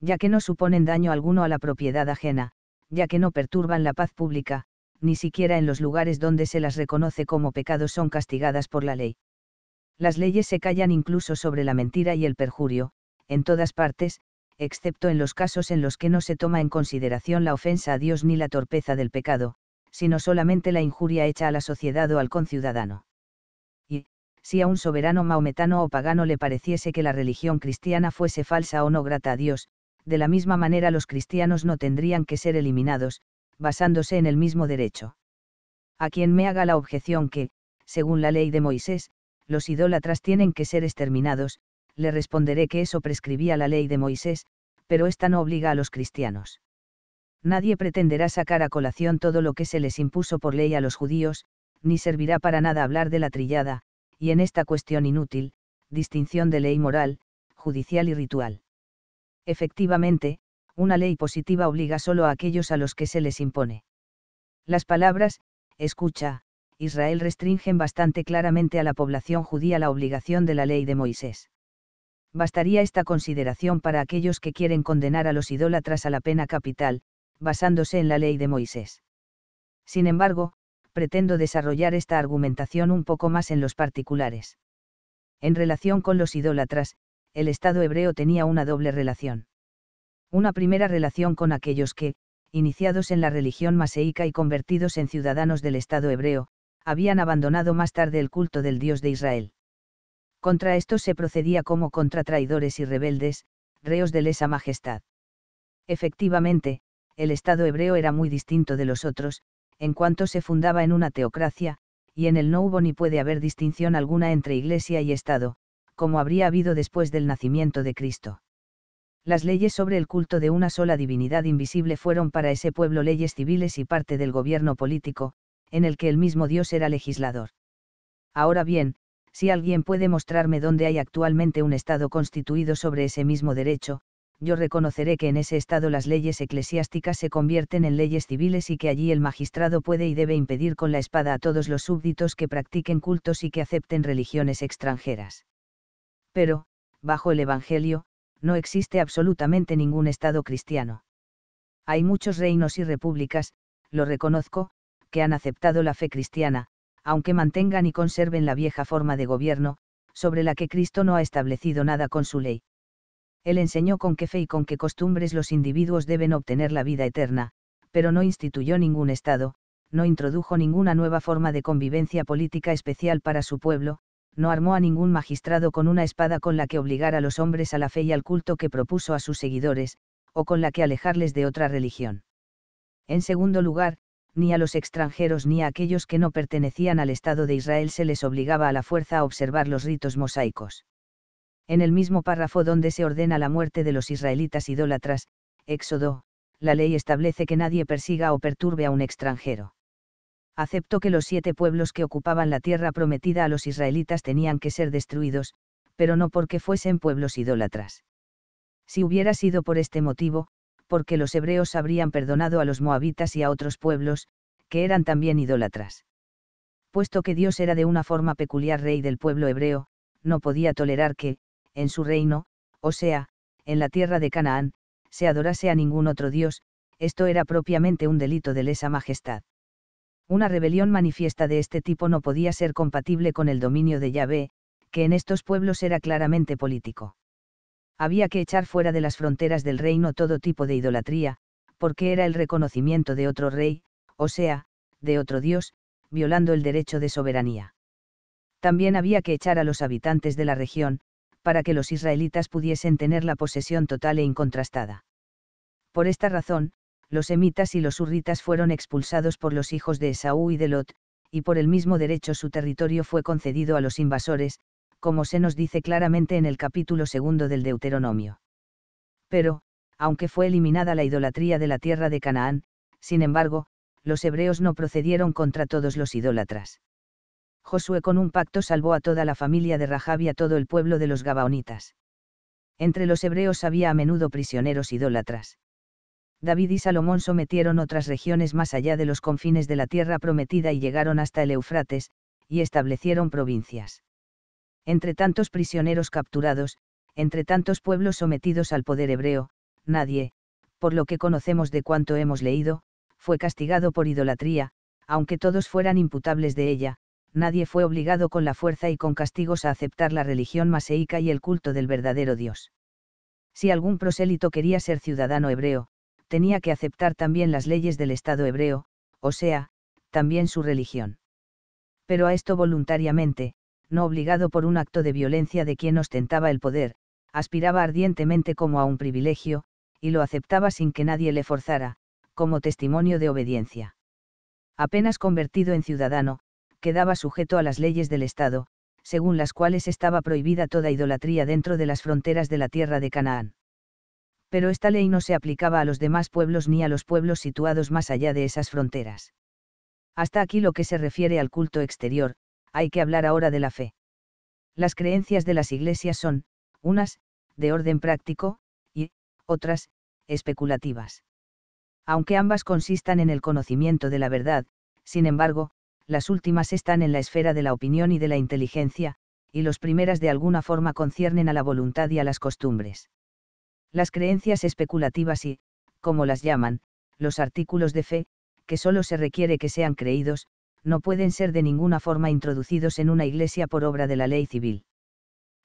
Ya que no suponen daño alguno a la propiedad ajena, ya que no perturban la paz pública, ni siquiera en los lugares donde se las reconoce como pecados son castigadas por la ley. Las leyes se callan incluso sobre la mentira y el perjurio, en todas partes, excepto en los casos en los que no se toma en consideración la ofensa a Dios ni la torpeza del pecado, sino solamente la injuria hecha a la sociedad o al conciudadano. Y, si a un soberano maometano o pagano le pareciese que la religión cristiana fuese falsa o no grata a Dios, de la misma manera los cristianos no tendrían que ser eliminados, basándose en el mismo derecho. A quien me haga la objeción que, según la ley de Moisés, los idólatras tienen que ser exterminados, le responderé que eso prescribía la ley de Moisés, pero esta no obliga a los cristianos. Nadie pretenderá sacar a colación todo lo que se les impuso por ley a los judíos, ni servirá para nada hablar de la trillada, y en esta cuestión inútil, distinción de ley moral, judicial y ritual. Efectivamente, una ley positiva obliga solo a aquellos a los que se les impone. Las palabras, escucha, Israel restringen bastante claramente a la población judía la obligación de la ley de Moisés. Bastaría esta consideración para aquellos que quieren condenar a los idólatras a la pena capital, basándose en la ley de Moisés. Sin embargo, pretendo desarrollar esta argumentación un poco más en los particulares. En relación con los idólatras, el Estado hebreo tenía una doble relación. Una primera relación con aquellos que, iniciados en la religión maseica y convertidos en ciudadanos del Estado hebreo, habían abandonado más tarde el culto del Dios de Israel. Contra estos se procedía como contra traidores y rebeldes, reos de lesa majestad. Efectivamente, el Estado hebreo era muy distinto de los otros, en cuanto se fundaba en una teocracia, y en él no hubo ni puede haber distinción alguna entre Iglesia y Estado, como habría habido después del nacimiento de Cristo. Las leyes sobre el culto de una sola divinidad invisible fueron para ese pueblo leyes civiles y parte del gobierno político, en el que el mismo Dios era legislador. Ahora bien, si alguien puede mostrarme dónde hay actualmente un Estado constituido sobre ese mismo derecho, yo reconoceré que en ese Estado las leyes eclesiásticas se convierten en leyes civiles y que allí el magistrado puede y debe impedir con la espada a todos los súbditos que practiquen cultos y que acepten religiones extranjeras. Pero, bajo el Evangelio, no existe absolutamente ningún Estado cristiano. Hay muchos reinos y repúblicas, lo reconozco, que han aceptado la fe cristiana, aunque mantengan y conserven la vieja forma de gobierno, sobre la que Cristo no ha establecido nada con su ley. Él enseñó con qué fe y con qué costumbres los individuos deben obtener la vida eterna, pero no instituyó ningún Estado, no introdujo ninguna nueva forma de convivencia política especial para su pueblo, no armó a ningún magistrado con una espada con la que obligar a los hombres a la fe y al culto que propuso a sus seguidores, o con la que alejarles de otra religión. En segundo lugar, ni a los extranjeros ni a aquellos que no pertenecían al Estado de Israel se les obligaba a la fuerza a observar los ritos mosaicos. En el mismo párrafo donde se ordena la muerte de los israelitas idólatras, Éxodo, la ley establece que nadie persiga o perturbe a un extranjero aceptó que los siete pueblos que ocupaban la tierra prometida a los israelitas tenían que ser destruidos, pero no porque fuesen pueblos idólatras. Si hubiera sido por este motivo, porque los hebreos habrían perdonado a los moabitas y a otros pueblos, que eran también idólatras. Puesto que Dios era de una forma peculiar rey del pueblo hebreo, no podía tolerar que, en su reino, o sea, en la tierra de Canaán, se adorase a ningún otro Dios, esto era propiamente un delito de lesa majestad. Una rebelión manifiesta de este tipo no podía ser compatible con el dominio de Yahvé, que en estos pueblos era claramente político. Había que echar fuera de las fronteras del reino todo tipo de idolatría, porque era el reconocimiento de otro rey, o sea, de otro dios, violando el derecho de soberanía. También había que echar a los habitantes de la región, para que los israelitas pudiesen tener la posesión total e incontrastada. Por esta razón, los emitas y los urritas fueron expulsados por los hijos de Esaú y de Lot, y por el mismo derecho su territorio fue concedido a los invasores, como se nos dice claramente en el capítulo segundo del Deuteronomio. Pero, aunque fue eliminada la idolatría de la tierra de Canaán, sin embargo, los hebreos no procedieron contra todos los idólatras. Josué con un pacto salvó a toda la familia de Rahab y a todo el pueblo de los Gabaonitas. Entre los hebreos había a menudo prisioneros idólatras. David y Salomón sometieron otras regiones más allá de los confines de la tierra prometida y llegaron hasta el Eufrates, y establecieron provincias. Entre tantos prisioneros capturados, entre tantos pueblos sometidos al poder hebreo, nadie, por lo que conocemos de cuanto hemos leído, fue castigado por idolatría, aunque todos fueran imputables de ella, nadie fue obligado con la fuerza y con castigos a aceptar la religión maseica y el culto del verdadero Dios. Si algún prosélito quería ser ciudadano hebreo, tenía que aceptar también las leyes del Estado hebreo, o sea, también su religión. Pero a esto voluntariamente, no obligado por un acto de violencia de quien ostentaba el poder, aspiraba ardientemente como a un privilegio, y lo aceptaba sin que nadie le forzara, como testimonio de obediencia. Apenas convertido en ciudadano, quedaba sujeto a las leyes del Estado, según las cuales estaba prohibida toda idolatría dentro de las fronteras de la tierra de Canaán Pero esta ley no se aplicaba a los demás pueblos ni a los pueblos situados más allá de esas fronteras. Hasta aquí lo que se refiere al culto exterior, hay que hablar ahora de la fe. Las creencias de las iglesias son, unas, de orden práctico, y, otras, especulativas. Aunque ambas consistan en el conocimiento de la verdad, sin embargo, las últimas están en la esfera de la opinión y de la inteligencia, y los primeras de alguna forma conciernen a la voluntad y a las costumbres. Las creencias especulativas y, como las llaman, los artículos de fe, que solo se requiere que sean creídos, no pueden ser de ninguna forma introducidos en una iglesia por obra de la ley civil.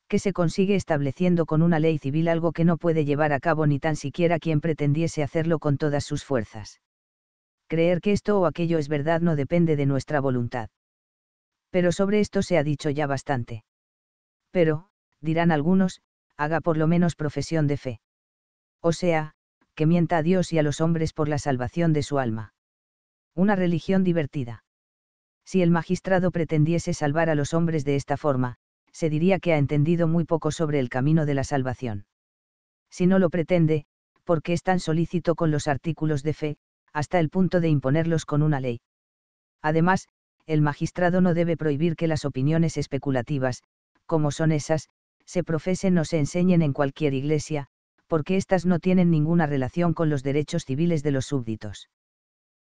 Que se consigue estableciendo con una ley civil algo que no puede llevar a cabo ni tan siquiera quien pretendiese hacerlo con todas sus fuerzas. Creer que esto o aquello es verdad no depende de nuestra voluntad. Pero sobre esto se ha dicho ya bastante. Pero, dirán algunos, haga por lo menos profesión de fe. O sea, que mienta a Dios y a los hombres por la salvación de su alma. Una religión divertida. Si el magistrado pretendiese salvar a los hombres de esta forma, se diría que ha entendido muy poco sobre el camino de la salvación. Si no lo pretende, porque es tan solícito con los artículos de fe, hasta el punto de imponerlos con una ley. Además, el magistrado no debe prohibir que las opiniones especulativas, como son esas, se profesen o se enseñen en cualquier iglesia, porque éstas no tienen ninguna relación con los derechos civiles de los súbditos.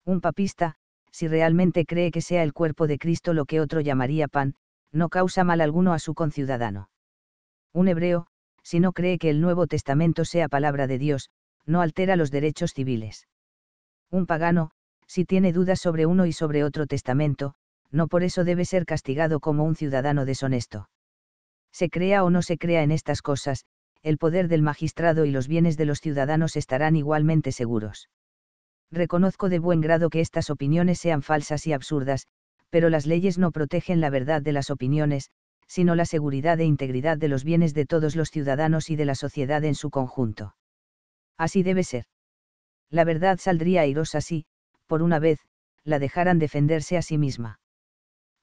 Un papista, si realmente cree que sea el cuerpo de Cristo lo que otro llamaría pan, no causa mal alguno a su conciudadano. Un hebreo, si no cree que el Nuevo Testamento sea palabra de Dios, no altera los derechos civiles. Un pagano, si tiene dudas sobre uno y sobre otro testamento, no por eso debe ser castigado como un ciudadano deshonesto. Se crea o no se crea en estas cosas, el poder del magistrado y los bienes de los ciudadanos estarán igualmente seguros. Reconozco de buen grado que estas opiniones sean falsas y absurdas, pero las leyes no protegen la verdad de las opiniones, sino la seguridad e integridad de los bienes de todos los ciudadanos y de la sociedad en su conjunto. Así debe ser. La verdad saldría airosa si, por una vez, la dejaran defenderse a sí misma.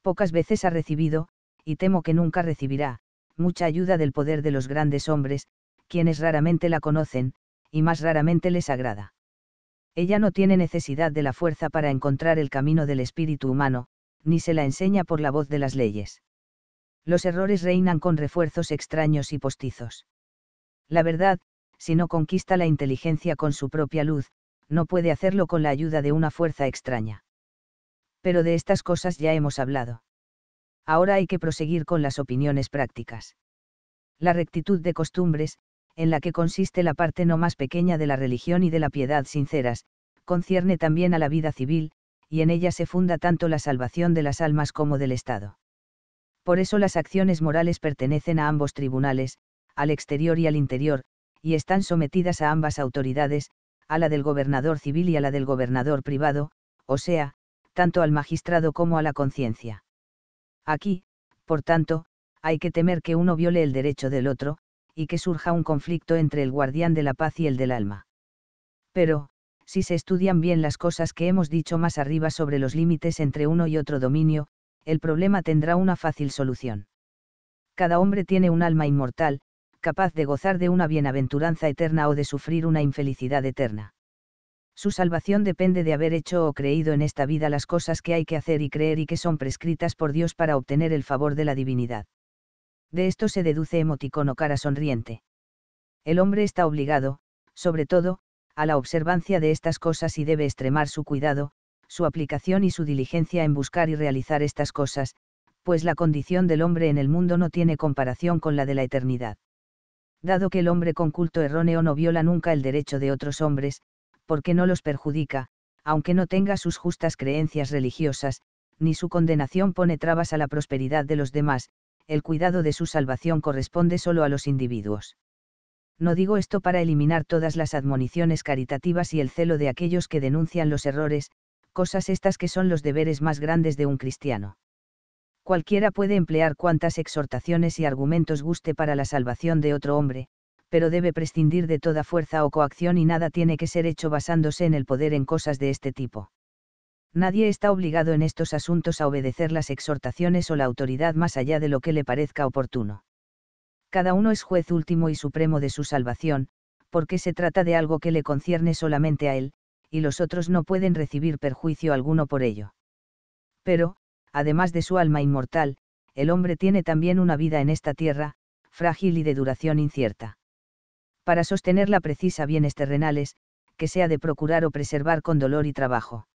Pocas veces ha recibido, y temo que nunca recibirá, mucha ayuda del poder de los grandes hombres, quienes raramente la conocen, y más raramente les agrada. Ella no tiene necesidad de la fuerza para encontrar el camino del espíritu humano, ni se la enseña por la voz de las leyes. Los errores reinan con refuerzos extraños y postizos. La verdad, si no conquista la inteligencia con su propia luz, no puede hacerlo con la ayuda de una fuerza extraña. Pero de estas cosas ya hemos hablado. Ahora hay que proseguir con las opiniones prácticas. La rectitud de costumbres, en la que consiste la parte no más pequeña de la religión y de la piedad sinceras, concierne también a la vida civil, y en ella se funda tanto la salvación de las almas como del Estado. Por eso las acciones morales pertenecen a ambos tribunales, al exterior y al interior, y están sometidas a ambas autoridades, a la del gobernador civil y a la del gobernador privado, o sea, tanto al magistrado como a la conciencia. Aquí, por tanto, hay que temer que uno viole el derecho del otro, y que surja un conflicto entre el guardián de la paz y el del alma. Pero, si se estudian bien las cosas que hemos dicho más arriba sobre los límites entre uno y otro dominio, el problema tendrá una fácil solución. Cada hombre tiene un alma inmortal, capaz de gozar de una bienaventuranza eterna o de sufrir una infelicidad eterna. Su salvación depende de haber hecho o creído en esta vida las cosas que hay que hacer y creer y que son prescritas por Dios para obtener el favor de la divinidad. De esto se deduce emoticono cara sonriente. El hombre está obligado, sobre todo, a la observancia de estas cosas y debe extremar su cuidado, su aplicación y su diligencia en buscar y realizar estas cosas, pues la condición del hombre en el mundo no tiene comparación con la de la eternidad dado que el hombre con culto erróneo no viola nunca el derecho de otros hombres, porque no los perjudica, aunque no tenga sus justas creencias religiosas, ni su condenación pone trabas a la prosperidad de los demás, el cuidado de su salvación corresponde solo a los individuos. No digo esto para eliminar todas las admoniciones caritativas y el celo de aquellos que denuncian los errores, cosas estas que son los deberes más grandes de un cristiano. Cualquiera puede emplear cuantas exhortaciones y argumentos guste para la salvación de otro hombre, pero debe prescindir de toda fuerza o coacción y nada tiene que ser hecho basándose en el poder en cosas de este tipo. Nadie está obligado en estos asuntos a obedecer las exhortaciones o la autoridad más allá de lo que le parezca oportuno. Cada uno es juez último y supremo de su salvación, porque se trata de algo que le concierne solamente a él, y los otros no pueden recibir perjuicio alguno por ello. Pero, además de su alma inmortal, el hombre tiene también una vida en esta tierra, frágil y de duración incierta. Para sostenerla precisa bienes terrenales, que sea de procurar o preservar con dolor y trabajo.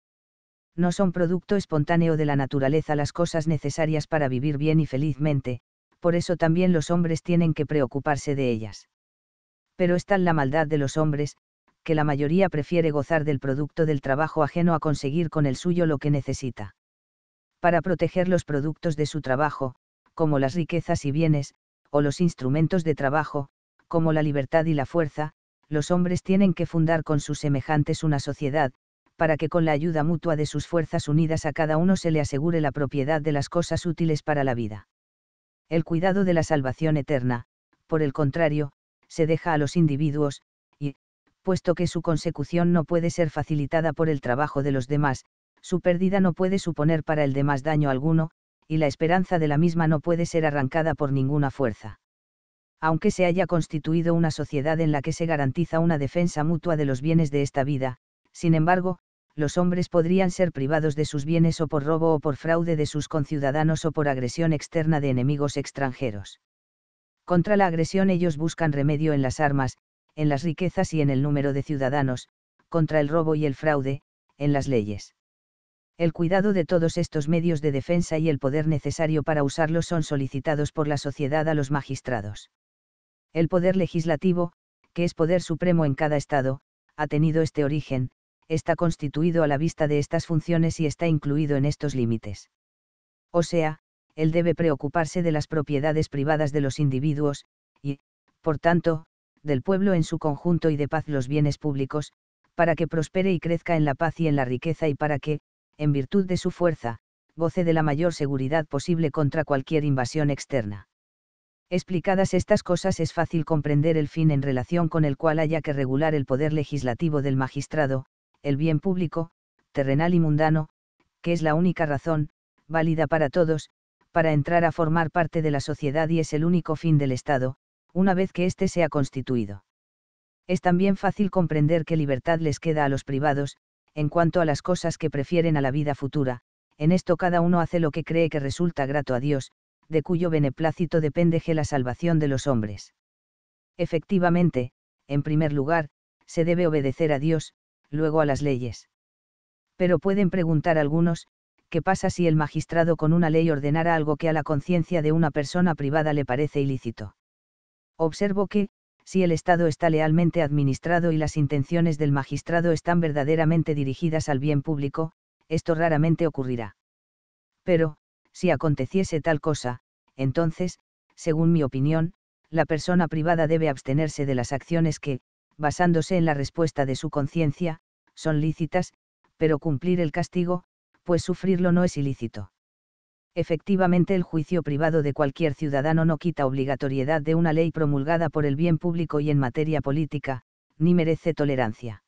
No son producto espontáneo de la naturaleza las cosas necesarias para vivir bien y felizmente, por eso también los hombres tienen que preocuparse de ellas. Pero está la maldad de los hombres, que la mayoría prefiere gozar del producto del trabajo ajeno a conseguir con el suyo lo que necesita. Para proteger los productos de su trabajo, como las riquezas y bienes, o los instrumentos de trabajo, como la libertad y la fuerza, los hombres tienen que fundar con sus semejantes una sociedad, para que con la ayuda mutua de sus fuerzas unidas a cada uno se le asegure la propiedad de las cosas útiles para la vida. El cuidado de la salvación eterna, por el contrario, se deja a los individuos, y, puesto que su consecución no puede ser facilitada por el trabajo de los demás, su pérdida no puede suponer para el demás daño alguno, y la esperanza de la misma no puede ser arrancada por ninguna fuerza. Aunque se haya constituido una sociedad en la que se garantiza una defensa mutua de los bienes de esta vida, sin embargo, los hombres podrían ser privados de sus bienes o por robo o por fraude de sus conciudadanos o por agresión externa de enemigos extranjeros. Contra la agresión ellos buscan remedio en las armas, en las riquezas y en el número de ciudadanos, contra el robo y el fraude, en las leyes. El cuidado de todos estos medios de defensa y el poder necesario para usarlos son solicitados por la sociedad a los magistrados. El poder legislativo, que es poder supremo en cada Estado, ha tenido este origen, está constituido a la vista de estas funciones y está incluido en estos límites. O sea, él debe preocuparse de las propiedades privadas de los individuos, y, por tanto, del pueblo en su conjunto y de paz los bienes públicos, para que prospere y crezca en la paz y en la riqueza y para que, en virtud de su fuerza, goce de la mayor seguridad posible contra cualquier invasión externa. Explicadas estas cosas es fácil comprender el fin en relación con el cual haya que regular el poder legislativo del magistrado, el bien público, terrenal y mundano, que es la única razón, válida para todos, para entrar a formar parte de la sociedad y es el único fin del Estado, una vez que éste sea constituido. Es también fácil comprender qué libertad les queda a los privados, en cuanto a las cosas que prefieren a la vida futura, en esto cada uno hace lo que cree que resulta grato a Dios, de cuyo beneplácito depende la salvación de los hombres. Efectivamente, en primer lugar, se debe obedecer a Dios, luego a las leyes. Pero pueden preguntar algunos, ¿qué pasa si el magistrado con una ley ordenara algo que a la conciencia de una persona privada le parece ilícito? Observo que, si el Estado está lealmente administrado y las intenciones del magistrado están verdaderamente dirigidas al bien público, esto raramente ocurrirá. Pero, si aconteciese tal cosa, entonces, según mi opinión, la persona privada debe abstenerse de las acciones que, basándose en la respuesta de su conciencia, son lícitas, pero cumplir el castigo, pues sufrirlo no es ilícito. Efectivamente el juicio privado de cualquier ciudadano no quita obligatoriedad de una ley promulgada por el bien público y en materia política, ni merece tolerancia.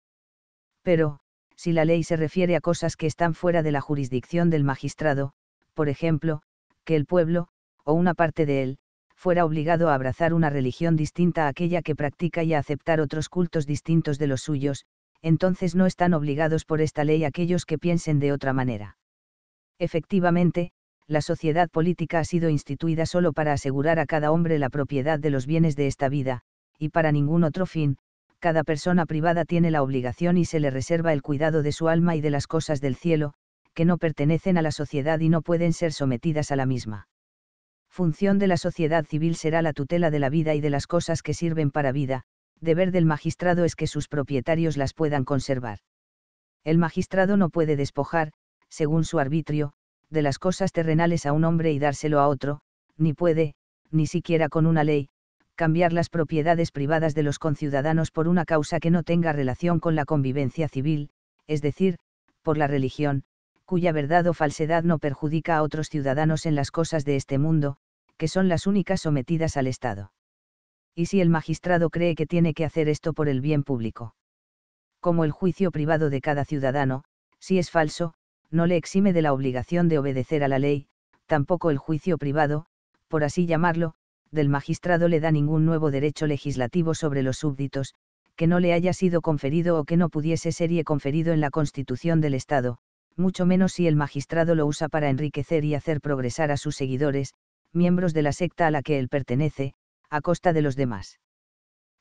Pero, si la ley se refiere a cosas que están fuera de la jurisdicción del magistrado, por ejemplo, que el pueblo, o una parte de él, fuera obligado a abrazar una religión distinta a aquella que practica y a aceptar otros cultos distintos de los suyos, entonces no están obligados por esta ley aquellos que piensen de otra manera. Efectivamente, la sociedad política ha sido instituida solo para asegurar a cada hombre la propiedad de los bienes de esta vida, y para ningún otro fin, cada persona privada tiene la obligación y se le reserva el cuidado de su alma y de las cosas del cielo, que no pertenecen a la sociedad y no pueden ser sometidas a la misma. Función de la sociedad civil será la tutela de la vida y de las cosas que sirven para vida, deber del magistrado es que sus propietarios las puedan conservar. El magistrado no puede despojar, según su arbitrio, de las cosas terrenales a un hombre y dárselo a otro, ni puede, ni siquiera con una ley, cambiar las propiedades privadas de los conciudadanos por una causa que no tenga relación con la convivencia civil, es decir, por la religión, cuya verdad o falsedad no perjudica a otros ciudadanos en las cosas de este mundo, que son las únicas sometidas al Estado y si el magistrado cree que tiene que hacer esto por el bien público. Como el juicio privado de cada ciudadano, si es falso, no le exime de la obligación de obedecer a la ley, tampoco el juicio privado, por así llamarlo, del magistrado le da ningún nuevo derecho legislativo sobre los súbditos, que no le haya sido conferido o que no pudiese serie conferido en la Constitución del Estado, mucho menos si el magistrado lo usa para enriquecer y hacer progresar a sus seguidores, miembros de la secta a la que él pertenece, a costa de los demás.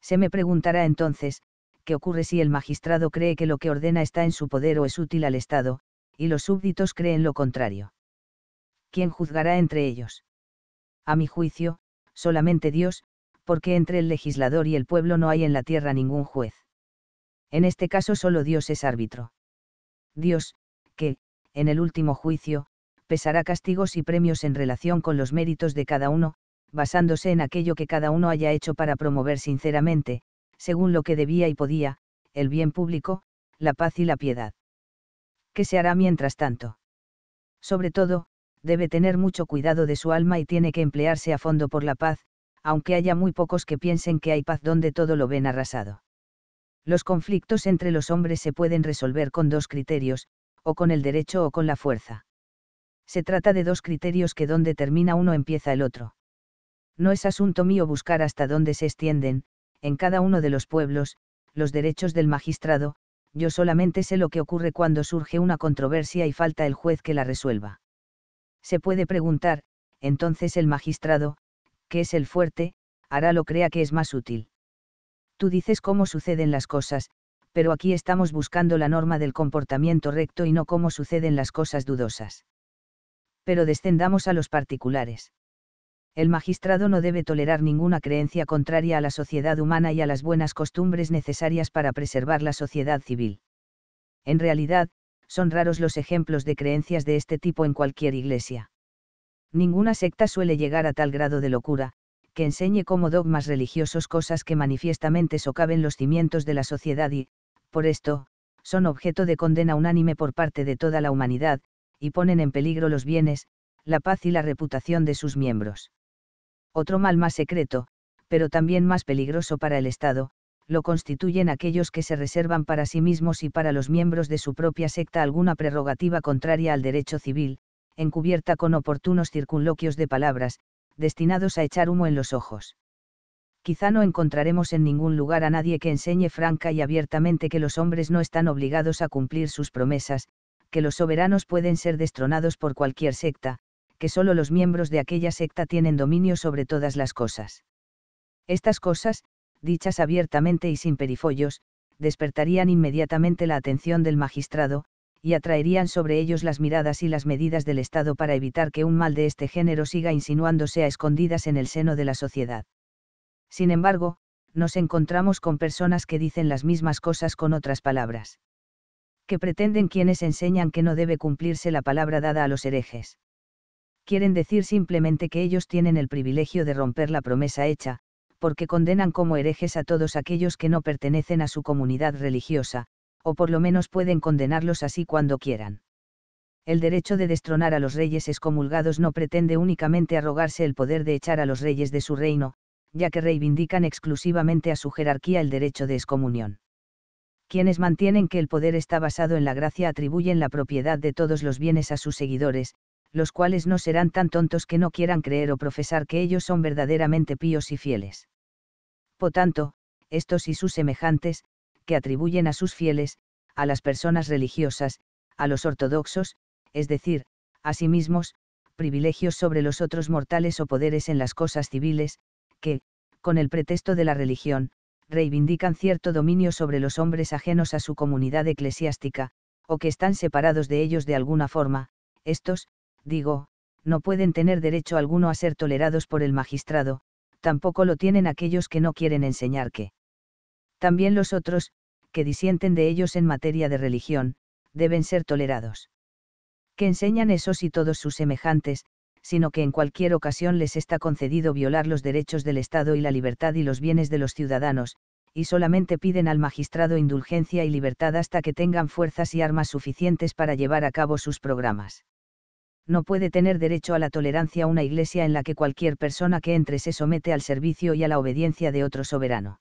Se me preguntará entonces, ¿qué ocurre si el magistrado cree que lo que ordena está en su poder o es útil al Estado, y los súbditos creen lo contrario? ¿Quién juzgará entre ellos? A mi juicio, solamente Dios, porque entre el legislador y el pueblo no hay en la tierra ningún juez. En este caso solo Dios es árbitro. Dios, que, en el último juicio, pesará castigos y premios en relación con los méritos de cada uno, basándose en aquello que cada uno haya hecho para promover sinceramente, según lo que debía y podía, el bien público, la paz y la piedad. ¿Qué se hará mientras tanto? Sobre todo, debe tener mucho cuidado de su alma y tiene que emplearse a fondo por la paz, aunque haya muy pocos que piensen que hay paz donde todo lo ven arrasado. Los conflictos entre los hombres se pueden resolver con dos criterios, o con el derecho o con la fuerza. Se trata de dos criterios que donde termina uno empieza el otro. No es asunto mío buscar hasta dónde se extienden, en cada uno de los pueblos, los derechos del magistrado, yo solamente sé lo que ocurre cuando surge una controversia y falta el juez que la resuelva. Se puede preguntar, entonces el magistrado, que es el fuerte, hará lo crea que es más útil. Tú dices cómo suceden las cosas, pero aquí estamos buscando la norma del comportamiento recto y no cómo suceden las cosas dudosas. Pero descendamos a los particulares. El magistrado no debe tolerar ninguna creencia contraria a la sociedad humana y a las buenas costumbres necesarias para preservar la sociedad civil. En realidad, son raros los ejemplos de creencias de este tipo en cualquier iglesia. Ninguna secta suele llegar a tal grado de locura, que enseñe como dogmas religiosos cosas que manifiestamente socaven los cimientos de la sociedad y, por esto, son objeto de condena unánime por parte de toda la humanidad, y ponen en peligro los bienes, la paz y la reputación de sus miembros. Otro mal más secreto, pero también más peligroso para el Estado, lo constituyen aquellos que se reservan para sí mismos y para los miembros de su propia secta alguna prerrogativa contraria al derecho civil, encubierta con oportunos circunloquios de palabras, destinados a echar humo en los ojos quizá no encontraremos en ningún lugar a nadie que enseñe franca y abiertamente que los hombres no están obligados a cumplir sus promesas, que los soberanos pueden ser destronados por cualquier secta, que solo los miembros de aquella secta tienen dominio sobre todas las cosas. Estas cosas, dichas abiertamente y sin perifollos, despertarían inmediatamente la atención del magistrado, y atraerían sobre ellos las miradas y las medidas del Estado para evitar que un mal de este género siga insinuándose a escondidas en el seno de la sociedad. Sin embargo, nos encontramos con personas que dicen las mismas cosas con otras palabras. Que pretenden quienes enseñan que no debe cumplirse la palabra dada a los herejes. Quieren decir simplemente que ellos tienen el privilegio de romper la promesa hecha, porque condenan como herejes a todos aquellos que no pertenecen a su comunidad religiosa, o por lo menos pueden condenarlos así cuando quieran. El derecho de destronar a los reyes excomulgados no pretende únicamente arrogarse el poder de echar a los reyes de su reino, ya que reivindican exclusivamente a su jerarquía el derecho de excomunión. Quienes mantienen que el poder está basado en la gracia atribuyen la propiedad de todos los bienes a sus seguidores, los cuales no serán tan tontos que no quieran creer o profesar que ellos son verdaderamente píos y fieles. Por tanto, estos y sus semejantes, que atribuyen a sus fieles, a las personas religiosas, a los ortodoxos, es decir, a sí mismos, privilegios sobre los otros mortales o poderes en las cosas civiles, que, con el pretexto de la religión, reivindican cierto dominio sobre los hombres ajenos a su comunidad eclesiástica, o que están separados de ellos de alguna forma, estos, digo, no pueden tener derecho alguno a ser tolerados por el magistrado, tampoco lo tienen aquellos que no quieren enseñar que. También los otros, que disienten de ellos en materia de religión, deben ser tolerados. Que enseñan esos y todos sus semejantes, sino que en cualquier ocasión les está concedido violar los derechos del Estado y la libertad y los bienes de los ciudadanos, y solamente piden al magistrado indulgencia y libertad hasta que tengan fuerzas y armas suficientes para llevar a cabo sus programas. No puede tener derecho a la tolerancia una iglesia en la que cualquier persona que entre se somete al servicio y a la obediencia de otro soberano.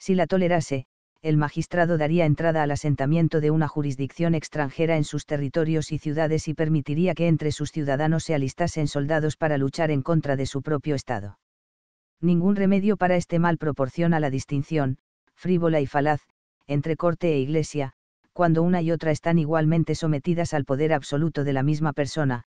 Si la tolerase, el magistrado daría entrada al asentamiento de una jurisdicción extranjera en sus territorios y ciudades y permitiría que entre sus ciudadanos se alistasen soldados para luchar en contra de su propio Estado. Ningún remedio para este mal proporciona la distinción, frívola y falaz, entre corte e iglesia, cuando una y otra están igualmente sometidas al poder absoluto de la misma persona,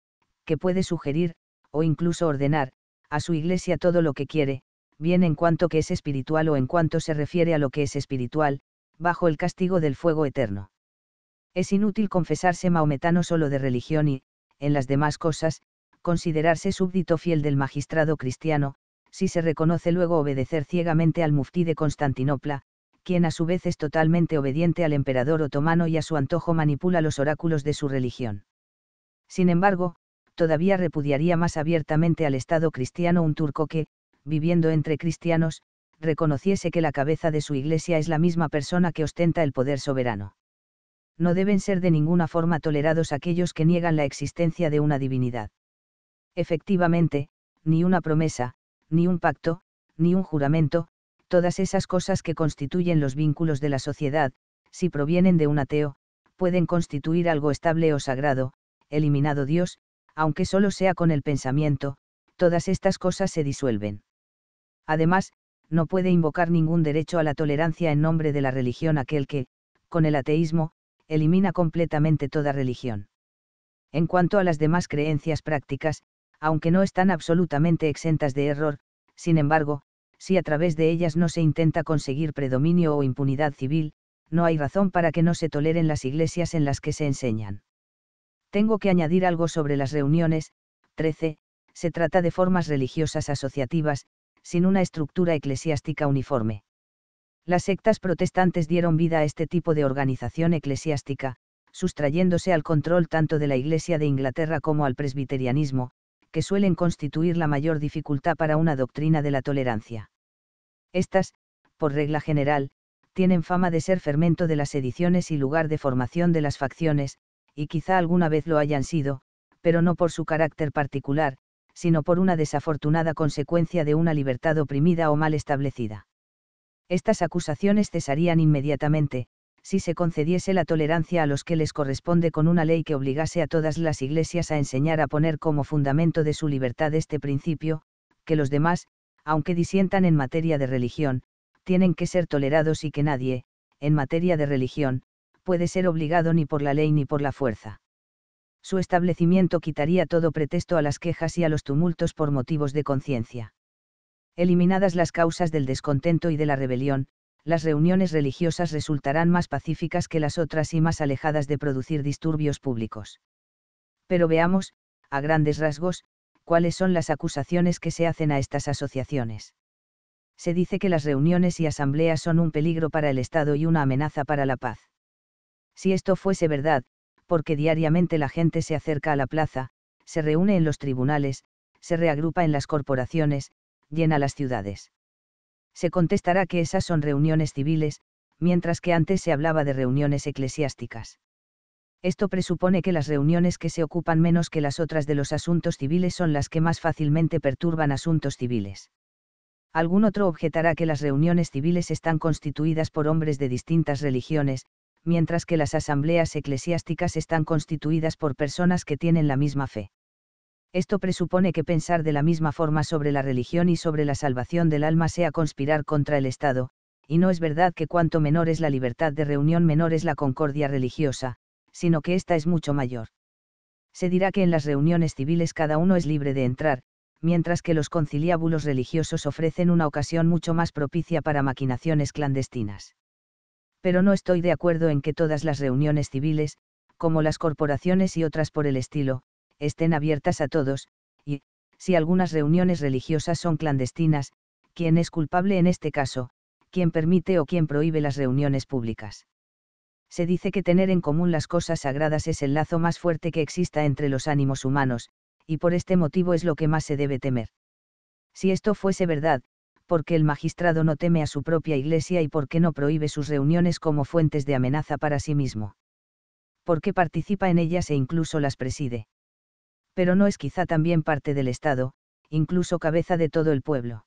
que puede sugerir, o incluso ordenar, a su iglesia todo lo que quiere, bien en cuanto que es espiritual o en cuanto se refiere a lo que es espiritual, bajo el castigo del fuego eterno. Es inútil confesarse maometano solo de religión y, en las demás cosas, considerarse súbdito fiel del magistrado cristiano, si se reconoce luego obedecer ciegamente al muftí de Constantinopla, quien a su vez es totalmente obediente al emperador otomano y a su antojo manipula los oráculos de su religión. Sin embargo, todavía repudiaría más abiertamente al Estado cristiano un turco que, viviendo entre cristianos, reconociese que la cabeza de su iglesia es la misma persona que ostenta el poder soberano. No deben ser de ninguna forma tolerados aquellos que niegan la existencia de una divinidad. Efectivamente, ni una promesa, ni un pacto, ni un juramento, todas esas cosas que constituyen los vínculos de la sociedad, si provienen de un ateo, pueden constituir algo estable o sagrado, eliminado Dios, aunque solo sea con el pensamiento, todas estas cosas se disuelven. Además, no puede invocar ningún derecho a la tolerancia en nombre de la religión aquel que, con el ateísmo, elimina completamente toda religión. En cuanto a las demás creencias prácticas, aunque no están absolutamente exentas de error, sin embargo, si a través de ellas no se intenta conseguir predominio o impunidad civil, no hay razón para que no se toleren las iglesias en las que se enseñan. Tengo que añadir algo sobre las reuniones, 13, se trata de formas religiosas asociativas, sin una estructura eclesiástica uniforme. Las sectas protestantes dieron vida a este tipo de organización eclesiástica, sustrayéndose al control tanto de la Iglesia de Inglaterra como al presbiterianismo, que suelen constituir la mayor dificultad para una doctrina de la tolerancia. Estas, por regla general, tienen fama de ser fermento de las ediciones y lugar de formación de las facciones, y quizá alguna vez lo hayan sido, pero no por su carácter particular, sino por una desafortunada consecuencia de una libertad oprimida o mal establecida. Estas acusaciones cesarían inmediatamente, si se concediese la tolerancia a los que les corresponde con una ley que obligase a todas las iglesias a enseñar a poner como fundamento de su libertad este principio, que los demás, aunque disientan en materia de religión, tienen que ser tolerados y que nadie, en materia de religión, puede ser obligado ni por la ley ni por la fuerza. Su establecimiento quitaría todo pretexto a las quejas y a los tumultos por motivos de conciencia. Eliminadas las causas del descontento y de la rebelión, las reuniones religiosas resultarán más pacíficas que las otras y más alejadas de producir disturbios públicos. Pero veamos, a grandes rasgos, cuáles son las acusaciones que se hacen a estas asociaciones. Se dice que las reuniones y asambleas son un peligro para el Estado y una amenaza para la paz. Si esto fuese verdad, porque diariamente la gente se acerca a la plaza, se reúne en los tribunales, se reagrupa en las corporaciones, llena las ciudades se contestará que esas son reuniones civiles, mientras que antes se hablaba de reuniones eclesiásticas. Esto presupone que las reuniones que se ocupan menos que las otras de los asuntos civiles son las que más fácilmente perturban asuntos civiles. Algún otro objetará que las reuniones civiles están constituidas por hombres de distintas religiones, mientras que las asambleas eclesiásticas están constituidas por personas que tienen la misma fe. Esto presupone que pensar de la misma forma sobre la religión y sobre la salvación del alma sea conspirar contra el Estado, y no es verdad que cuanto menor es la libertad de reunión menor es la concordia religiosa, sino que ésta es mucho mayor. Se dirá que en las reuniones civiles cada uno es libre de entrar, mientras que los conciliábulos religiosos ofrecen una ocasión mucho más propicia para maquinaciones clandestinas. Pero no estoy de acuerdo en que todas las reuniones civiles, como las corporaciones y otras por el estilo, estén abiertas a todos, y, si algunas reuniones religiosas son clandestinas, ¿quién es culpable en este caso? ¿Quién permite o quién prohíbe las reuniones públicas? Se dice que tener en común las cosas sagradas es el lazo más fuerte que exista entre los ánimos humanos, y por este motivo es lo que más se debe temer. Si esto fuese verdad, ¿por qué el magistrado no teme a su propia iglesia y por qué no prohíbe sus reuniones como fuentes de amenaza para sí mismo? ¿Por qué participa en ellas e incluso las preside? pero no es quizá también parte del Estado, incluso cabeza de todo el pueblo.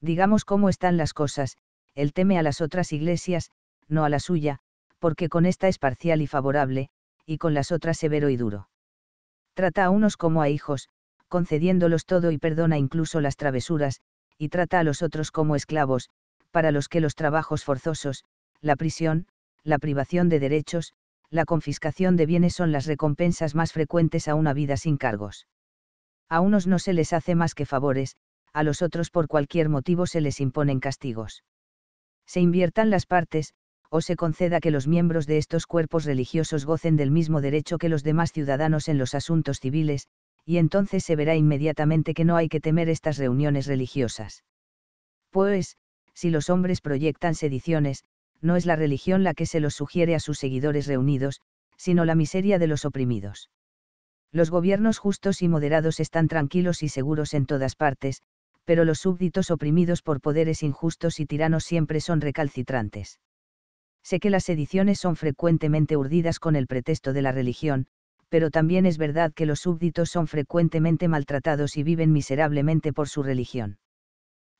Digamos cómo están las cosas, él teme a las otras iglesias, no a la suya, porque con esta es parcial y favorable, y con las otras severo y duro. Trata a unos como a hijos, concediéndolos todo y perdona incluso las travesuras, y trata a los otros como esclavos, para los que los trabajos forzosos, la prisión, la privación de derechos, la confiscación de bienes son las recompensas más frecuentes a una vida sin cargos. A unos no se les hace más que favores, a los otros por cualquier motivo se les imponen castigos. Se inviertan las partes, o se conceda que los miembros de estos cuerpos religiosos gocen del mismo derecho que los demás ciudadanos en los asuntos civiles, y entonces se verá inmediatamente que no hay que temer estas reuniones religiosas. Pues, si los hombres proyectan sediciones, no es la religión la que se los sugiere a sus seguidores reunidos, sino la miseria de los oprimidos. Los gobiernos justos y moderados están tranquilos y seguros en todas partes, pero los súbditos oprimidos por poderes injustos y tiranos siempre son recalcitrantes. Sé que las sediciones son frecuentemente urdidas con el pretexto de la religión, pero también es verdad que los súbditos son frecuentemente maltratados y viven miserablemente por su religión.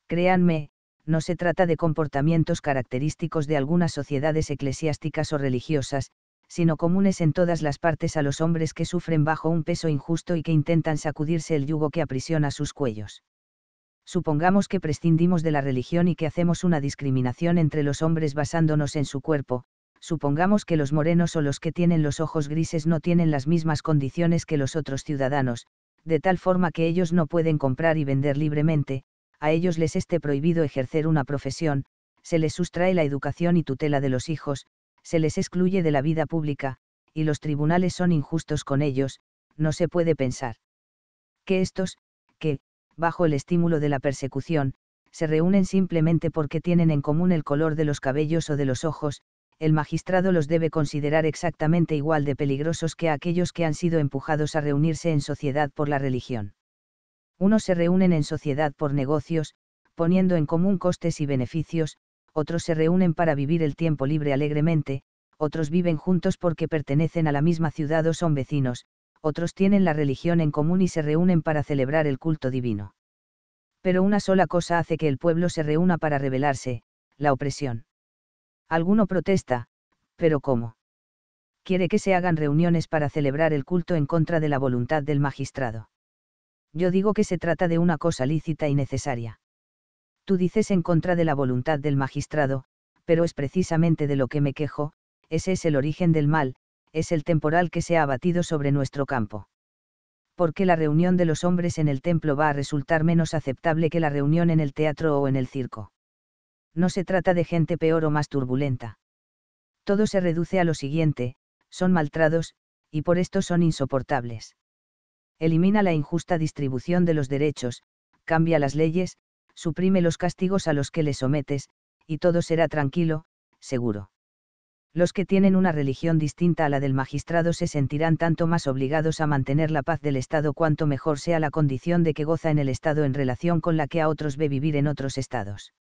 Créanme, no se trata de comportamientos característicos de algunas sociedades eclesiásticas o religiosas, sino comunes en todas las partes a los hombres que sufren bajo un peso injusto y que intentan sacudirse el yugo que aprisiona sus cuellos. Supongamos que prescindimos de la religión y que hacemos una discriminación entre los hombres basándonos en su cuerpo, supongamos que los morenos o los que tienen los ojos grises no tienen las mismas condiciones que los otros ciudadanos, de tal forma que ellos no pueden comprar y vender libremente, a ellos les esté prohibido ejercer una profesión, se les sustrae la educación y tutela de los hijos, se les excluye de la vida pública, y los tribunales son injustos con ellos, no se puede pensar. Que estos, que, bajo el estímulo de la persecución, se reúnen simplemente porque tienen en común el color de los cabellos o de los ojos, el magistrado los debe considerar exactamente igual de peligrosos que aquellos que han sido empujados a reunirse en sociedad por la religión. Unos se reúnen en sociedad por negocios, poniendo en común costes y beneficios, otros se reúnen para vivir el tiempo libre alegremente, otros viven juntos porque pertenecen a la misma ciudad o son vecinos, otros tienen la religión en común y se reúnen para celebrar el culto divino. Pero una sola cosa hace que el pueblo se reúna para rebelarse, la opresión. Alguno protesta, pero ¿cómo? Quiere que se hagan reuniones para celebrar el culto en contra de la voluntad del magistrado. Yo digo que se trata de una cosa lícita y necesaria. Tú dices en contra de la voluntad del magistrado, pero es precisamente de lo que me quejo, ese es el origen del mal, es el temporal que se ha abatido sobre nuestro campo. Porque la reunión de los hombres en el templo va a resultar menos aceptable que la reunión en el teatro o en el circo. No se trata de gente peor o más turbulenta. Todo se reduce a lo siguiente, son maltrados, y por esto son insoportables elimina la injusta distribución de los derechos, cambia las leyes, suprime los castigos a los que le sometes, y todo será tranquilo, seguro. Los que tienen una religión distinta a la del magistrado se sentirán tanto más obligados a mantener la paz del Estado cuanto mejor sea la condición de que goza en el Estado en relación con la que a otros ve vivir en otros estados.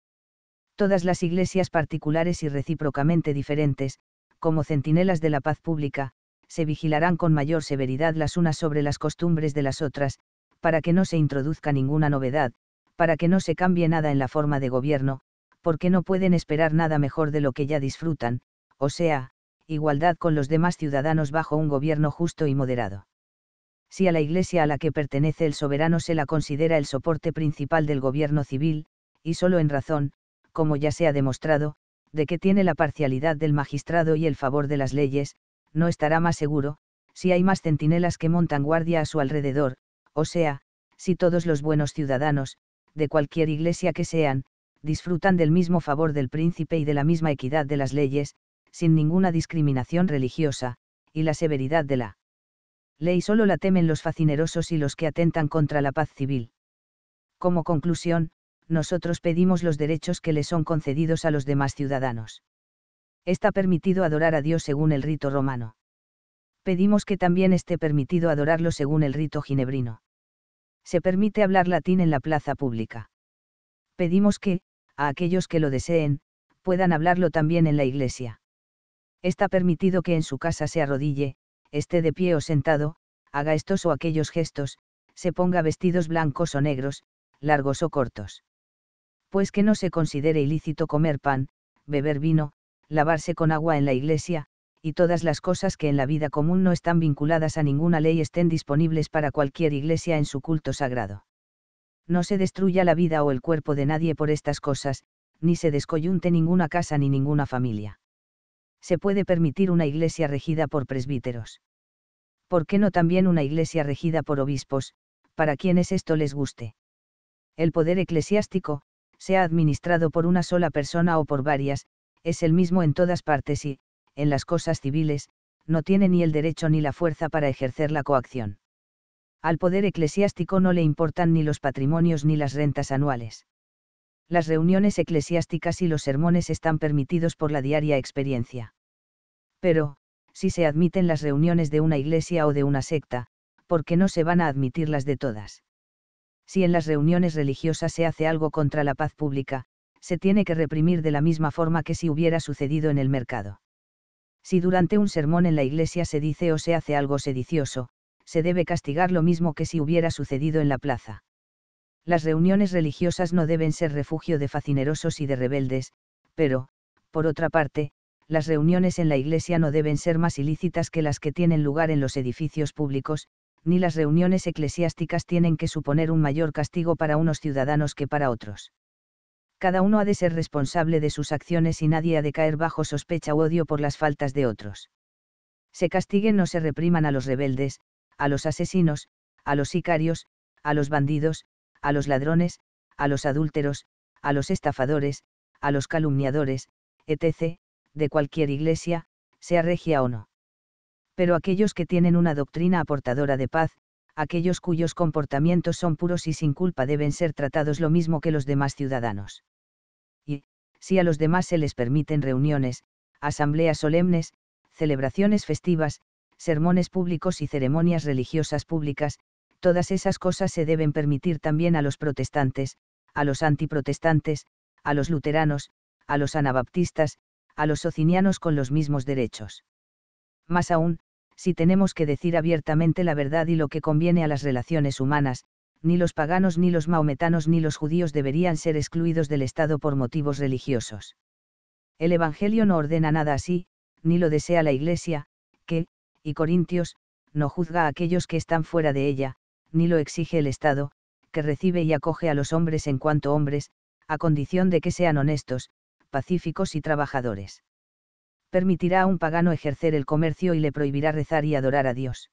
Todas las iglesias particulares y recíprocamente diferentes, como centinelas de la paz pública, se vigilarán con mayor severidad las unas sobre las costumbres de las otras, para que no se introduzca ninguna novedad, para que no se cambie nada en la forma de gobierno, porque no pueden esperar nada mejor de lo que ya disfrutan, o sea, igualdad con los demás ciudadanos bajo un gobierno justo y moderado. Si a la Iglesia a la que pertenece el soberano se la considera el soporte principal del gobierno civil, y solo en razón, como ya se ha demostrado, de que tiene la parcialidad del magistrado y el favor de las leyes, no estará más seguro, si hay más centinelas que montan guardia a su alrededor, o sea, si todos los buenos ciudadanos, de cualquier iglesia que sean, disfrutan del mismo favor del príncipe y de la misma equidad de las leyes, sin ninguna discriminación religiosa, y la severidad de la ley solo la temen los facinerosos y los que atentan contra la paz civil. Como conclusión, nosotros pedimos los derechos que le son concedidos a los demás ciudadanos está permitido adorar a Dios según el rito romano. Pedimos que también esté permitido adorarlo según el rito ginebrino. Se permite hablar latín en la plaza pública. Pedimos que, a aquellos que lo deseen, puedan hablarlo también en la iglesia. Está permitido que en su casa se arrodille, esté de pie o sentado, haga estos o aquellos gestos, se ponga vestidos blancos o negros, largos o cortos. Pues que no se considere ilícito comer pan, beber vino, lavarse con agua en la iglesia, y todas las cosas que en la vida común no están vinculadas a ninguna ley estén disponibles para cualquier iglesia en su culto sagrado. No se destruya la vida o el cuerpo de nadie por estas cosas, ni se descoyunte ninguna casa ni ninguna familia. Se puede permitir una iglesia regida por presbíteros. ¿Por qué no también una iglesia regida por obispos, para quienes esto les guste? El poder eclesiástico, sea administrado por una sola persona o por varias, es el mismo en todas partes y, en las cosas civiles, no tiene ni el derecho ni la fuerza para ejercer la coacción. Al poder eclesiástico no le importan ni los patrimonios ni las rentas anuales. Las reuniones eclesiásticas y los sermones están permitidos por la diaria experiencia. Pero, si se admiten las reuniones de una iglesia o de una secta, ¿por qué no se van a admitir las de todas? Si en las reuniones religiosas se hace algo contra la paz pública, se tiene que reprimir de la misma forma que si hubiera sucedido en el mercado. Si durante un sermón en la iglesia se dice o se hace algo sedicioso, se debe castigar lo mismo que si hubiera sucedido en la plaza. Las reuniones religiosas no deben ser refugio de facinerosos y de rebeldes, pero, por otra parte, las reuniones en la iglesia no deben ser más ilícitas que las que tienen lugar en los edificios públicos, ni las reuniones eclesiásticas tienen que suponer un mayor castigo para unos ciudadanos que para otros cada uno ha de ser responsable de sus acciones y nadie ha de caer bajo sospecha u odio por las faltas de otros. Se castiguen o se repriman a los rebeldes, a los asesinos, a los sicarios, a los bandidos, a los ladrones, a los adúlteros, a los estafadores, a los calumniadores, etc., de cualquier iglesia, sea regia o no. Pero aquellos que tienen una doctrina aportadora de paz, aquellos cuyos comportamientos son puros y sin culpa deben ser tratados lo mismo que los demás ciudadanos y, si a los demás se les permiten reuniones, asambleas solemnes, celebraciones festivas, sermones públicos y ceremonias religiosas públicas, todas esas cosas se deben permitir también a los protestantes, a los antiprotestantes, a los luteranos, a los anabaptistas, a los socinianos con los mismos derechos. Más aún, si tenemos que decir abiertamente la verdad y lo que conviene a las relaciones humanas, ni los paganos ni los maometanos ni los judíos deberían ser excluidos del Estado por motivos religiosos. El Evangelio no ordena nada así, ni lo desea la Iglesia, que, y Corintios, no juzga a aquellos que están fuera de ella, ni lo exige el Estado, que recibe y acoge a los hombres en cuanto hombres, a condición de que sean honestos, pacíficos y trabajadores. Permitirá a un pagano ejercer el comercio y le prohibirá rezar y adorar a Dios.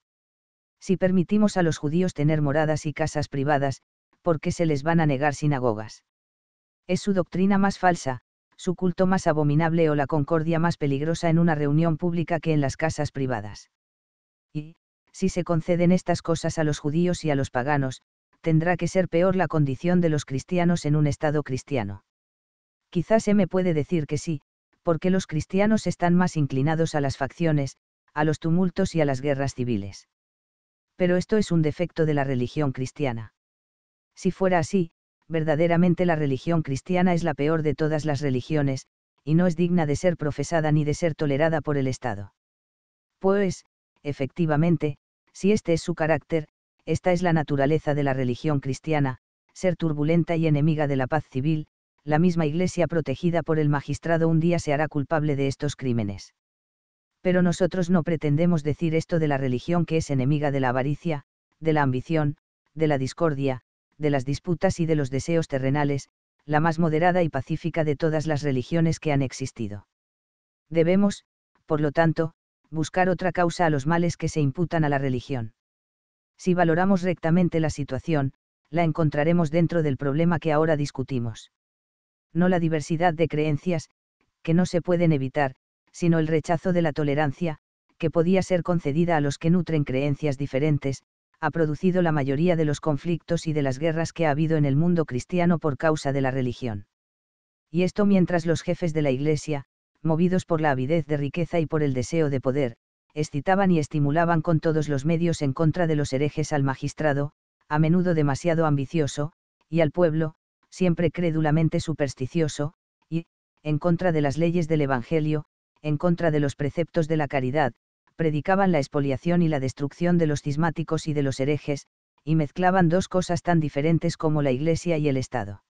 Si permitimos a los judíos tener moradas y casas privadas, ¿por qué se les van a negar sinagogas? Es su doctrina más falsa, su culto más abominable o la concordia más peligrosa en una reunión pública que en las casas privadas. Y, si se conceden estas cosas a los judíos y a los paganos, tendrá que ser peor la condición de los cristianos en un Estado cristiano. Quizás se me puede decir que sí, porque los cristianos están más inclinados a las facciones, a los tumultos y a las guerras civiles pero esto es un defecto de la religión cristiana. Si fuera así, verdaderamente la religión cristiana es la peor de todas las religiones, y no es digna de ser profesada ni de ser tolerada por el Estado. Pues, efectivamente, si este es su carácter, esta es la naturaleza de la religión cristiana, ser turbulenta y enemiga de la paz civil, la misma Iglesia protegida por el magistrado un día se hará culpable de estos crímenes pero nosotros no pretendemos decir esto de la religión que es enemiga de la avaricia, de la ambición, de la discordia, de las disputas y de los deseos terrenales, la más moderada y pacífica de todas las religiones que han existido. Debemos, por lo tanto, buscar otra causa a los males que se imputan a la religión. Si valoramos rectamente la situación, la encontraremos dentro del problema que ahora discutimos. No la diversidad de creencias, que no se pueden evitar, sino el rechazo de la tolerancia, que podía ser concedida a los que nutren creencias diferentes, ha producido la mayoría de los conflictos y de las guerras que ha habido en el mundo cristiano por causa de la religión. Y esto mientras los jefes de la Iglesia, movidos por la avidez de riqueza y por el deseo de poder, excitaban y estimulaban con todos los medios en contra de los herejes al magistrado, a menudo demasiado ambicioso, y al pueblo, siempre crédulamente supersticioso, y, en contra de las leyes del Evangelio, en contra de los preceptos de la caridad, predicaban la expoliación y la destrucción de los cismáticos y de los herejes, y mezclaban dos cosas tan diferentes como la Iglesia y el Estado.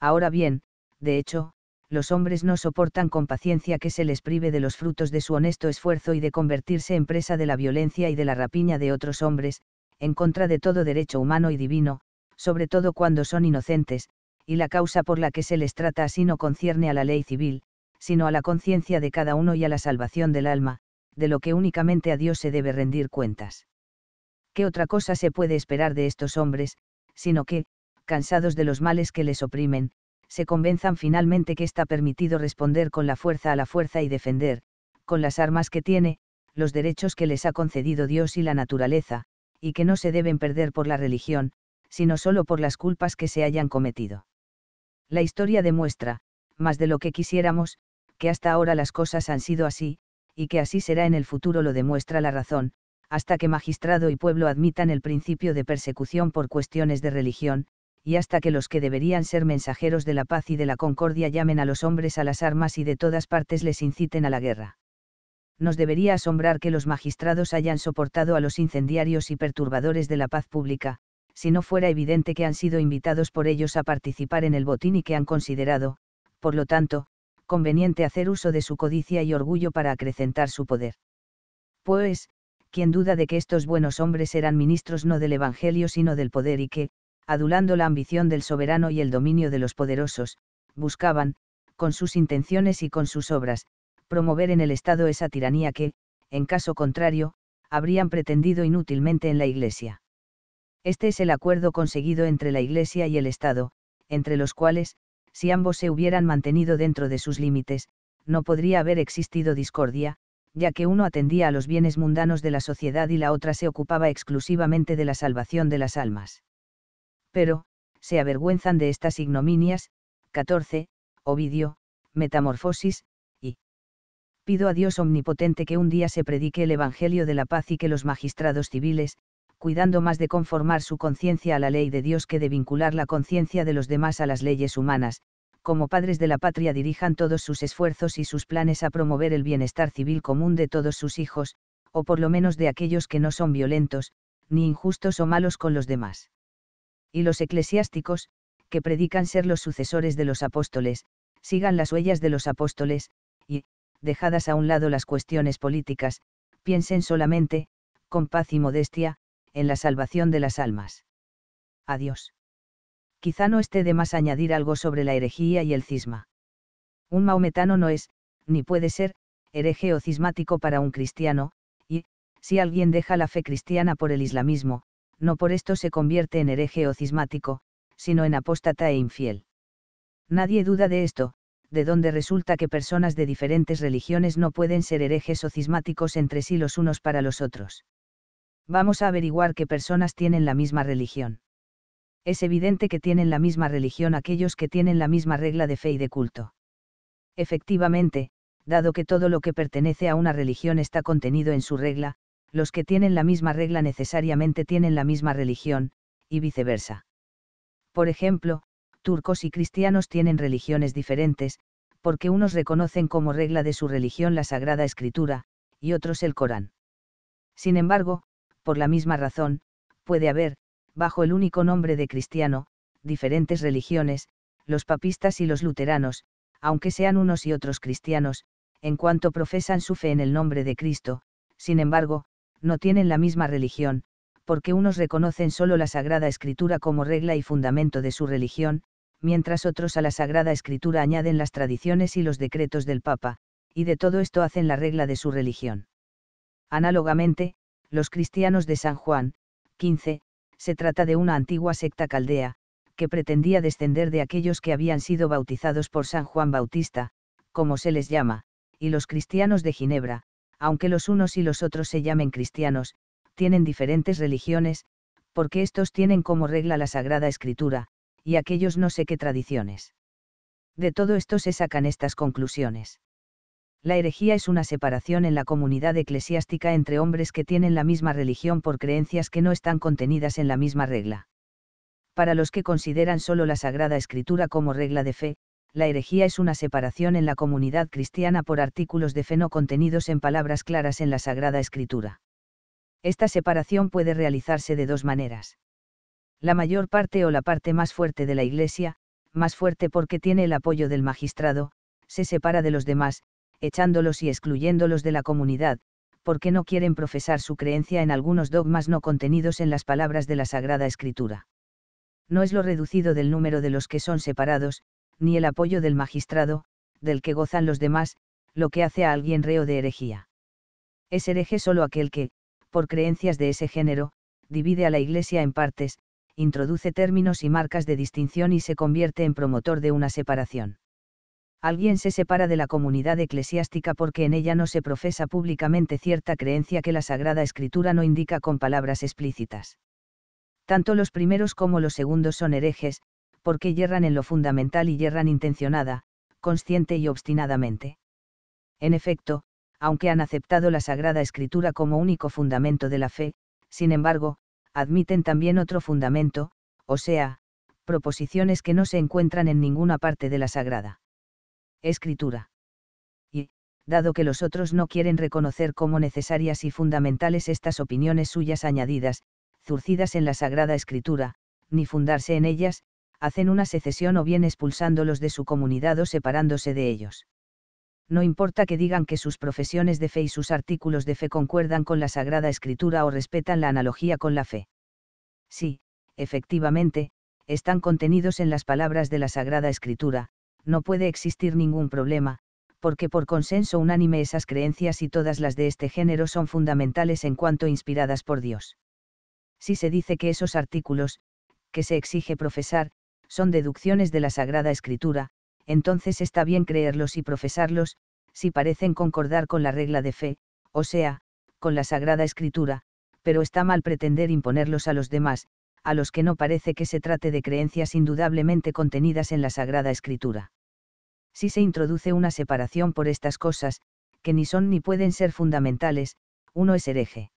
Ahora bien, de hecho, los hombres no soportan con paciencia que se les prive de los frutos de su honesto esfuerzo y de convertirse en presa de la violencia y de la rapiña de otros hombres, en contra de todo derecho humano y divino, sobre todo cuando son inocentes, y la causa por la que se les trata así no concierne a la ley civil, sino a la conciencia de cada uno y a la salvación del alma, de lo que únicamente a Dios se debe rendir cuentas. ¿Qué otra cosa se puede esperar de estos hombres, sino que, cansados de los males que les oprimen, se convenzan finalmente que está permitido responder con la fuerza a la fuerza y defender, con las armas que tiene, los derechos que les ha concedido Dios y la naturaleza, y que no se deben perder por la religión, sino solo por las culpas que se hayan cometido. La historia demuestra, más de lo que quisiéramos, que hasta ahora las cosas han sido así, y que así será en el futuro lo demuestra la razón, hasta que magistrado y pueblo admitan el principio de persecución por cuestiones de religión, y hasta que los que deberían ser mensajeros de la paz y de la concordia llamen a los hombres a las armas y de todas partes les inciten a la guerra. Nos debería asombrar que los magistrados hayan soportado a los incendiarios y perturbadores de la paz pública, si no fuera evidente que han sido invitados por ellos a participar en el botín y que han considerado, por lo tanto, conveniente hacer uso de su codicia y orgullo para acrecentar su poder. Pues, ¿quién duda de que estos buenos hombres eran ministros no del Evangelio sino del poder y que, adulando la ambición del soberano y el dominio de los poderosos, buscaban, con sus intenciones y con sus obras, promover en el Estado esa tiranía que, en caso contrario, habrían pretendido inútilmente en la Iglesia. Este es el acuerdo conseguido entre la Iglesia y el Estado, entre los cuales, si ambos se hubieran mantenido dentro de sus límites, no podría haber existido discordia, ya que uno atendía a los bienes mundanos de la sociedad y la otra se ocupaba exclusivamente de la salvación de las almas. Pero, se avergüenzan de estas ignominias, 14, Ovidio, Metamorfosis, y pido a Dios omnipotente que un día se predique el Evangelio de la paz y que los magistrados civiles, cuidando más de conformar su conciencia a la ley de Dios que de vincular la conciencia de los demás a las leyes humanas, como padres de la patria dirijan todos sus esfuerzos y sus planes a promover el bienestar civil común de todos sus hijos, o por lo menos de aquellos que no son violentos, ni injustos o malos con los demás. Y los eclesiásticos, que predican ser los sucesores de los apóstoles, sigan las huellas de los apóstoles, y, dejadas a un lado las cuestiones políticas, piensen solamente, con paz y modestia, en la salvación de las almas. Adiós. Quizá no esté de más añadir algo sobre la herejía y el cisma. Un maometano no es, ni puede ser, hereje o cismático para un cristiano, y, si alguien deja la fe cristiana por el islamismo, no por esto se convierte en hereje o cismático, sino en apóstata e infiel. Nadie duda de esto, de donde resulta que personas de diferentes religiones no pueden ser herejes o cismáticos entre sí los unos para los otros vamos a averiguar qué personas tienen la misma religión. Es evidente que tienen la misma religión aquellos que tienen la misma regla de fe y de culto. Efectivamente, dado que todo lo que pertenece a una religión está contenido en su regla, los que tienen la misma regla necesariamente tienen la misma religión, y viceversa. Por ejemplo, turcos y cristianos tienen religiones diferentes, porque unos reconocen como regla de su religión la Sagrada Escritura, y otros el Corán. Sin embargo, por la misma razón, puede haber, bajo el único nombre de cristiano, diferentes religiones, los papistas y los luteranos, aunque sean unos y otros cristianos, en cuanto profesan su fe en el nombre de Cristo, sin embargo, no tienen la misma religión, porque unos reconocen solo la Sagrada Escritura como regla y fundamento de su religión, mientras otros a la Sagrada Escritura añaden las tradiciones y los decretos del Papa, y de todo esto hacen la regla de su religión. Análogamente, los cristianos de San Juan, 15, se trata de una antigua secta caldea, que pretendía descender de aquellos que habían sido bautizados por San Juan Bautista, como se les llama, y los cristianos de Ginebra, aunque los unos y los otros se llamen cristianos, tienen diferentes religiones, porque estos tienen como regla la Sagrada Escritura, y aquellos no sé qué tradiciones. De todo esto se sacan estas conclusiones. La herejía es una separación en la comunidad eclesiástica entre hombres que tienen la misma religión por creencias que no están contenidas en la misma regla. Para los que consideran solo la Sagrada Escritura como regla de fe, la herejía es una separación en la comunidad cristiana por artículos de fe no contenidos en palabras claras en la Sagrada Escritura. Esta separación puede realizarse de dos maneras. La mayor parte o la parte más fuerte de la Iglesia, más fuerte porque tiene el apoyo del magistrado, se separa de los demás, echándolos y excluyéndolos de la comunidad, porque no quieren profesar su creencia en algunos dogmas no contenidos en las palabras de la Sagrada Escritura. No es lo reducido del número de los que son separados, ni el apoyo del magistrado, del que gozan los demás, lo que hace a alguien reo de herejía. Es hereje solo aquel que, por creencias de ese género, divide a la Iglesia en partes, introduce términos y marcas de distinción y se convierte en promotor de una separación. Alguien se separa de la comunidad eclesiástica porque en ella no se profesa públicamente cierta creencia que la Sagrada Escritura no indica con palabras explícitas. Tanto los primeros como los segundos son herejes, porque yerran en lo fundamental y yerran intencionada, consciente y obstinadamente. En efecto, aunque han aceptado la Sagrada Escritura como único fundamento de la fe, sin embargo, admiten también otro fundamento, o sea, proposiciones que no se encuentran en ninguna parte de la Sagrada escritura. Y, dado que los otros no quieren reconocer como necesarias y fundamentales estas opiniones suyas añadidas, zurcidas en la Sagrada Escritura, ni fundarse en ellas, hacen una secesión o bien expulsándolos de su comunidad o separándose de ellos. No importa que digan que sus profesiones de fe y sus artículos de fe concuerdan con la Sagrada Escritura o respetan la analogía con la fe. Sí, efectivamente, están contenidos en las palabras de la Sagrada Escritura, no puede existir ningún problema, porque por consenso unánime esas creencias y todas las de este género son fundamentales en cuanto inspiradas por Dios. Si se dice que esos artículos, que se exige profesar, son deducciones de la Sagrada Escritura, entonces está bien creerlos y profesarlos, si parecen concordar con la regla de fe, o sea, con la Sagrada Escritura, pero está mal pretender imponerlos a los demás, a los que no parece que se trate de creencias indudablemente contenidas en la Sagrada Escritura si se introduce una separación por estas cosas, que ni son ni pueden ser fundamentales, uno es hereje.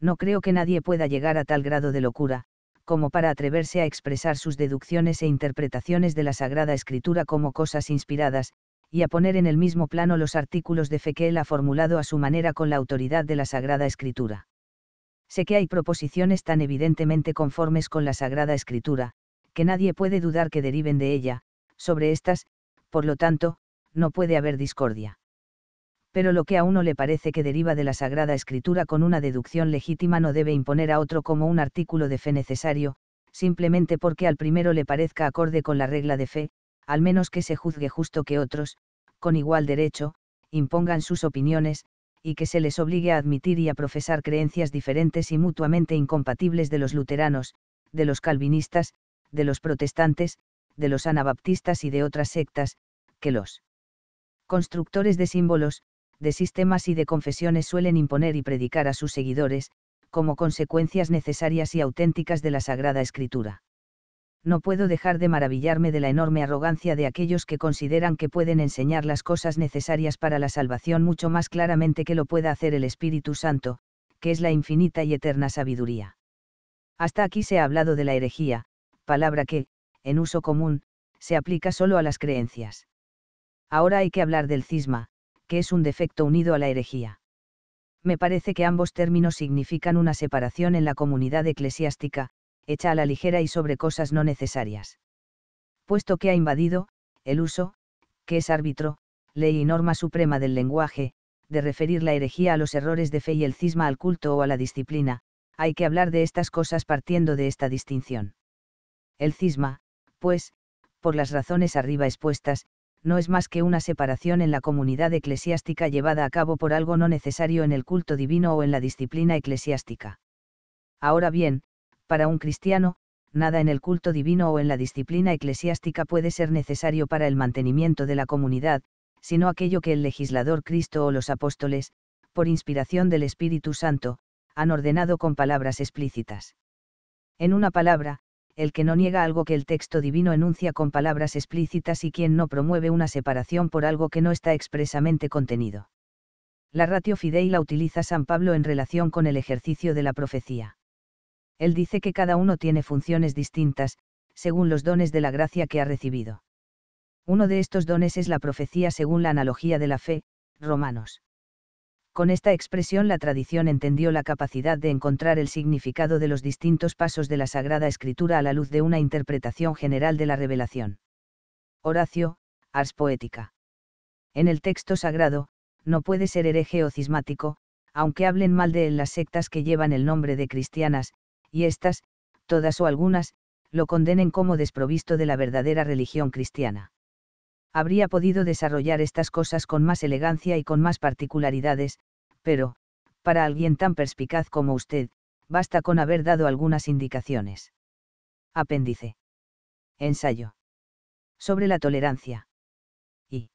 No creo que nadie pueda llegar a tal grado de locura, como para atreverse a expresar sus deducciones e interpretaciones de la Sagrada Escritura como cosas inspiradas, y a poner en el mismo plano los artículos de fe que él ha formulado a su manera con la autoridad de la Sagrada Escritura. Sé que hay proposiciones tan evidentemente conformes con la Sagrada Escritura, que nadie puede dudar que deriven de ella, sobre estas, por lo tanto, no puede haber discordia. Pero lo que a uno le parece que deriva de la Sagrada Escritura con una deducción legítima no debe imponer a otro como un artículo de fe necesario, simplemente porque al primero le parezca acorde con la regla de fe, al menos que se juzgue justo que otros, con igual derecho, impongan sus opiniones, y que se les obligue a admitir y a profesar creencias diferentes y mutuamente incompatibles de los luteranos, de los calvinistas, de los protestantes, de los anabaptistas y de otras sectas, que los constructores de símbolos, de sistemas y de confesiones suelen imponer y predicar a sus seguidores, como consecuencias necesarias y auténticas de la Sagrada Escritura. No puedo dejar de maravillarme de la enorme arrogancia de aquellos que consideran que pueden enseñar las cosas necesarias para la salvación mucho más claramente que lo pueda hacer el Espíritu Santo, que es la infinita y eterna sabiduría. Hasta aquí se ha hablado de la herejía, palabra que, en uso común, se aplica solo a las creencias. Ahora hay que hablar del cisma, que es un defecto unido a la herejía. Me parece que ambos términos significan una separación en la comunidad eclesiástica, hecha a la ligera y sobre cosas no necesarias. Puesto que ha invadido, el uso, que es árbitro, ley y norma suprema del lenguaje, de referir la herejía a los errores de fe y el cisma al culto o a la disciplina, hay que hablar de estas cosas partiendo de esta distinción. El cisma, pues, por las razones arriba expuestas, no es más que una separación en la comunidad eclesiástica llevada a cabo por algo no necesario en el culto divino o en la disciplina eclesiástica. Ahora bien, para un cristiano, nada en el culto divino o en la disciplina eclesiástica puede ser necesario para el mantenimiento de la comunidad, sino aquello que el legislador Cristo o los apóstoles, por inspiración del Espíritu Santo, han ordenado con palabras explícitas. En una palabra, el que no niega algo que el texto divino enuncia con palabras explícitas y quien no promueve una separación por algo que no está expresamente contenido. La ratio fidei la utiliza San Pablo en relación con el ejercicio de la profecía. Él dice que cada uno tiene funciones distintas, según los dones de la gracia que ha recibido. Uno de estos dones es la profecía según la analogía de la fe, Romanos. Con esta expresión la tradición entendió la capacidad de encontrar el significado de los distintos pasos de la Sagrada Escritura a la luz de una interpretación general de la revelación. Horacio, Ars Poética. En el texto sagrado, no puede ser hereje o cismático, aunque hablen mal de él las sectas que llevan el nombre de cristianas, y estas, todas o algunas, lo condenen como desprovisto de la verdadera religión cristiana. Habría podido desarrollar estas cosas con más elegancia y con más particularidades, pero, para alguien tan perspicaz como usted, basta con haber dado algunas indicaciones. Apéndice. Ensayo. Sobre la tolerancia. Y.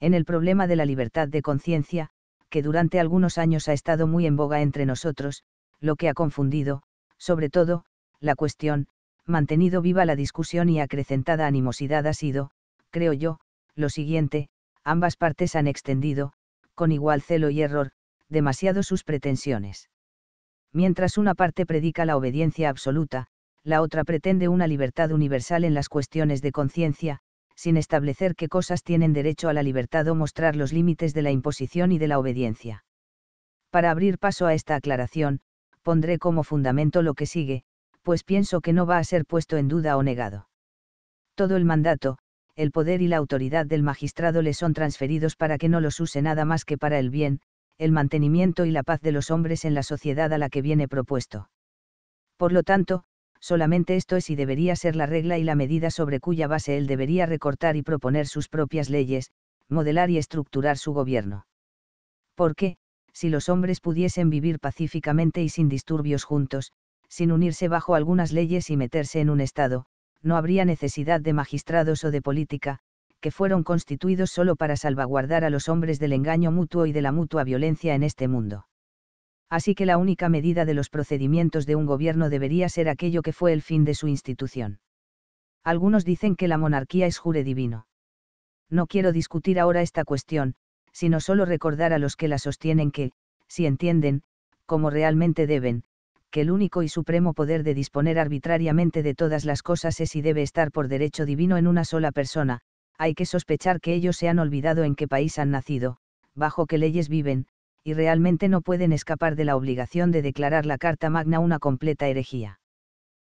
En el problema de la libertad de conciencia, que durante algunos años ha estado muy en boga entre nosotros, lo que ha confundido, sobre todo, la cuestión, mantenido viva la discusión y acrecentada animosidad ha sido, creo yo, lo siguiente, ambas partes han extendido, con igual celo y error, demasiado sus pretensiones. Mientras una parte predica la obediencia absoluta, la otra pretende una libertad universal en las cuestiones de conciencia, sin establecer qué cosas tienen derecho a la libertad o mostrar los límites de la imposición y de la obediencia. Para abrir paso a esta aclaración, pondré como fundamento lo que sigue, pues pienso que no va a ser puesto en duda o negado. Todo el mandato, el poder y la autoridad del magistrado le son transferidos para que no los use nada más que para el bien, el mantenimiento y la paz de los hombres en la sociedad a la que viene propuesto. Por lo tanto, solamente esto es y debería ser la regla y la medida sobre cuya base él debería recortar y proponer sus propias leyes, modelar y estructurar su gobierno. Porque, si los hombres pudiesen vivir pacíficamente y sin disturbios juntos, sin unirse bajo algunas leyes y meterse en un Estado, no habría necesidad de magistrados o de política, que fueron constituidos solo para salvaguardar a los hombres del engaño mutuo y de la mutua violencia en este mundo. Así que la única medida de los procedimientos de un gobierno debería ser aquello que fue el fin de su institución. Algunos dicen que la monarquía es jure divino. No quiero discutir ahora esta cuestión, sino solo recordar a los que la sostienen que, si entienden, como realmente deben, que el único y supremo poder de disponer arbitrariamente de todas las cosas es y debe estar por derecho divino en una sola persona, hay que sospechar que ellos se han olvidado en qué país han nacido, bajo qué leyes viven, y realmente no pueden escapar de la obligación de declarar la Carta Magna una completa herejía.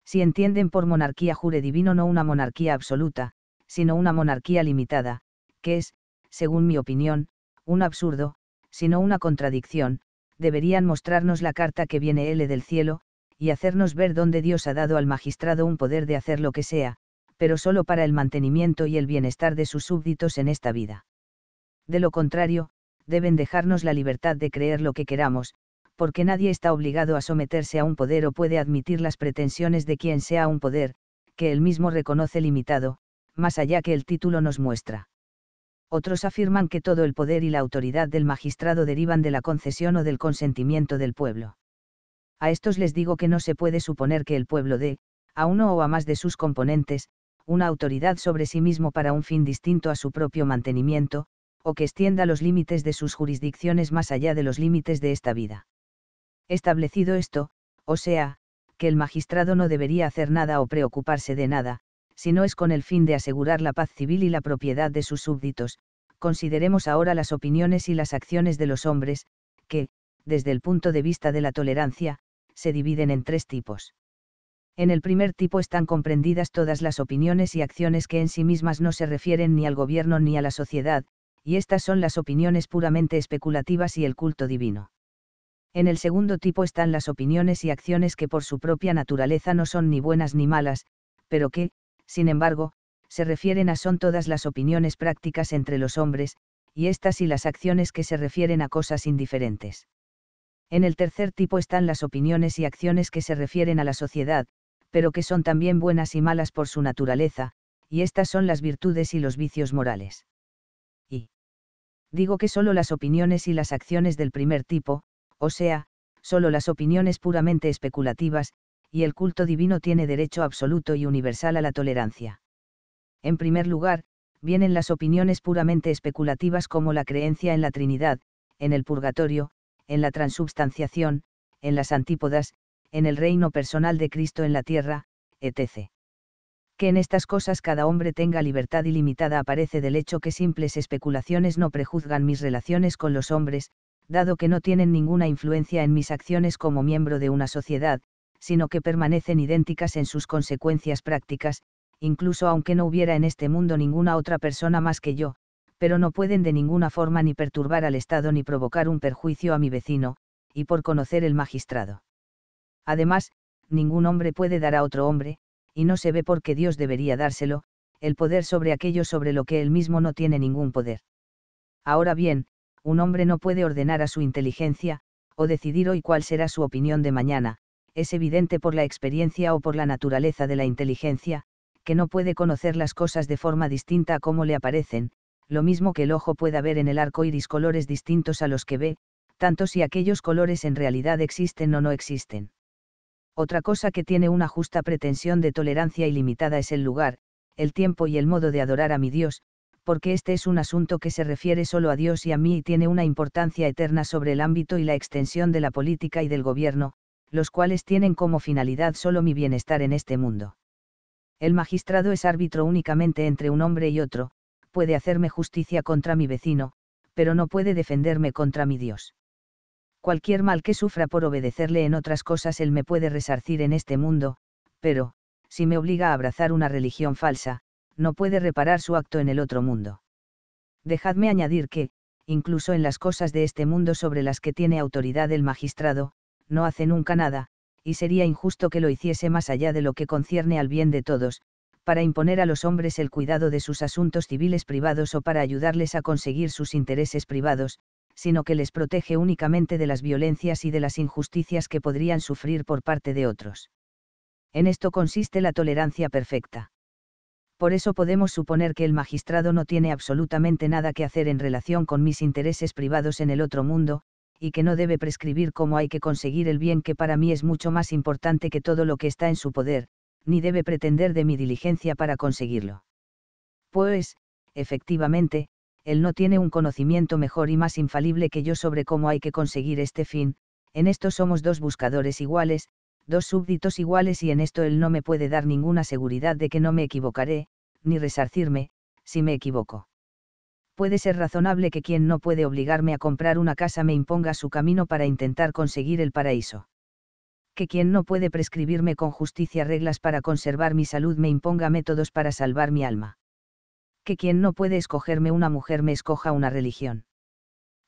Si entienden por monarquía jure divino no una monarquía absoluta, sino una monarquía limitada, que es, según mi opinión, un absurdo, sino una contradicción, deberían mostrarnos la carta que viene L del cielo, y hacernos ver dónde Dios ha dado al magistrado un poder de hacer lo que sea, pero solo para el mantenimiento y el bienestar de sus súbditos en esta vida. De lo contrario, deben dejarnos la libertad de creer lo que queramos, porque nadie está obligado a someterse a un poder o puede admitir las pretensiones de quien sea un poder, que él mismo reconoce limitado, más allá que el título nos muestra otros afirman que todo el poder y la autoridad del magistrado derivan de la concesión o del consentimiento del pueblo. A estos les digo que no se puede suponer que el pueblo dé, a uno o a más de sus componentes, una autoridad sobre sí mismo para un fin distinto a su propio mantenimiento, o que extienda los límites de sus jurisdicciones más allá de los límites de esta vida. Establecido esto, o sea, que el magistrado no debería hacer nada o preocuparse de nada, si no es con el fin de asegurar la paz civil y la propiedad de sus súbditos, consideremos ahora las opiniones y las acciones de los hombres, que, desde el punto de vista de la tolerancia, se dividen en tres tipos. En el primer tipo están comprendidas todas las opiniones y acciones que en sí mismas no se refieren ni al gobierno ni a la sociedad, y estas son las opiniones puramente especulativas y el culto divino. En el segundo tipo están las opiniones y acciones que por su propia naturaleza no son ni buenas ni malas, pero que, sin embargo, se refieren a son todas las opiniones prácticas entre los hombres, y estas y las acciones que se refieren a cosas indiferentes. En el tercer tipo están las opiniones y acciones que se refieren a la sociedad, pero que son también buenas y malas por su naturaleza, y estas son las virtudes y los vicios morales. Y digo que solo las opiniones y las acciones del primer tipo, o sea, solo las opiniones puramente especulativas, y el culto divino tiene derecho absoluto y universal a la tolerancia. En primer lugar, vienen las opiniones puramente especulativas como la creencia en la Trinidad, en el purgatorio, en la transubstanciación, en las antípodas, en el reino personal de Cristo en la tierra, etc. Que en estas cosas cada hombre tenga libertad ilimitada aparece del hecho que simples especulaciones no prejuzgan mis relaciones con los hombres, dado que no tienen ninguna influencia en mis acciones como miembro de una sociedad, sino que permanecen idénticas en sus consecuencias prácticas, incluso aunque no hubiera en este mundo ninguna otra persona más que yo, pero no pueden de ninguna forma ni perturbar al Estado ni provocar un perjuicio a mi vecino, y por conocer el magistrado. Además, ningún hombre puede dar a otro hombre, y no se ve por qué Dios debería dárselo, el poder sobre aquello sobre lo que él mismo no tiene ningún poder. Ahora bien, un hombre no puede ordenar a su inteligencia, o decidir hoy cuál será su opinión de mañana, es evidente por la experiencia o por la naturaleza de la inteligencia, que no puede conocer las cosas de forma distinta a cómo le aparecen, lo mismo que el ojo pueda ver en el arco iris colores distintos a los que ve, tanto si aquellos colores en realidad existen o no existen. Otra cosa que tiene una justa pretensión de tolerancia ilimitada es el lugar, el tiempo y el modo de adorar a mi Dios, porque este es un asunto que se refiere solo a Dios y a mí y tiene una importancia eterna sobre el ámbito y la extensión de la política y del gobierno, los cuales tienen como finalidad solo mi bienestar en este mundo. El magistrado es árbitro únicamente entre un hombre y otro, puede hacerme justicia contra mi vecino, pero no puede defenderme contra mi Dios. Cualquier mal que sufra por obedecerle en otras cosas él me puede resarcir en este mundo, pero, si me obliga a abrazar una religión falsa, no puede reparar su acto en el otro mundo. Dejadme añadir que, incluso en las cosas de este mundo sobre las que tiene autoridad el magistrado, no hace nunca nada, y sería injusto que lo hiciese más allá de lo que concierne al bien de todos, para imponer a los hombres el cuidado de sus asuntos civiles privados o para ayudarles a conseguir sus intereses privados, sino que les protege únicamente de las violencias y de las injusticias que podrían sufrir por parte de otros. En esto consiste la tolerancia perfecta. Por eso podemos suponer que el magistrado no tiene absolutamente nada que hacer en relación con mis intereses privados en el otro mundo, y que no debe prescribir cómo hay que conseguir el bien que para mí es mucho más importante que todo lo que está en su poder, ni debe pretender de mi diligencia para conseguirlo. Pues, efectivamente, él no tiene un conocimiento mejor y más infalible que yo sobre cómo hay que conseguir este fin, en esto somos dos buscadores iguales, dos súbditos iguales y en esto él no me puede dar ninguna seguridad de que no me equivocaré, ni resarcirme, si me equivoco. Puede ser razonable que quien no puede obligarme a comprar una casa me imponga su camino para intentar conseguir el paraíso. Que quien no puede prescribirme con justicia reglas para conservar mi salud me imponga métodos para salvar mi alma. Que quien no puede escogerme una mujer me escoja una religión.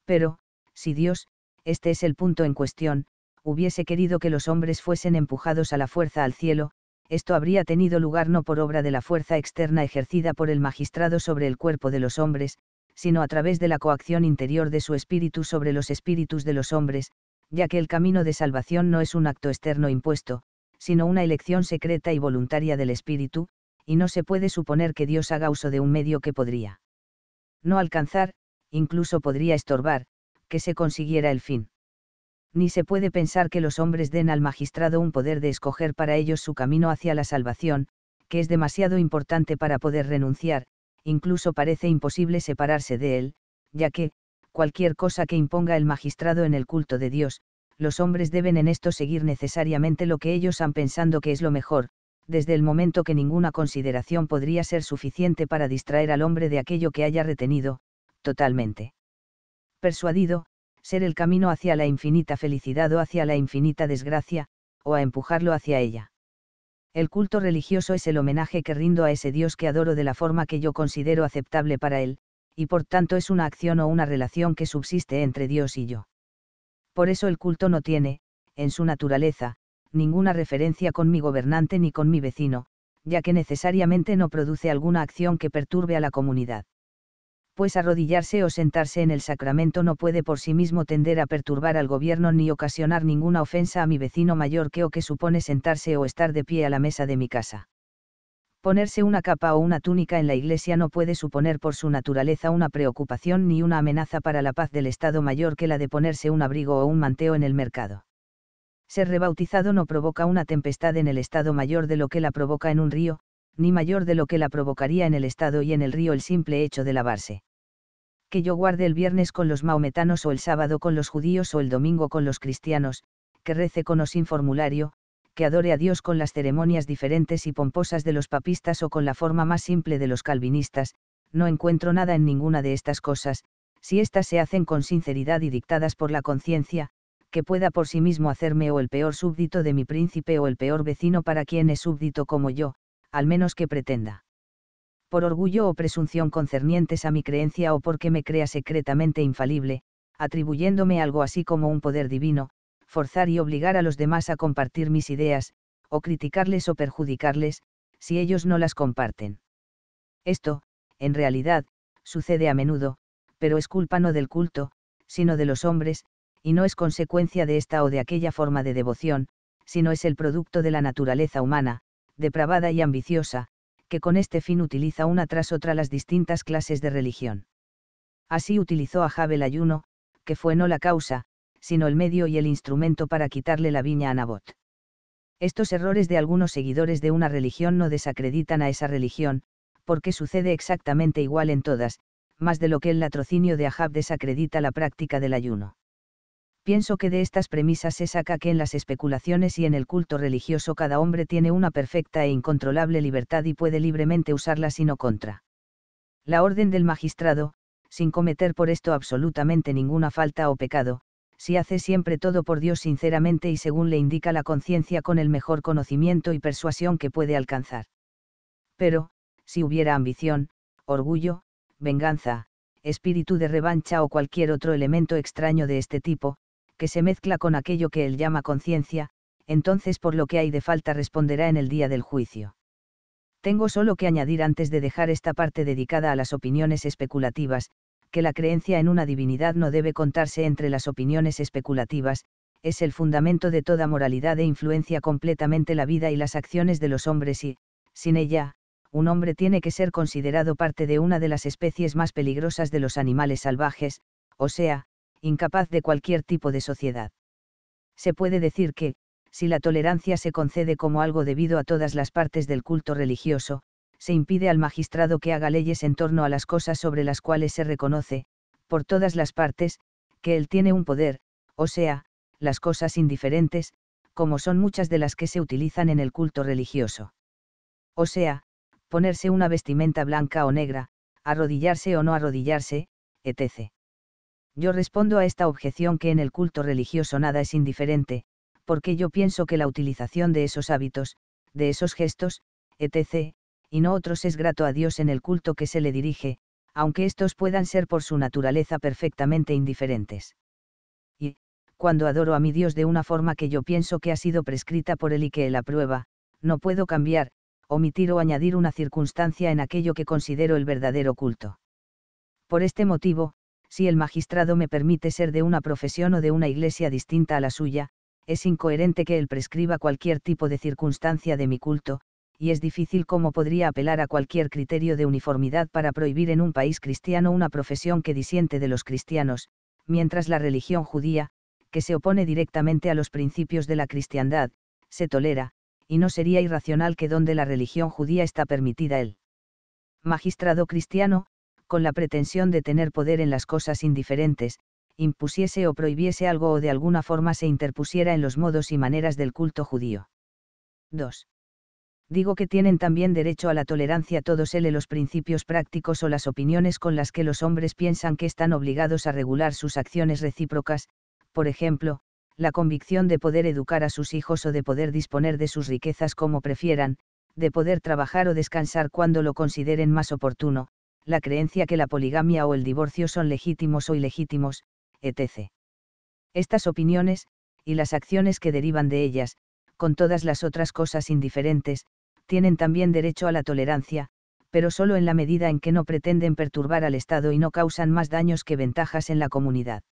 Pero, si Dios, este es el punto en cuestión, hubiese querido que los hombres fuesen empujados a la fuerza al cielo, esto habría tenido lugar no por obra de la fuerza externa ejercida por el magistrado sobre el cuerpo de los hombres, sino a través de la coacción interior de su espíritu sobre los espíritus de los hombres, ya que el camino de salvación no es un acto externo impuesto, sino una elección secreta y voluntaria del espíritu, y no se puede suponer que Dios haga uso de un medio que podría no alcanzar, incluso podría estorbar, que se consiguiera el fin. Ni se puede pensar que los hombres den al magistrado un poder de escoger para ellos su camino hacia la salvación, que es demasiado importante para poder renunciar, incluso parece imposible separarse de él, ya que, cualquier cosa que imponga el magistrado en el culto de Dios, los hombres deben en esto seguir necesariamente lo que ellos han pensando que es lo mejor, desde el momento que ninguna consideración podría ser suficiente para distraer al hombre de aquello que haya retenido, totalmente. Persuadido, ser el camino hacia la infinita felicidad o hacia la infinita desgracia, o a empujarlo hacia ella. El culto religioso es el homenaje que rindo a ese Dios que adoro de la forma que yo considero aceptable para él, y por tanto es una acción o una relación que subsiste entre Dios y yo. Por eso el culto no tiene, en su naturaleza, ninguna referencia con mi gobernante ni con mi vecino, ya que necesariamente no produce alguna acción que perturbe a la comunidad pues arrodillarse o sentarse en el sacramento no puede por sí mismo tender a perturbar al gobierno ni ocasionar ninguna ofensa a mi vecino mayor que o que supone sentarse o estar de pie a la mesa de mi casa. Ponerse una capa o una túnica en la iglesia no puede suponer por su naturaleza una preocupación ni una amenaza para la paz del Estado mayor que la de ponerse un abrigo o un manteo en el mercado. Ser rebautizado no provoca una tempestad en el Estado mayor de lo que la provoca en un río, ni mayor de lo que la provocaría en el Estado y en el río el simple hecho de lavarse. Que yo guarde el viernes con los maometanos o el sábado con los judíos o el domingo con los cristianos, que rece con o sin formulario, que adore a Dios con las ceremonias diferentes y pomposas de los papistas o con la forma más simple de los calvinistas, no encuentro nada en ninguna de estas cosas, si éstas se hacen con sinceridad y dictadas por la conciencia, que pueda por sí mismo hacerme o el peor súbdito de mi príncipe o el peor vecino para quien es súbdito como yo, al menos que pretenda. Por orgullo o presunción concernientes a mi creencia o porque me crea secretamente infalible, atribuyéndome algo así como un poder divino, forzar y obligar a los demás a compartir mis ideas, o criticarles o perjudicarles, si ellos no las comparten. Esto, en realidad, sucede a menudo, pero es culpa no del culto, sino de los hombres, y no es consecuencia de esta o de aquella forma de devoción, sino es el producto de la naturaleza humana, depravada y ambiciosa, que con este fin utiliza una tras otra las distintas clases de religión. Así utilizó a Jab el ayuno, que fue no la causa, sino el medio y el instrumento para quitarle la viña a Nabot. Estos errores de algunos seguidores de una religión no desacreditan a esa religión, porque sucede exactamente igual en todas, más de lo que el latrocinio de Ahab desacredita la práctica del ayuno. Pienso que de estas premisas se saca que en las especulaciones y en el culto religioso cada hombre tiene una perfecta e incontrolable libertad y puede libremente usarla sino contra. La orden del magistrado, sin cometer por esto absolutamente ninguna falta o pecado, si hace siempre todo por Dios sinceramente y según le indica la conciencia con el mejor conocimiento y persuasión que puede alcanzar. Pero, si hubiera ambición, orgullo, venganza, espíritu de revancha o cualquier otro elemento extraño de este tipo, que se mezcla con aquello que él llama conciencia, entonces por lo que hay de falta responderá en el día del juicio. Tengo solo que añadir antes de dejar esta parte dedicada a las opiniones especulativas, que la creencia en una divinidad no debe contarse entre las opiniones especulativas, es el fundamento de toda moralidad e influencia completamente la vida y las acciones de los hombres y, sin ella, un hombre tiene que ser considerado parte de una de las especies más peligrosas de los animales salvajes, o sea, incapaz de cualquier tipo de sociedad. Se puede decir que, si la tolerancia se concede como algo debido a todas las partes del culto religioso, se impide al magistrado que haga leyes en torno a las cosas sobre las cuales se reconoce, por todas las partes, que él tiene un poder, o sea, las cosas indiferentes, como son muchas de las que se utilizan en el culto religioso. O sea, ponerse una vestimenta blanca o negra, arrodillarse o no arrodillarse, etc. Yo respondo a esta objeción que en el culto religioso nada es indiferente, porque yo pienso que la utilización de esos hábitos, de esos gestos, etc., y no otros es grato a Dios en el culto que se le dirige, aunque estos puedan ser por su naturaleza perfectamente indiferentes. Y, cuando adoro a mi Dios de una forma que yo pienso que ha sido prescrita por él y que él aprueba, no puedo cambiar, omitir o añadir una circunstancia en aquello que considero el verdadero culto. Por este motivo, si el magistrado me permite ser de una profesión o de una iglesia distinta a la suya, es incoherente que él prescriba cualquier tipo de circunstancia de mi culto, y es difícil cómo podría apelar a cualquier criterio de uniformidad para prohibir en un país cristiano una profesión que disiente de los cristianos, mientras la religión judía, que se opone directamente a los principios de la cristiandad, se tolera, y no sería irracional que donde la religión judía está permitida el magistrado cristiano, con la pretensión de tener poder en las cosas indiferentes, impusiese o prohibiese algo o de alguna forma se interpusiera en los modos y maneras del culto judío. 2. Digo que tienen también derecho a la tolerancia todos él los principios prácticos o las opiniones con las que los hombres piensan que están obligados a regular sus acciones recíprocas, por ejemplo, la convicción de poder educar a sus hijos o de poder disponer de sus riquezas como prefieran, de poder trabajar o descansar cuando lo consideren más oportuno, la creencia que la poligamia o el divorcio son legítimos o ilegítimos, etc. Estas opiniones, y las acciones que derivan de ellas, con todas las otras cosas indiferentes, tienen también derecho a la tolerancia, pero solo en la medida en que no pretenden perturbar al Estado y no causan más daños que ventajas en la comunidad.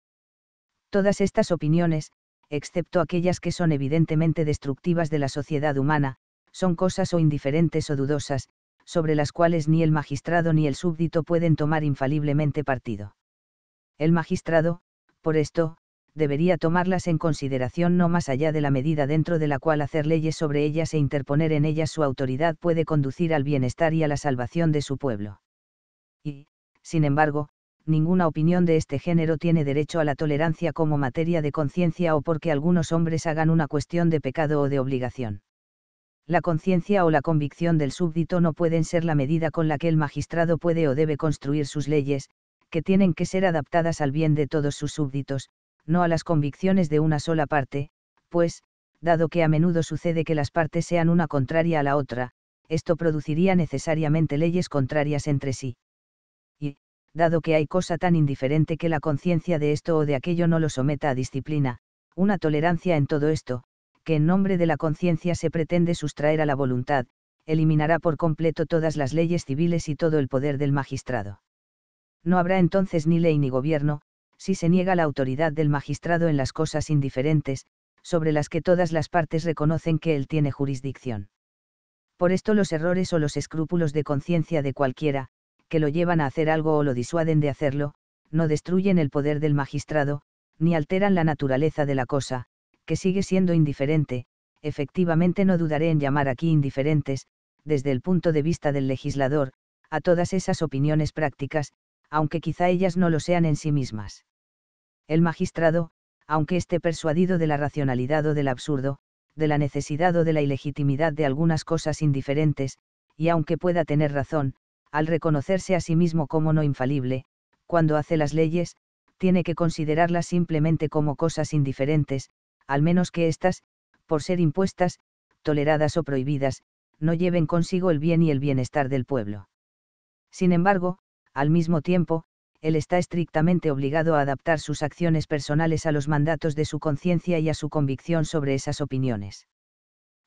Todas estas opiniones, excepto aquellas que son evidentemente destructivas de la sociedad humana, son cosas o indiferentes o dudosas, sobre las cuales ni el magistrado ni el súbdito pueden tomar infaliblemente partido. El magistrado, por esto, debería tomarlas en consideración no más allá de la medida dentro de la cual hacer leyes sobre ellas e interponer en ellas su autoridad puede conducir al bienestar y a la salvación de su pueblo. Y, sin embargo, ninguna opinión de este género tiene derecho a la tolerancia como materia de conciencia o porque algunos hombres hagan una cuestión de pecado o de obligación la conciencia o la convicción del súbdito no pueden ser la medida con la que el magistrado puede o debe construir sus leyes, que tienen que ser adaptadas al bien de todos sus súbditos, no a las convicciones de una sola parte, pues, dado que a menudo sucede que las partes sean una contraria a la otra, esto produciría necesariamente leyes contrarias entre sí. Y, dado que hay cosa tan indiferente que la conciencia de esto o de aquello no lo someta a disciplina, una tolerancia en todo esto, que en nombre de la conciencia se pretende sustraer a la voluntad, eliminará por completo todas las leyes civiles y todo el poder del magistrado. No habrá entonces ni ley ni gobierno, si se niega la autoridad del magistrado en las cosas indiferentes, sobre las que todas las partes reconocen que él tiene jurisdicción. Por esto los errores o los escrúpulos de conciencia de cualquiera, que lo llevan a hacer algo o lo disuaden de hacerlo, no destruyen el poder del magistrado, ni alteran la naturaleza de la cosa, que sigue siendo indiferente, efectivamente no dudaré en llamar aquí indiferentes, desde el punto de vista del legislador, a todas esas opiniones prácticas, aunque quizá ellas no lo sean en sí mismas. El magistrado, aunque esté persuadido de la racionalidad o del absurdo, de la necesidad o de la ilegitimidad de algunas cosas indiferentes, y aunque pueda tener razón, al reconocerse a sí mismo como no infalible, cuando hace las leyes, tiene que considerarlas simplemente como cosas indiferentes, al menos que éstas, por ser impuestas, toleradas o prohibidas, no lleven consigo el bien y el bienestar del pueblo. Sin embargo, al mismo tiempo, él está estrictamente obligado a adaptar sus acciones personales a los mandatos de su conciencia y a su convicción sobre esas opiniones.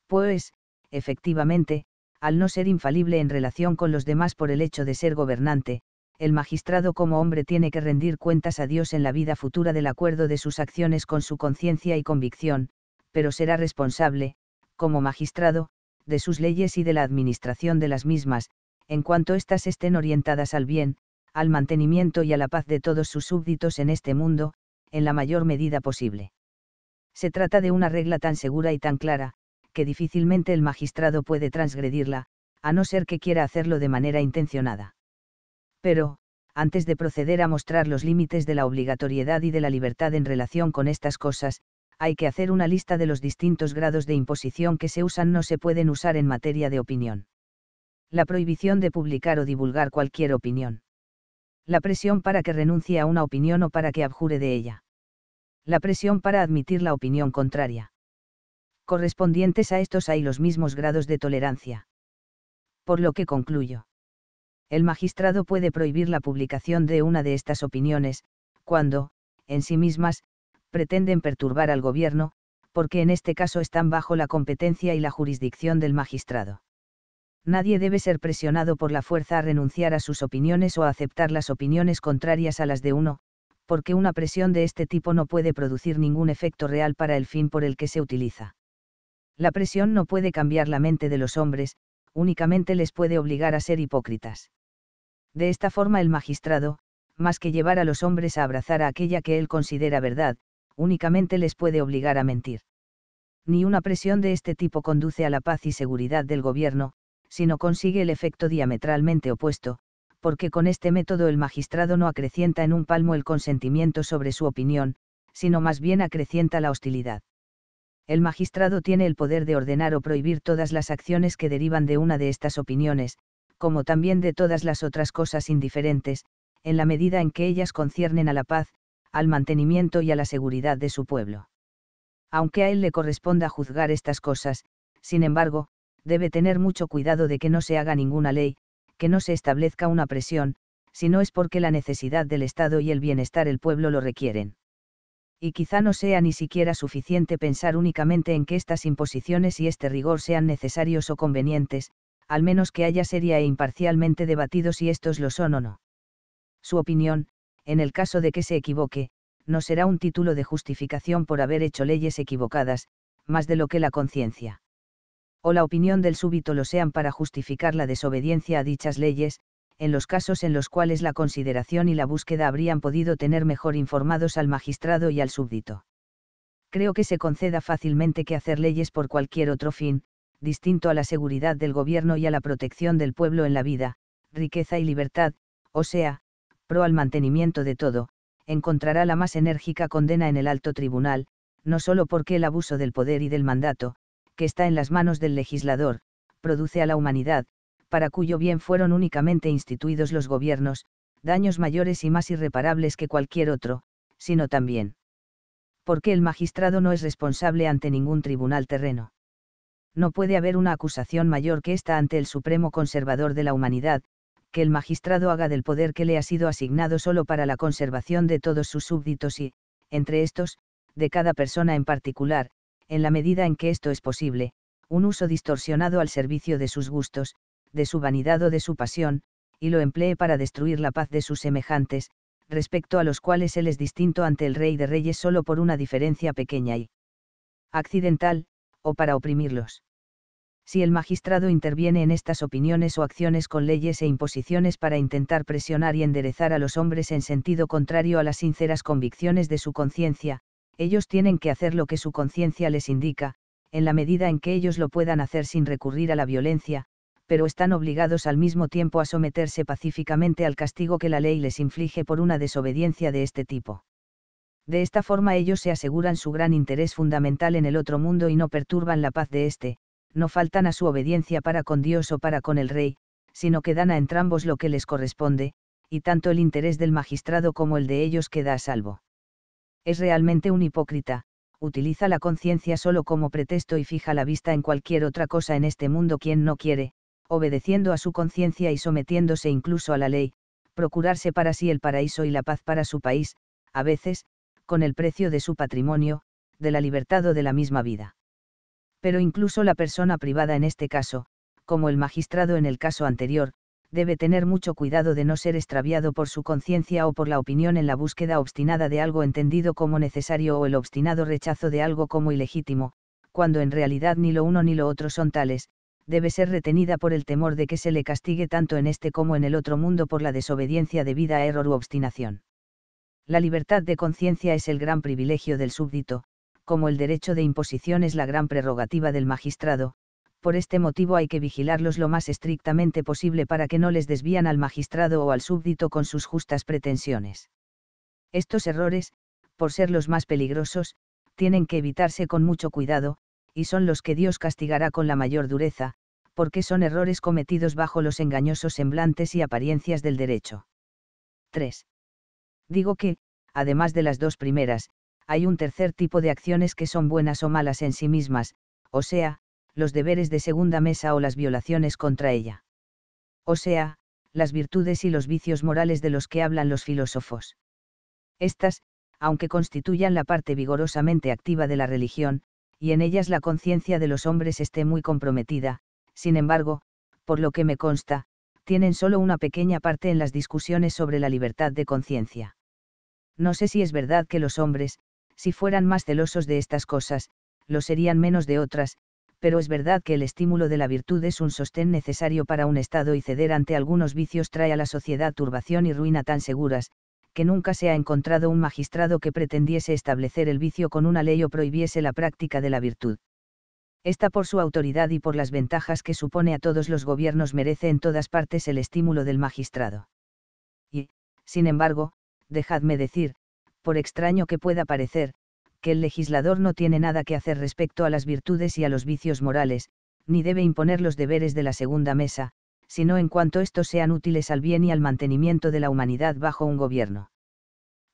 Pues, efectivamente, al no ser infalible en relación con los demás por el hecho de ser gobernante, el magistrado como hombre tiene que rendir cuentas a Dios en la vida futura del acuerdo de sus acciones con su conciencia y convicción, pero será responsable, como magistrado, de sus leyes y de la administración de las mismas, en cuanto éstas estén orientadas al bien, al mantenimiento y a la paz de todos sus súbditos en este mundo, en la mayor medida posible. Se trata de una regla tan segura y tan clara, que difícilmente el magistrado puede transgredirla, a no ser que quiera hacerlo de manera intencionada. Pero, antes de proceder a mostrar los límites de la obligatoriedad y de la libertad en relación con estas cosas, hay que hacer una lista de los distintos grados de imposición que se usan no se pueden usar en materia de opinión. La prohibición de publicar o divulgar cualquier opinión. La presión para que renuncie a una opinión o para que abjure de ella. La presión para admitir la opinión contraria correspondientes a estos hay los mismos grados de tolerancia. Por lo que concluyo. El magistrado puede prohibir la publicación de una de estas opiniones, cuando, en sí mismas, pretenden perturbar al gobierno, porque en este caso están bajo la competencia y la jurisdicción del magistrado. Nadie debe ser presionado por la fuerza a renunciar a sus opiniones o a aceptar las opiniones contrarias a las de uno, porque una presión de este tipo no puede producir ningún efecto real para el fin por el que se utiliza. La presión no puede cambiar la mente de los hombres, únicamente les puede obligar a ser hipócritas. De esta forma el magistrado, más que llevar a los hombres a abrazar a aquella que él considera verdad, únicamente les puede obligar a mentir. Ni una presión de este tipo conduce a la paz y seguridad del gobierno, sino consigue el efecto diametralmente opuesto, porque con este método el magistrado no acrecienta en un palmo el consentimiento sobre su opinión, sino más bien acrecienta la hostilidad el magistrado tiene el poder de ordenar o prohibir todas las acciones que derivan de una de estas opiniones, como también de todas las otras cosas indiferentes, en la medida en que ellas conciernen a la paz, al mantenimiento y a la seguridad de su pueblo. Aunque a él le corresponda juzgar estas cosas, sin embargo, debe tener mucho cuidado de que no se haga ninguna ley, que no se establezca una presión, si no es porque la necesidad del Estado y el bienestar del pueblo lo requieren y quizá no sea ni siquiera suficiente pensar únicamente en que estas imposiciones y este rigor sean necesarios o convenientes, al menos que haya seria e imparcialmente debatido si estos lo son o no. Su opinión, en el caso de que se equivoque, no será un título de justificación por haber hecho leyes equivocadas, más de lo que la conciencia. O la opinión del súbito lo sean para justificar la desobediencia a dichas leyes, en los casos en los cuales la consideración y la búsqueda habrían podido tener mejor informados al magistrado y al súbdito. Creo que se conceda fácilmente que hacer leyes por cualquier otro fin, distinto a la seguridad del gobierno y a la protección del pueblo en la vida, riqueza y libertad, o sea, pro al mantenimiento de todo, encontrará la más enérgica condena en el alto tribunal, no solo porque el abuso del poder y del mandato, que está en las manos del legislador, produce a la humanidad, para cuyo bien fueron únicamente instituidos los gobiernos, daños mayores y más irreparables que cualquier otro, sino también. Porque el magistrado no es responsable ante ningún tribunal terreno. No puede haber una acusación mayor que esta ante el Supremo Conservador de la Humanidad, que el magistrado haga del poder que le ha sido asignado solo para la conservación de todos sus súbditos y, entre estos, de cada persona en particular, en la medida en que esto es posible, un uso distorsionado al servicio de sus gustos, de su vanidad o de su pasión, y lo emplee para destruir la paz de sus semejantes, respecto a los cuales él es distinto ante el Rey de Reyes solo por una diferencia pequeña y accidental, o para oprimirlos. Si el magistrado interviene en estas opiniones o acciones con leyes e imposiciones para intentar presionar y enderezar a los hombres en sentido contrario a las sinceras convicciones de su conciencia, ellos tienen que hacer lo que su conciencia les indica, en la medida en que ellos lo puedan hacer sin recurrir a la violencia, pero están obligados al mismo tiempo a someterse pacíficamente al castigo que la ley les inflige por una desobediencia de este tipo. De esta forma ellos se aseguran su gran interés fundamental en el otro mundo y no perturban la paz de éste, no faltan a su obediencia para con Dios o para con el rey, sino que dan a entrambos lo que les corresponde, y tanto el interés del magistrado como el de ellos queda a salvo. Es realmente un hipócrita, utiliza la conciencia solo como pretexto y fija la vista en cualquier otra cosa en este mundo quien no quiere, obedeciendo a su conciencia y sometiéndose incluso a la ley, procurarse para sí el paraíso y la paz para su país, a veces, con el precio de su patrimonio, de la libertad o de la misma vida. Pero incluso la persona privada en este caso, como el magistrado en el caso anterior, debe tener mucho cuidado de no ser extraviado por su conciencia o por la opinión en la búsqueda obstinada de algo entendido como necesario o el obstinado rechazo de algo como ilegítimo, cuando en realidad ni lo uno ni lo otro son tales, debe ser retenida por el temor de que se le castigue tanto en este como en el otro mundo por la desobediencia debida a error u obstinación. La libertad de conciencia es el gran privilegio del súbdito, como el derecho de imposición es la gran prerrogativa del magistrado, por este motivo hay que vigilarlos lo más estrictamente posible para que no les desvían al magistrado o al súbdito con sus justas pretensiones. Estos errores, por ser los más peligrosos, tienen que evitarse con mucho cuidado, y son los que Dios castigará con la mayor dureza, porque son errores cometidos bajo los engañosos semblantes y apariencias del derecho. 3. Digo que, además de las dos primeras, hay un tercer tipo de acciones que son buenas o malas en sí mismas, o sea, los deberes de segunda mesa o las violaciones contra ella. O sea, las virtudes y los vicios morales de los que hablan los filósofos. Estas, aunque constituyan la parte vigorosamente activa de la religión, y en ellas la conciencia de los hombres esté muy comprometida, sin embargo, por lo que me consta, tienen solo una pequeña parte en las discusiones sobre la libertad de conciencia. No sé si es verdad que los hombres, si fueran más celosos de estas cosas, lo serían menos de otras, pero es verdad que el estímulo de la virtud es un sostén necesario para un Estado y ceder ante algunos vicios trae a la sociedad turbación y ruina tan seguras, que nunca se ha encontrado un magistrado que pretendiese establecer el vicio con una ley o prohibiese la práctica de la virtud. Esta por su autoridad y por las ventajas que supone a todos los gobiernos merece en todas partes el estímulo del magistrado. Y, sin embargo, dejadme decir, por extraño que pueda parecer, que el legislador no tiene nada que hacer respecto a las virtudes y a los vicios morales, ni debe imponer los deberes de la segunda mesa, sino en cuanto estos sean útiles al bien y al mantenimiento de la humanidad bajo un gobierno.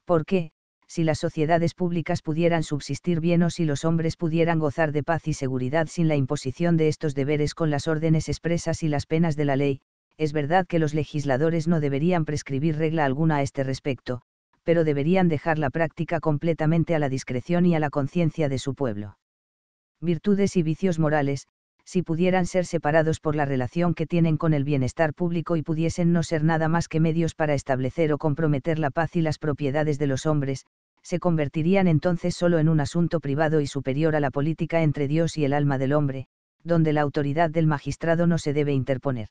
Porque, si las sociedades públicas pudieran subsistir bien o si los hombres pudieran gozar de paz y seguridad sin la imposición de estos deberes con las órdenes expresas y las penas de la ley, es verdad que los legisladores no deberían prescribir regla alguna a este respecto, pero deberían dejar la práctica completamente a la discreción y a la conciencia de su pueblo. Virtudes y vicios morales, si pudieran ser separados por la relación que tienen con el bienestar público y pudiesen no ser nada más que medios para establecer o comprometer la paz y las propiedades de los hombres, se convertirían entonces solo en un asunto privado y superior a la política entre Dios y el alma del hombre, donde la autoridad del magistrado no se debe interponer.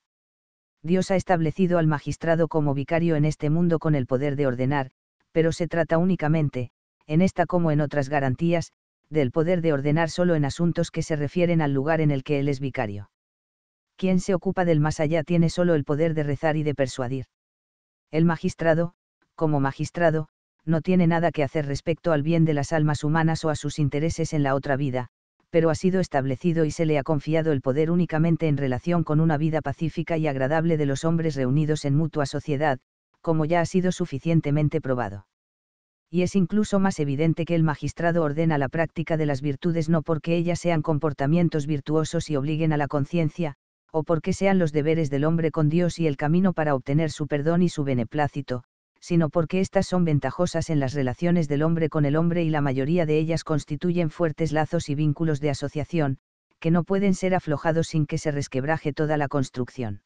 Dios ha establecido al magistrado como vicario en este mundo con el poder de ordenar, pero se trata únicamente, en esta como en otras garantías, del poder de ordenar solo en asuntos que se refieren al lugar en el que él es vicario. Quien se ocupa del más allá tiene solo el poder de rezar y de persuadir. El magistrado, como magistrado, no tiene nada que hacer respecto al bien de las almas humanas o a sus intereses en la otra vida, pero ha sido establecido y se le ha confiado el poder únicamente en relación con una vida pacífica y agradable de los hombres reunidos en mutua sociedad, como ya ha sido suficientemente probado. Y es incluso más evidente que el magistrado ordena la práctica de las virtudes no porque ellas sean comportamientos virtuosos y obliguen a la conciencia, o porque sean los deberes del hombre con Dios y el camino para obtener su perdón y su beneplácito, sino porque éstas son ventajosas en las relaciones del hombre con el hombre y la mayoría de ellas constituyen fuertes lazos y vínculos de asociación, que no pueden ser aflojados sin que se resquebraje toda la construcción.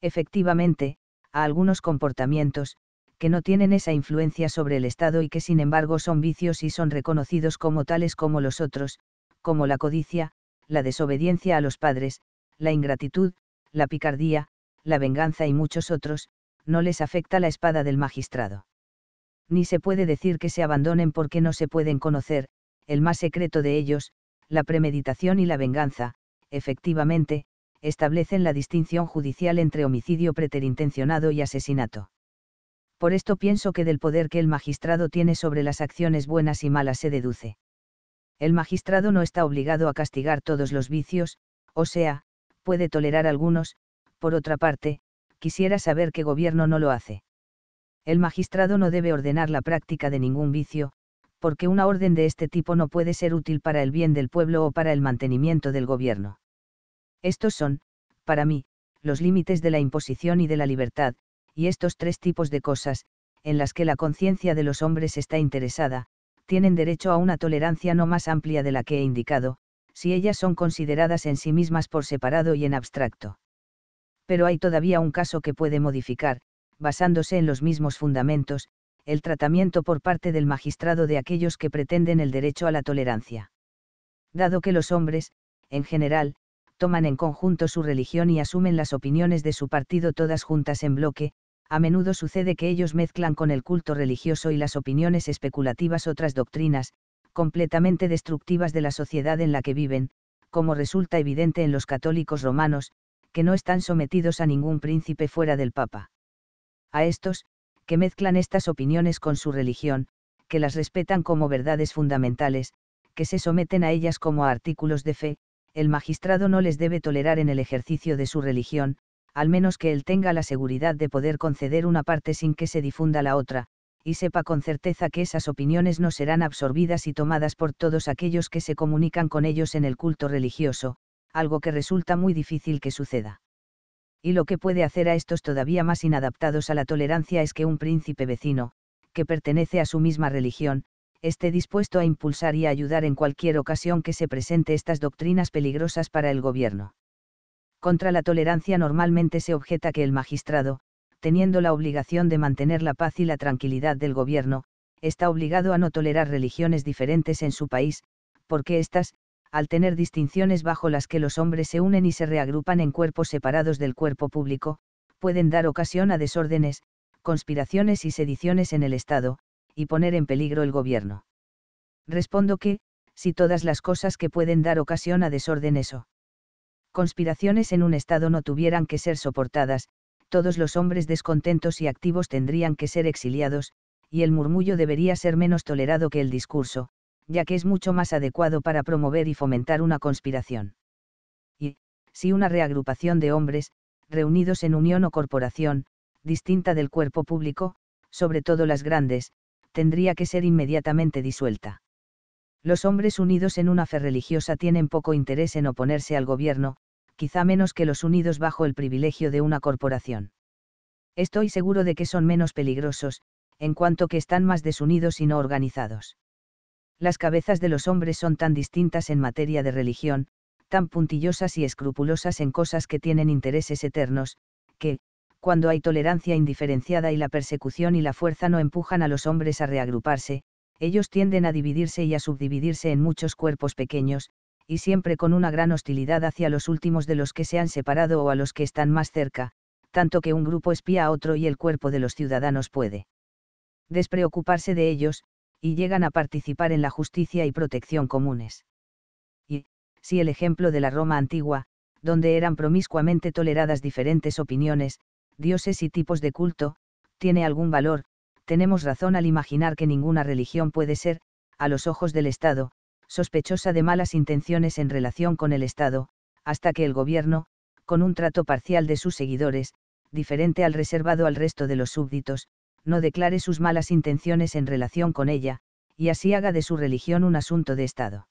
Efectivamente, a algunos comportamientos, que no tienen esa influencia sobre el Estado y que sin embargo son vicios y son reconocidos como tales como los otros, como la codicia, la desobediencia a los padres, la ingratitud, la picardía, la venganza y muchos otros, no les afecta la espada del magistrado. Ni se puede decir que se abandonen porque no se pueden conocer, el más secreto de ellos, la premeditación y la venganza, efectivamente, establecen la distinción judicial entre homicidio preterintencionado y asesinato. Por esto pienso que del poder que el magistrado tiene sobre las acciones buenas y malas se deduce. El magistrado no está obligado a castigar todos los vicios, o sea, puede tolerar algunos, por otra parte, quisiera saber qué gobierno no lo hace. El magistrado no debe ordenar la práctica de ningún vicio, porque una orden de este tipo no puede ser útil para el bien del pueblo o para el mantenimiento del gobierno. Estos son, para mí, los límites de la imposición y de la libertad, y estos tres tipos de cosas, en las que la conciencia de los hombres está interesada, tienen derecho a una tolerancia no más amplia de la que he indicado, si ellas son consideradas en sí mismas por separado y en abstracto. Pero hay todavía un caso que puede modificar, basándose en los mismos fundamentos, el tratamiento por parte del magistrado de aquellos que pretenden el derecho a la tolerancia. Dado que los hombres, en general, toman en conjunto su religión y asumen las opiniones de su partido todas juntas en bloque, a menudo sucede que ellos mezclan con el culto religioso y las opiniones especulativas otras doctrinas, completamente destructivas de la sociedad en la que viven, como resulta evidente en los católicos romanos, que no están sometidos a ningún príncipe fuera del Papa. A estos, que mezclan estas opiniones con su religión, que las respetan como verdades fundamentales, que se someten a ellas como a artículos de fe, el magistrado no les debe tolerar en el ejercicio de su religión, al menos que él tenga la seguridad de poder conceder una parte sin que se difunda la otra, y sepa con certeza que esas opiniones no serán absorbidas y tomadas por todos aquellos que se comunican con ellos en el culto religioso, algo que resulta muy difícil que suceda. Y lo que puede hacer a estos todavía más inadaptados a la tolerancia es que un príncipe vecino, que pertenece a su misma religión, esté dispuesto a impulsar y a ayudar en cualquier ocasión que se presente estas doctrinas peligrosas para el gobierno. Contra la tolerancia normalmente se objeta que el magistrado, teniendo la obligación de mantener la paz y la tranquilidad del gobierno, está obligado a no tolerar religiones diferentes en su país, porque éstas, al tener distinciones bajo las que los hombres se unen y se reagrupan en cuerpos separados del cuerpo público, pueden dar ocasión a desórdenes, conspiraciones y sediciones en el Estado, y poner en peligro el gobierno. Respondo que, si todas las cosas que pueden dar ocasión a desórdenes o conspiraciones en un Estado no tuvieran que ser soportadas, todos los hombres descontentos y activos tendrían que ser exiliados, y el murmullo debería ser menos tolerado que el discurso, ya que es mucho más adecuado para promover y fomentar una conspiración. Y, si una reagrupación de hombres, reunidos en unión o corporación, distinta del cuerpo público, sobre todo las grandes, tendría que ser inmediatamente disuelta. Los hombres unidos en una fe religiosa tienen poco interés en oponerse al gobierno, quizá menos que los unidos bajo el privilegio de una corporación. Estoy seguro de que son menos peligrosos, en cuanto que están más desunidos y no organizados. Las cabezas de los hombres son tan distintas en materia de religión, tan puntillosas y escrupulosas en cosas que tienen intereses eternos, que, cuando hay tolerancia indiferenciada y la persecución y la fuerza no empujan a los hombres a reagruparse, ellos tienden a dividirse y a subdividirse en muchos cuerpos pequeños, y siempre con una gran hostilidad hacia los últimos de los que se han separado o a los que están más cerca, tanto que un grupo espía a otro y el cuerpo de los ciudadanos puede despreocuparse de ellos, y llegan a participar en la justicia y protección comunes. Y, si el ejemplo de la Roma antigua, donde eran promiscuamente toleradas diferentes opiniones, dioses y tipos de culto, tiene algún valor, tenemos razón al imaginar que ninguna religión puede ser, a los ojos del Estado, sospechosa de malas intenciones en relación con el Estado, hasta que el gobierno, con un trato parcial de sus seguidores, diferente al reservado al resto de los súbditos, no declare sus malas intenciones en relación con ella, y así haga de su religión un asunto de Estado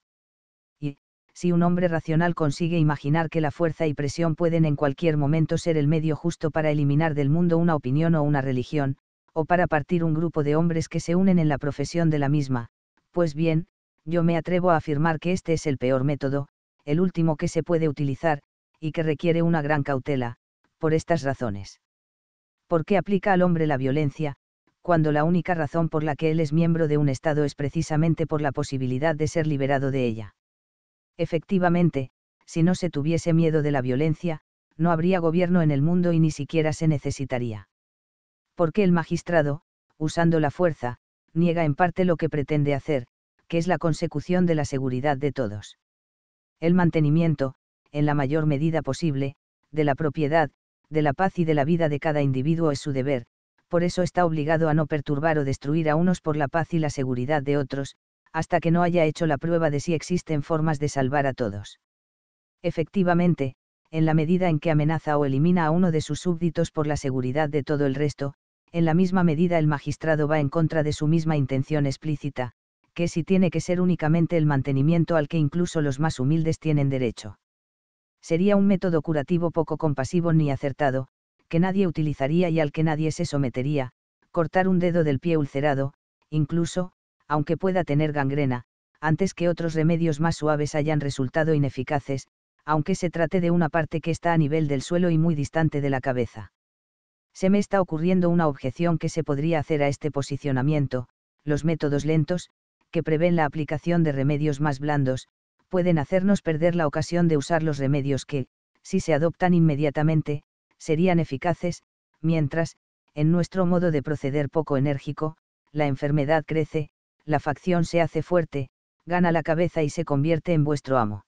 si un hombre racional consigue imaginar que la fuerza y presión pueden en cualquier momento ser el medio justo para eliminar del mundo una opinión o una religión, o para partir un grupo de hombres que se unen en la profesión de la misma, pues bien, yo me atrevo a afirmar que este es el peor método, el último que se puede utilizar, y que requiere una gran cautela, por estas razones. ¿Por qué aplica al hombre la violencia, cuando la única razón por la que él es miembro de un Estado es precisamente por la posibilidad de ser liberado de ella? Efectivamente, si no se tuviese miedo de la violencia, no habría gobierno en el mundo y ni siquiera se necesitaría. Porque el magistrado, usando la fuerza, niega en parte lo que pretende hacer, que es la consecución de la seguridad de todos. El mantenimiento, en la mayor medida posible, de la propiedad, de la paz y de la vida de cada individuo es su deber, por eso está obligado a no perturbar o destruir a unos por la paz y la seguridad de otros, hasta que no haya hecho la prueba de si existen formas de salvar a todos. Efectivamente, en la medida en que amenaza o elimina a uno de sus súbditos por la seguridad de todo el resto, en la misma medida el magistrado va en contra de su misma intención explícita, que si tiene que ser únicamente el mantenimiento al que incluso los más humildes tienen derecho. Sería un método curativo poco compasivo ni acertado, que nadie utilizaría y al que nadie se sometería, cortar un dedo del pie ulcerado, incluso, aunque pueda tener gangrena, antes que otros remedios más suaves hayan resultado ineficaces, aunque se trate de una parte que está a nivel del suelo y muy distante de la cabeza. Se me está ocurriendo una objeción que se podría hacer a este posicionamiento, los métodos lentos, que prevén la aplicación de remedios más blandos, pueden hacernos perder la ocasión de usar los remedios que, si se adoptan inmediatamente, serían eficaces, mientras, en nuestro modo de proceder poco enérgico, la enfermedad crece, la facción se hace fuerte, gana la cabeza y se convierte en vuestro amo.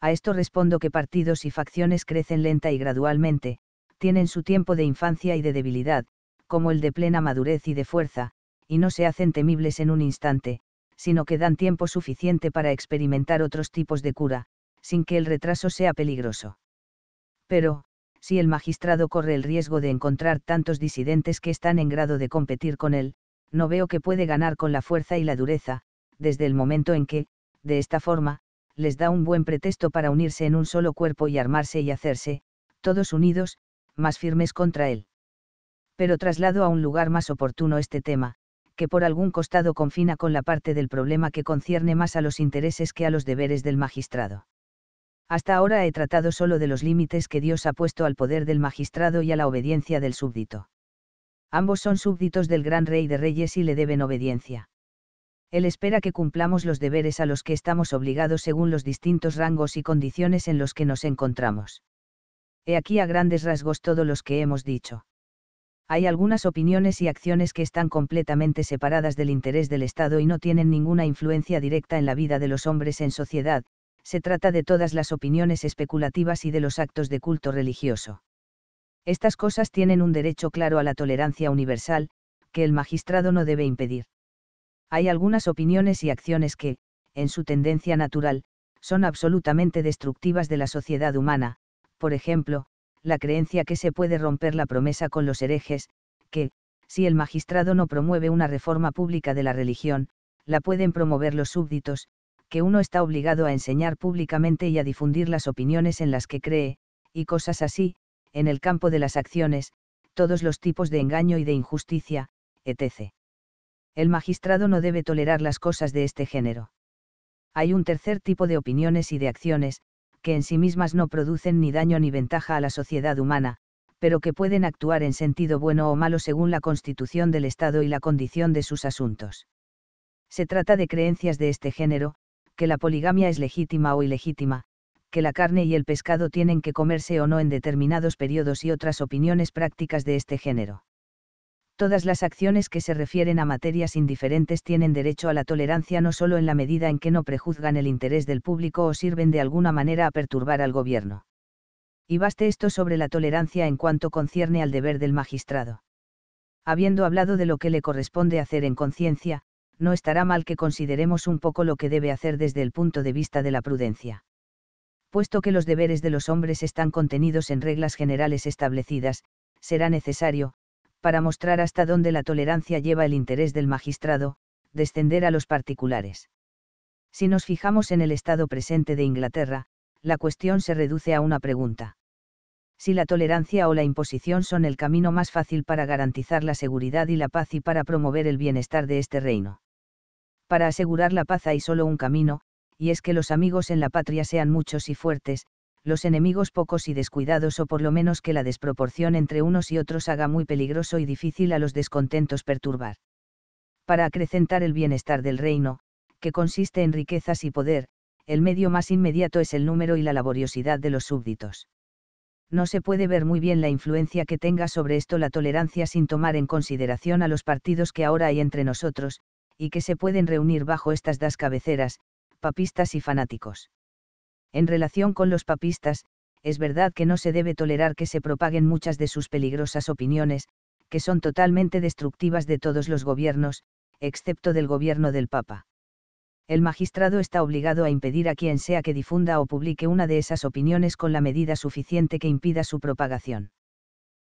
A esto respondo que partidos y facciones crecen lenta y gradualmente, tienen su tiempo de infancia y de debilidad, como el de plena madurez y de fuerza, y no se hacen temibles en un instante, sino que dan tiempo suficiente para experimentar otros tipos de cura, sin que el retraso sea peligroso. Pero, si el magistrado corre el riesgo de encontrar tantos disidentes que están en grado de competir con él, no veo que puede ganar con la fuerza y la dureza, desde el momento en que, de esta forma, les da un buen pretexto para unirse en un solo cuerpo y armarse y hacerse, todos unidos, más firmes contra él. Pero traslado a un lugar más oportuno este tema, que por algún costado confina con la parte del problema que concierne más a los intereses que a los deberes del magistrado. Hasta ahora he tratado solo de los límites que Dios ha puesto al poder del magistrado y a la obediencia del súbdito. Ambos son súbditos del gran rey de reyes y le deben obediencia. Él espera que cumplamos los deberes a los que estamos obligados según los distintos rangos y condiciones en los que nos encontramos. He aquí a grandes rasgos todo los que hemos dicho. Hay algunas opiniones y acciones que están completamente separadas del interés del Estado y no tienen ninguna influencia directa en la vida de los hombres en sociedad, se trata de todas las opiniones especulativas y de los actos de culto religioso. Estas cosas tienen un derecho claro a la tolerancia universal, que el magistrado no debe impedir. Hay algunas opiniones y acciones que, en su tendencia natural, son absolutamente destructivas de la sociedad humana, por ejemplo, la creencia que se puede romper la promesa con los herejes, que, si el magistrado no promueve una reforma pública de la religión, la pueden promover los súbditos, que uno está obligado a enseñar públicamente y a difundir las opiniones en las que cree, y cosas así, en el campo de las acciones, todos los tipos de engaño y de injusticia, etc el magistrado no debe tolerar las cosas de este género. Hay un tercer tipo de opiniones y de acciones, que en sí mismas no producen ni daño ni ventaja a la sociedad humana, pero que pueden actuar en sentido bueno o malo según la constitución del Estado y la condición de sus asuntos. Se trata de creencias de este género, que la poligamia es legítima o ilegítima, que la carne y el pescado tienen que comerse o no en determinados periodos y otras opiniones prácticas de este género. Todas las acciones que se refieren a materias indiferentes tienen derecho a la tolerancia no solo en la medida en que no prejuzgan el interés del público o sirven de alguna manera a perturbar al gobierno. Y baste esto sobre la tolerancia en cuanto concierne al deber del magistrado. Habiendo hablado de lo que le corresponde hacer en conciencia, no estará mal que consideremos un poco lo que debe hacer desde el punto de vista de la prudencia. Puesto que los deberes de los hombres están contenidos en reglas generales establecidas, será necesario, para mostrar hasta dónde la tolerancia lleva el interés del magistrado, descender a los particulares. Si nos fijamos en el estado presente de Inglaterra, la cuestión se reduce a una pregunta. Si la tolerancia o la imposición son el camino más fácil para garantizar la seguridad y la paz y para promover el bienestar de este reino. Para asegurar la paz hay solo un camino, y es que los amigos en la patria sean muchos y fuertes, los enemigos pocos y descuidados o por lo menos que la desproporción entre unos y otros haga muy peligroso y difícil a los descontentos perturbar. Para acrecentar el bienestar del reino, que consiste en riquezas y poder, el medio más inmediato es el número y la laboriosidad de los súbditos. No se puede ver muy bien la influencia que tenga sobre esto la tolerancia sin tomar en consideración a los partidos que ahora hay entre nosotros, y que se pueden reunir bajo estas das cabeceras, papistas y fanáticos. En relación con los papistas, es verdad que no se debe tolerar que se propaguen muchas de sus peligrosas opiniones, que son totalmente destructivas de todos los gobiernos, excepto del gobierno del Papa. El magistrado está obligado a impedir a quien sea que difunda o publique una de esas opiniones con la medida suficiente que impida su propagación.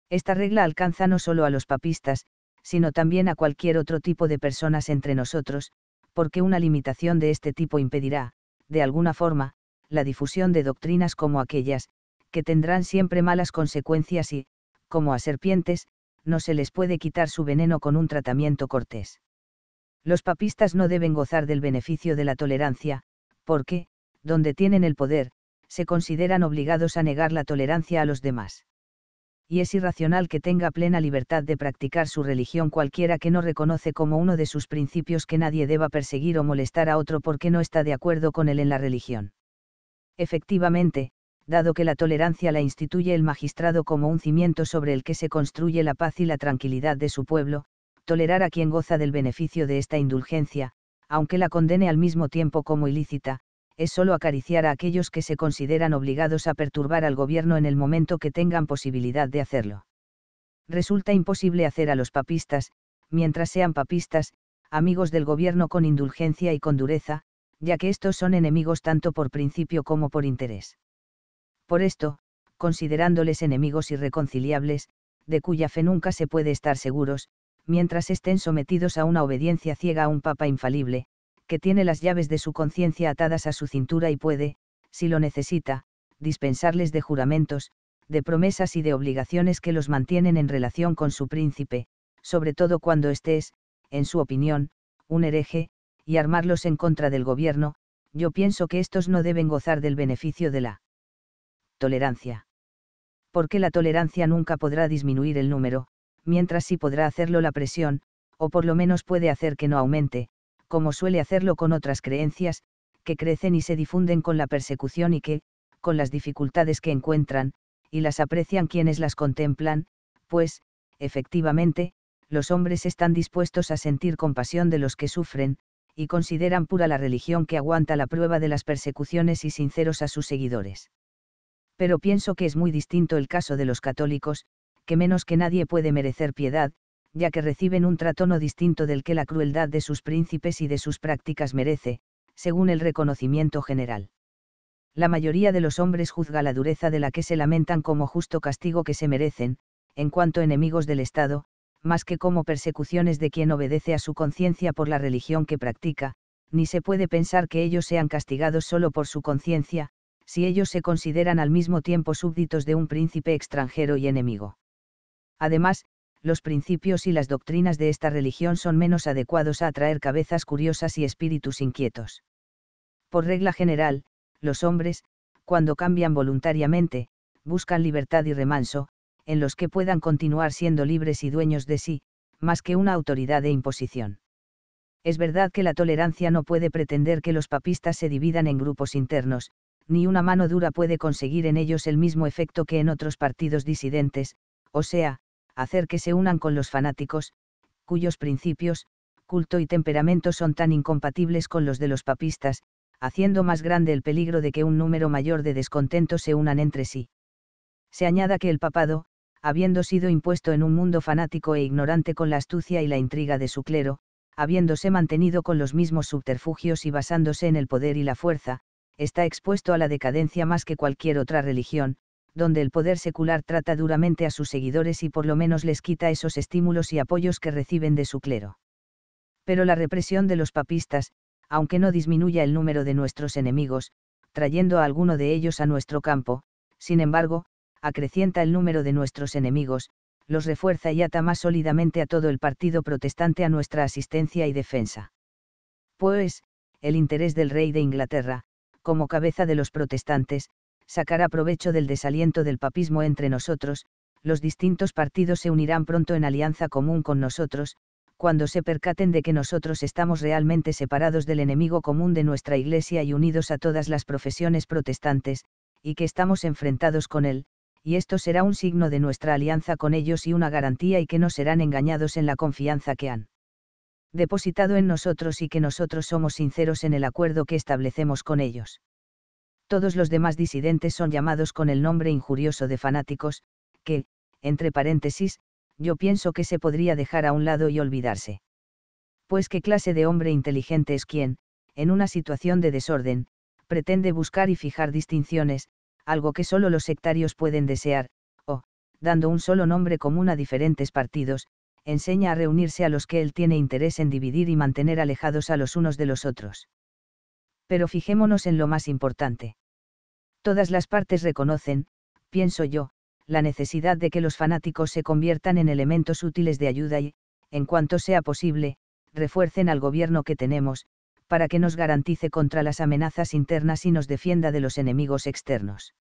Esta regla alcanza no solo a los papistas, sino también a cualquier otro tipo de personas entre nosotros, porque una limitación de este tipo impedirá, de alguna forma, la difusión de doctrinas como aquellas, que tendrán siempre malas consecuencias y, como a serpientes, no se les puede quitar su veneno con un tratamiento cortés. Los papistas no deben gozar del beneficio de la tolerancia, porque, donde tienen el poder, se consideran obligados a negar la tolerancia a los demás. Y es irracional que tenga plena libertad de practicar su religión cualquiera que no reconoce como uno de sus principios que nadie deba perseguir o molestar a otro porque no está de acuerdo con él en la religión. Efectivamente, dado que la tolerancia la instituye el magistrado como un cimiento sobre el que se construye la paz y la tranquilidad de su pueblo, tolerar a quien goza del beneficio de esta indulgencia, aunque la condene al mismo tiempo como ilícita, es solo acariciar a aquellos que se consideran obligados a perturbar al gobierno en el momento que tengan posibilidad de hacerlo. Resulta imposible hacer a los papistas, mientras sean papistas, amigos del gobierno con indulgencia y con dureza, ya que estos son enemigos tanto por principio como por interés. Por esto, considerándoles enemigos irreconciliables, de cuya fe nunca se puede estar seguros, mientras estén sometidos a una obediencia ciega a un papa infalible, que tiene las llaves de su conciencia atadas a su cintura y puede, si lo necesita, dispensarles de juramentos, de promesas y de obligaciones que los mantienen en relación con su príncipe, sobre todo cuando estés, en su opinión, un hereje, y armarlos en contra del gobierno, yo pienso que estos no deben gozar del beneficio de la tolerancia. Porque la tolerancia nunca podrá disminuir el número, mientras sí podrá hacerlo la presión, o por lo menos puede hacer que no aumente, como suele hacerlo con otras creencias, que crecen y se difunden con la persecución y que, con las dificultades que encuentran, y las aprecian quienes las contemplan, pues, efectivamente, los hombres están dispuestos a sentir compasión de los que sufren, y consideran pura la religión que aguanta la prueba de las persecuciones y sinceros a sus seguidores. Pero pienso que es muy distinto el caso de los católicos, que menos que nadie puede merecer piedad, ya que reciben un trato no distinto del que la crueldad de sus príncipes y de sus prácticas merece, según el reconocimiento general. La mayoría de los hombres juzga la dureza de la que se lamentan como justo castigo que se merecen, en cuanto enemigos del Estado, más que como persecuciones de quien obedece a su conciencia por la religión que practica, ni se puede pensar que ellos sean castigados solo por su conciencia, si ellos se consideran al mismo tiempo súbditos de un príncipe extranjero y enemigo. Además, los principios y las doctrinas de esta religión son menos adecuados a atraer cabezas curiosas y espíritus inquietos. Por regla general, los hombres, cuando cambian voluntariamente, buscan libertad y remanso, en los que puedan continuar siendo libres y dueños de sí, más que una autoridad de imposición. Es verdad que la tolerancia no puede pretender que los papistas se dividan en grupos internos, ni una mano dura puede conseguir en ellos el mismo efecto que en otros partidos disidentes, o sea, hacer que se unan con los fanáticos, cuyos principios, culto y temperamento son tan incompatibles con los de los papistas, haciendo más grande el peligro de que un número mayor de descontentos se unan entre sí. Se añada que el papado, habiendo sido impuesto en un mundo fanático e ignorante con la astucia y la intriga de su clero, habiéndose mantenido con los mismos subterfugios y basándose en el poder y la fuerza, está expuesto a la decadencia más que cualquier otra religión, donde el poder secular trata duramente a sus seguidores y por lo menos les quita esos estímulos y apoyos que reciben de su clero. Pero la represión de los papistas, aunque no disminuya el número de nuestros enemigos, trayendo a alguno de ellos a nuestro campo, sin embargo, acrecienta el número de nuestros enemigos, los refuerza y ata más sólidamente a todo el partido protestante a nuestra asistencia y defensa. Pues, el interés del rey de Inglaterra, como cabeza de los protestantes, sacará provecho del desaliento del papismo entre nosotros, los distintos partidos se unirán pronto en alianza común con nosotros, cuando se percaten de que nosotros estamos realmente separados del enemigo común de nuestra Iglesia y unidos a todas las profesiones protestantes, y que estamos enfrentados con él, y esto será un signo de nuestra alianza con ellos y una garantía y que no serán engañados en la confianza que han depositado en nosotros y que nosotros somos sinceros en el acuerdo que establecemos con ellos. Todos los demás disidentes son llamados con el nombre injurioso de fanáticos, que, entre paréntesis, yo pienso que se podría dejar a un lado y olvidarse. Pues qué clase de hombre inteligente es quien, en una situación de desorden, pretende buscar y fijar distinciones, algo que solo los sectarios pueden desear, o, dando un solo nombre común a diferentes partidos, enseña a reunirse a los que él tiene interés en dividir y mantener alejados a los unos de los otros. Pero fijémonos en lo más importante. Todas las partes reconocen, pienso yo, la necesidad de que los fanáticos se conviertan en elementos útiles de ayuda y, en cuanto sea posible, refuercen al gobierno que tenemos, para que nos garantice contra las amenazas internas y nos defienda de los enemigos externos.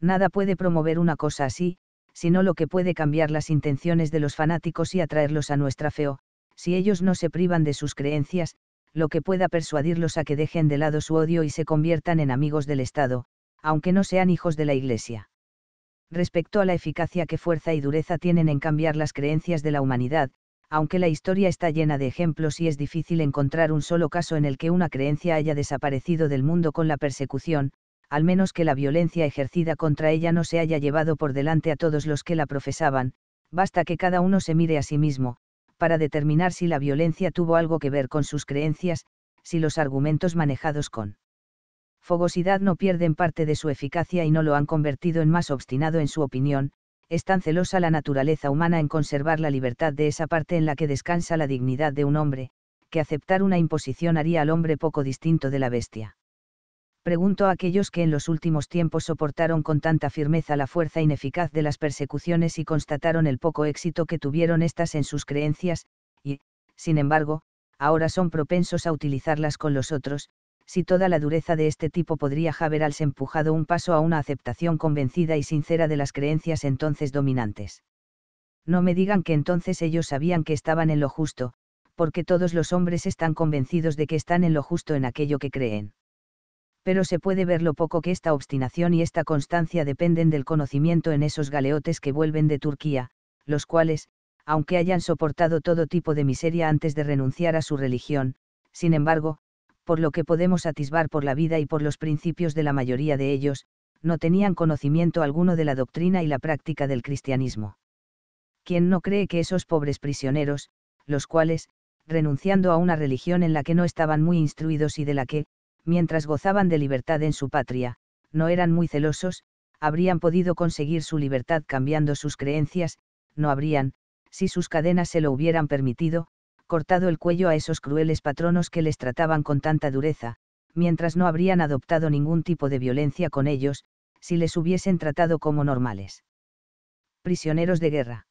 Nada puede promover una cosa así, sino lo que puede cambiar las intenciones de los fanáticos y atraerlos a nuestra fe si ellos no se privan de sus creencias, lo que pueda persuadirlos a que dejen de lado su odio y se conviertan en amigos del Estado, aunque no sean hijos de la Iglesia. Respecto a la eficacia que fuerza y dureza tienen en cambiar las creencias de la humanidad, aunque la historia está llena de ejemplos y es difícil encontrar un solo caso en el que una creencia haya desaparecido del mundo con la persecución, al menos que la violencia ejercida contra ella no se haya llevado por delante a todos los que la profesaban, basta que cada uno se mire a sí mismo, para determinar si la violencia tuvo algo que ver con sus creencias, si los argumentos manejados con fogosidad no pierden parte de su eficacia y no lo han convertido en más obstinado en su opinión, es tan celosa la naturaleza humana en conservar la libertad de esa parte en la que descansa la dignidad de un hombre, que aceptar una imposición haría al hombre poco distinto de la bestia. Pregunto a aquellos que en los últimos tiempos soportaron con tanta firmeza la fuerza ineficaz de las persecuciones y constataron el poco éxito que tuvieron éstas en sus creencias, y, sin embargo, ahora son propensos a utilizarlas con los otros, si toda la dureza de este tipo podría haberse empujado un paso a una aceptación convencida y sincera de las creencias entonces dominantes. No me digan que entonces ellos sabían que estaban en lo justo, porque todos los hombres están convencidos de que están en lo justo en aquello que creen pero se puede ver lo poco que esta obstinación y esta constancia dependen del conocimiento en esos galeotes que vuelven de Turquía, los cuales, aunque hayan soportado todo tipo de miseria antes de renunciar a su religión, sin embargo, por lo que podemos atisbar por la vida y por los principios de la mayoría de ellos, no tenían conocimiento alguno de la doctrina y la práctica del cristianismo. ¿Quién no cree que esos pobres prisioneros, los cuales, renunciando a una religión en la que no estaban muy instruidos y de la que, mientras gozaban de libertad en su patria, no eran muy celosos, habrían podido conseguir su libertad cambiando sus creencias, no habrían, si sus cadenas se lo hubieran permitido, cortado el cuello a esos crueles patronos que les trataban con tanta dureza, mientras no habrían adoptado ningún tipo de violencia con ellos, si les hubiesen tratado como normales. Prisioneros de guerra.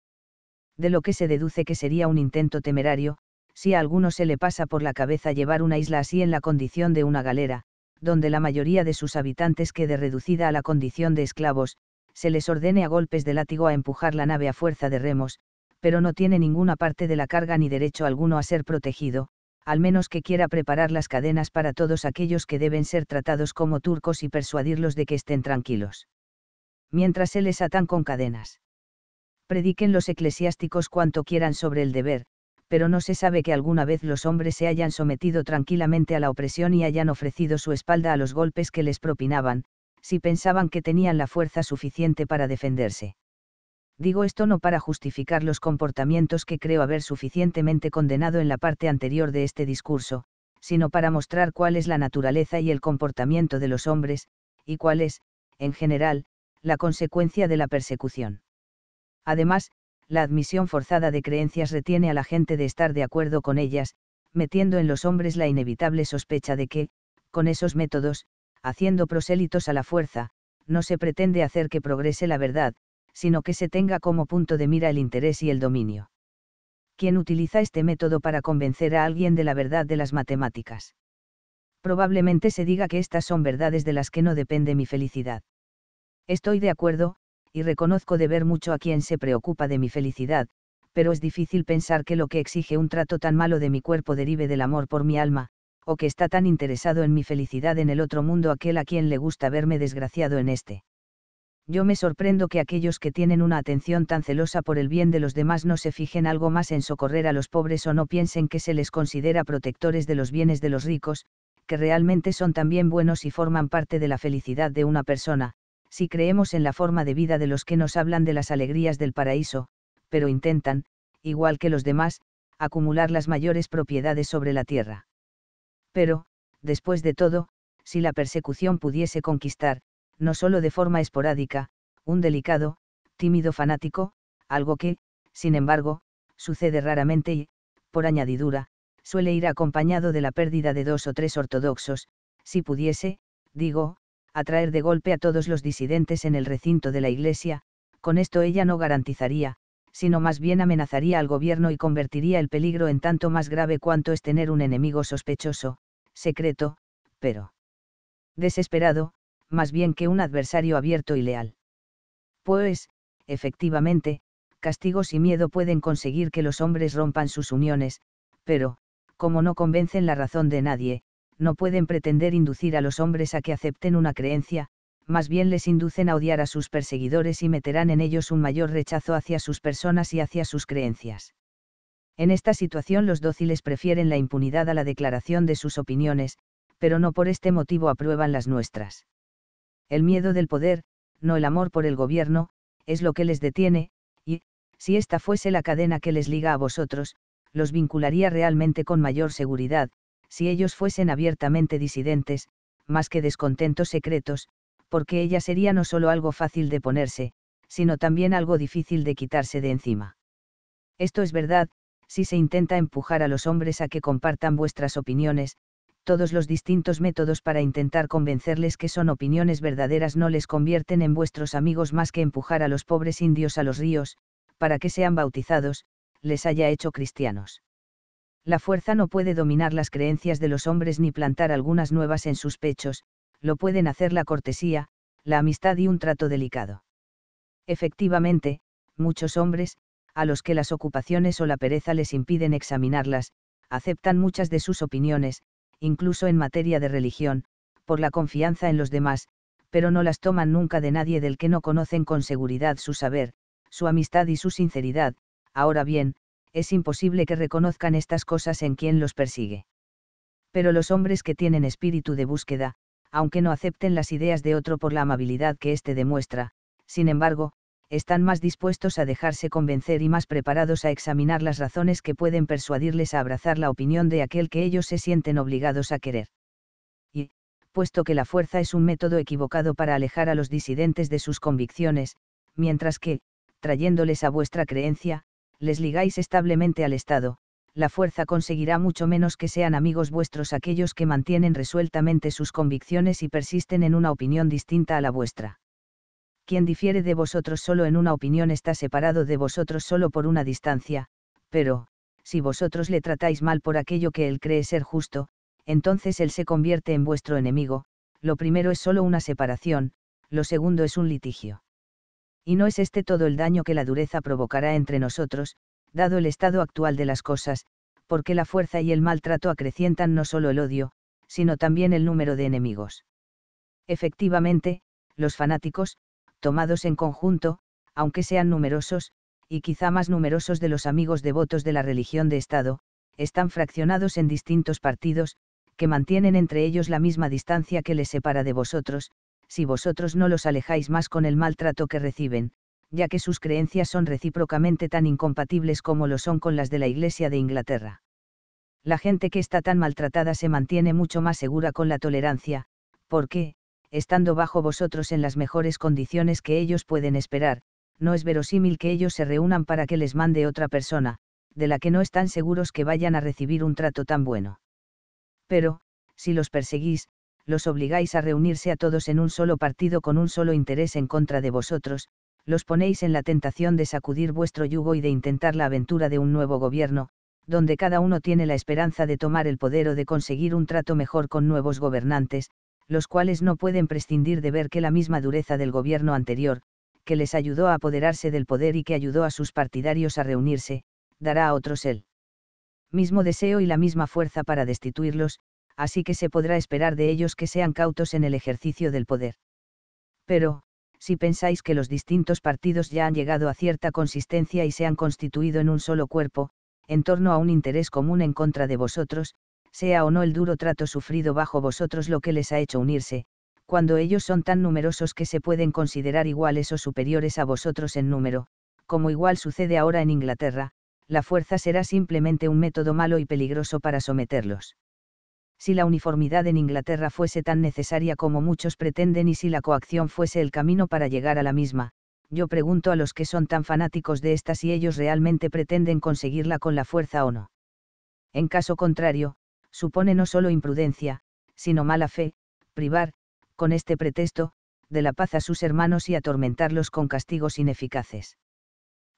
De lo que se deduce que sería un intento temerario, si a alguno se le pasa por la cabeza llevar una isla así en la condición de una galera, donde la mayoría de sus habitantes quede reducida a la condición de esclavos, se les ordene a golpes de látigo a empujar la nave a fuerza de remos, pero no tiene ninguna parte de la carga ni derecho alguno a ser protegido, al menos que quiera preparar las cadenas para todos aquellos que deben ser tratados como turcos y persuadirlos de que estén tranquilos. Mientras se les atan con cadenas. Prediquen los eclesiásticos cuanto quieran sobre el deber, pero no se sabe que alguna vez los hombres se hayan sometido tranquilamente a la opresión y hayan ofrecido su espalda a los golpes que les propinaban, si pensaban que tenían la fuerza suficiente para defenderse. Digo esto no para justificar los comportamientos que creo haber suficientemente condenado en la parte anterior de este discurso, sino para mostrar cuál es la naturaleza y el comportamiento de los hombres, y cuál es, en general, la consecuencia de la persecución. Además, la admisión forzada de creencias retiene a la gente de estar de acuerdo con ellas, metiendo en los hombres la inevitable sospecha de que, con esos métodos, haciendo prosélitos a la fuerza, no se pretende hacer que progrese la verdad, sino que se tenga como punto de mira el interés y el dominio. ¿Quién utiliza este método para convencer a alguien de la verdad de las matemáticas? Probablemente se diga que estas son verdades de las que no depende mi felicidad. Estoy de acuerdo, y reconozco deber mucho a quien se preocupa de mi felicidad, pero es difícil pensar que lo que exige un trato tan malo de mi cuerpo derive del amor por mi alma, o que está tan interesado en mi felicidad en el otro mundo aquel a quien le gusta verme desgraciado en este. Yo me sorprendo que aquellos que tienen una atención tan celosa por el bien de los demás no se fijen algo más en socorrer a los pobres o no piensen que se les considera protectores de los bienes de los ricos, que realmente son también buenos y forman parte de la felicidad de una persona, si creemos en la forma de vida de los que nos hablan de las alegrías del paraíso, pero intentan, igual que los demás, acumular las mayores propiedades sobre la tierra. Pero, después de todo, si la persecución pudiese conquistar, no solo de forma esporádica, un delicado, tímido fanático, algo que, sin embargo, sucede raramente y, por añadidura, suele ir acompañado de la pérdida de dos o tres ortodoxos, si pudiese, digo, atraer de golpe a todos los disidentes en el recinto de la Iglesia, con esto ella no garantizaría, sino más bien amenazaría al gobierno y convertiría el peligro en tanto más grave cuanto es tener un enemigo sospechoso, secreto, pero desesperado, más bien que un adversario abierto y leal. Pues, efectivamente, castigos y miedo pueden conseguir que los hombres rompan sus uniones, pero, como no convencen la razón de nadie, no pueden pretender inducir a los hombres a que acepten una creencia, más bien les inducen a odiar a sus perseguidores y meterán en ellos un mayor rechazo hacia sus personas y hacia sus creencias. En esta situación los dóciles prefieren la impunidad a la declaración de sus opiniones, pero no por este motivo aprueban las nuestras. El miedo del poder, no el amor por el gobierno, es lo que les detiene, y, si esta fuese la cadena que les liga a vosotros, los vincularía realmente con mayor seguridad, si ellos fuesen abiertamente disidentes, más que descontentos secretos, porque ella sería no solo algo fácil de ponerse, sino también algo difícil de quitarse de encima. Esto es verdad, si se intenta empujar a los hombres a que compartan vuestras opiniones, todos los distintos métodos para intentar convencerles que son opiniones verdaderas no les convierten en vuestros amigos más que empujar a los pobres indios a los ríos, para que sean bautizados, les haya hecho cristianos. La fuerza no puede dominar las creencias de los hombres ni plantar algunas nuevas en sus pechos, lo pueden hacer la cortesía, la amistad y un trato delicado. Efectivamente, muchos hombres, a los que las ocupaciones o la pereza les impiden examinarlas, aceptan muchas de sus opiniones, incluso en materia de religión, por la confianza en los demás, pero no las toman nunca de nadie del que no conocen con seguridad su saber, su amistad y su sinceridad, ahora bien, es imposible que reconozcan estas cosas en quien los persigue. Pero los hombres que tienen espíritu de búsqueda, aunque no acepten las ideas de otro por la amabilidad que éste demuestra, sin embargo, están más dispuestos a dejarse convencer y más preparados a examinar las razones que pueden persuadirles a abrazar la opinión de aquel que ellos se sienten obligados a querer. Y, puesto que la fuerza es un método equivocado para alejar a los disidentes de sus convicciones, mientras que, trayéndoles a vuestra creencia, les ligáis establemente al Estado, la fuerza conseguirá mucho menos que sean amigos vuestros aquellos que mantienen resueltamente sus convicciones y persisten en una opinión distinta a la vuestra. Quien difiere de vosotros solo en una opinión está separado de vosotros solo por una distancia, pero, si vosotros le tratáis mal por aquello que él cree ser justo, entonces él se convierte en vuestro enemigo, lo primero es solo una separación, lo segundo es un litigio. Y no es este todo el daño que la dureza provocará entre nosotros, dado el estado actual de las cosas, porque la fuerza y el maltrato acrecientan no solo el odio, sino también el número de enemigos. Efectivamente, los fanáticos, tomados en conjunto, aunque sean numerosos, y quizá más numerosos de los amigos devotos de la religión de Estado, están fraccionados en distintos partidos, que mantienen entre ellos la misma distancia que les separa de vosotros, si vosotros no los alejáis más con el maltrato que reciben, ya que sus creencias son recíprocamente tan incompatibles como lo son con las de la Iglesia de Inglaterra. La gente que está tan maltratada se mantiene mucho más segura con la tolerancia, porque, estando bajo vosotros en las mejores condiciones que ellos pueden esperar, no es verosímil que ellos se reúnan para que les mande otra persona, de la que no están seguros que vayan a recibir un trato tan bueno. Pero, si los perseguís, los obligáis a reunirse a todos en un solo partido con un solo interés en contra de vosotros, los ponéis en la tentación de sacudir vuestro yugo y de intentar la aventura de un nuevo gobierno, donde cada uno tiene la esperanza de tomar el poder o de conseguir un trato mejor con nuevos gobernantes, los cuales no pueden prescindir de ver que la misma dureza del gobierno anterior, que les ayudó a apoderarse del poder y que ayudó a sus partidarios a reunirse, dará a otros el mismo deseo y la misma fuerza para destituirlos, así que se podrá esperar de ellos que sean cautos en el ejercicio del poder. Pero, si pensáis que los distintos partidos ya han llegado a cierta consistencia y se han constituido en un solo cuerpo, en torno a un interés común en contra de vosotros, sea o no el duro trato sufrido bajo vosotros lo que les ha hecho unirse, cuando ellos son tan numerosos que se pueden considerar iguales o superiores a vosotros en número, como igual sucede ahora en Inglaterra, la fuerza será simplemente un método malo y peligroso para someterlos. Si la uniformidad en Inglaterra fuese tan necesaria como muchos pretenden y si la coacción fuese el camino para llegar a la misma, yo pregunto a los que son tan fanáticos de esta si ellos realmente pretenden conseguirla con la fuerza o no. En caso contrario, supone no solo imprudencia, sino mala fe, privar, con este pretexto, de la paz a sus hermanos y atormentarlos con castigos ineficaces.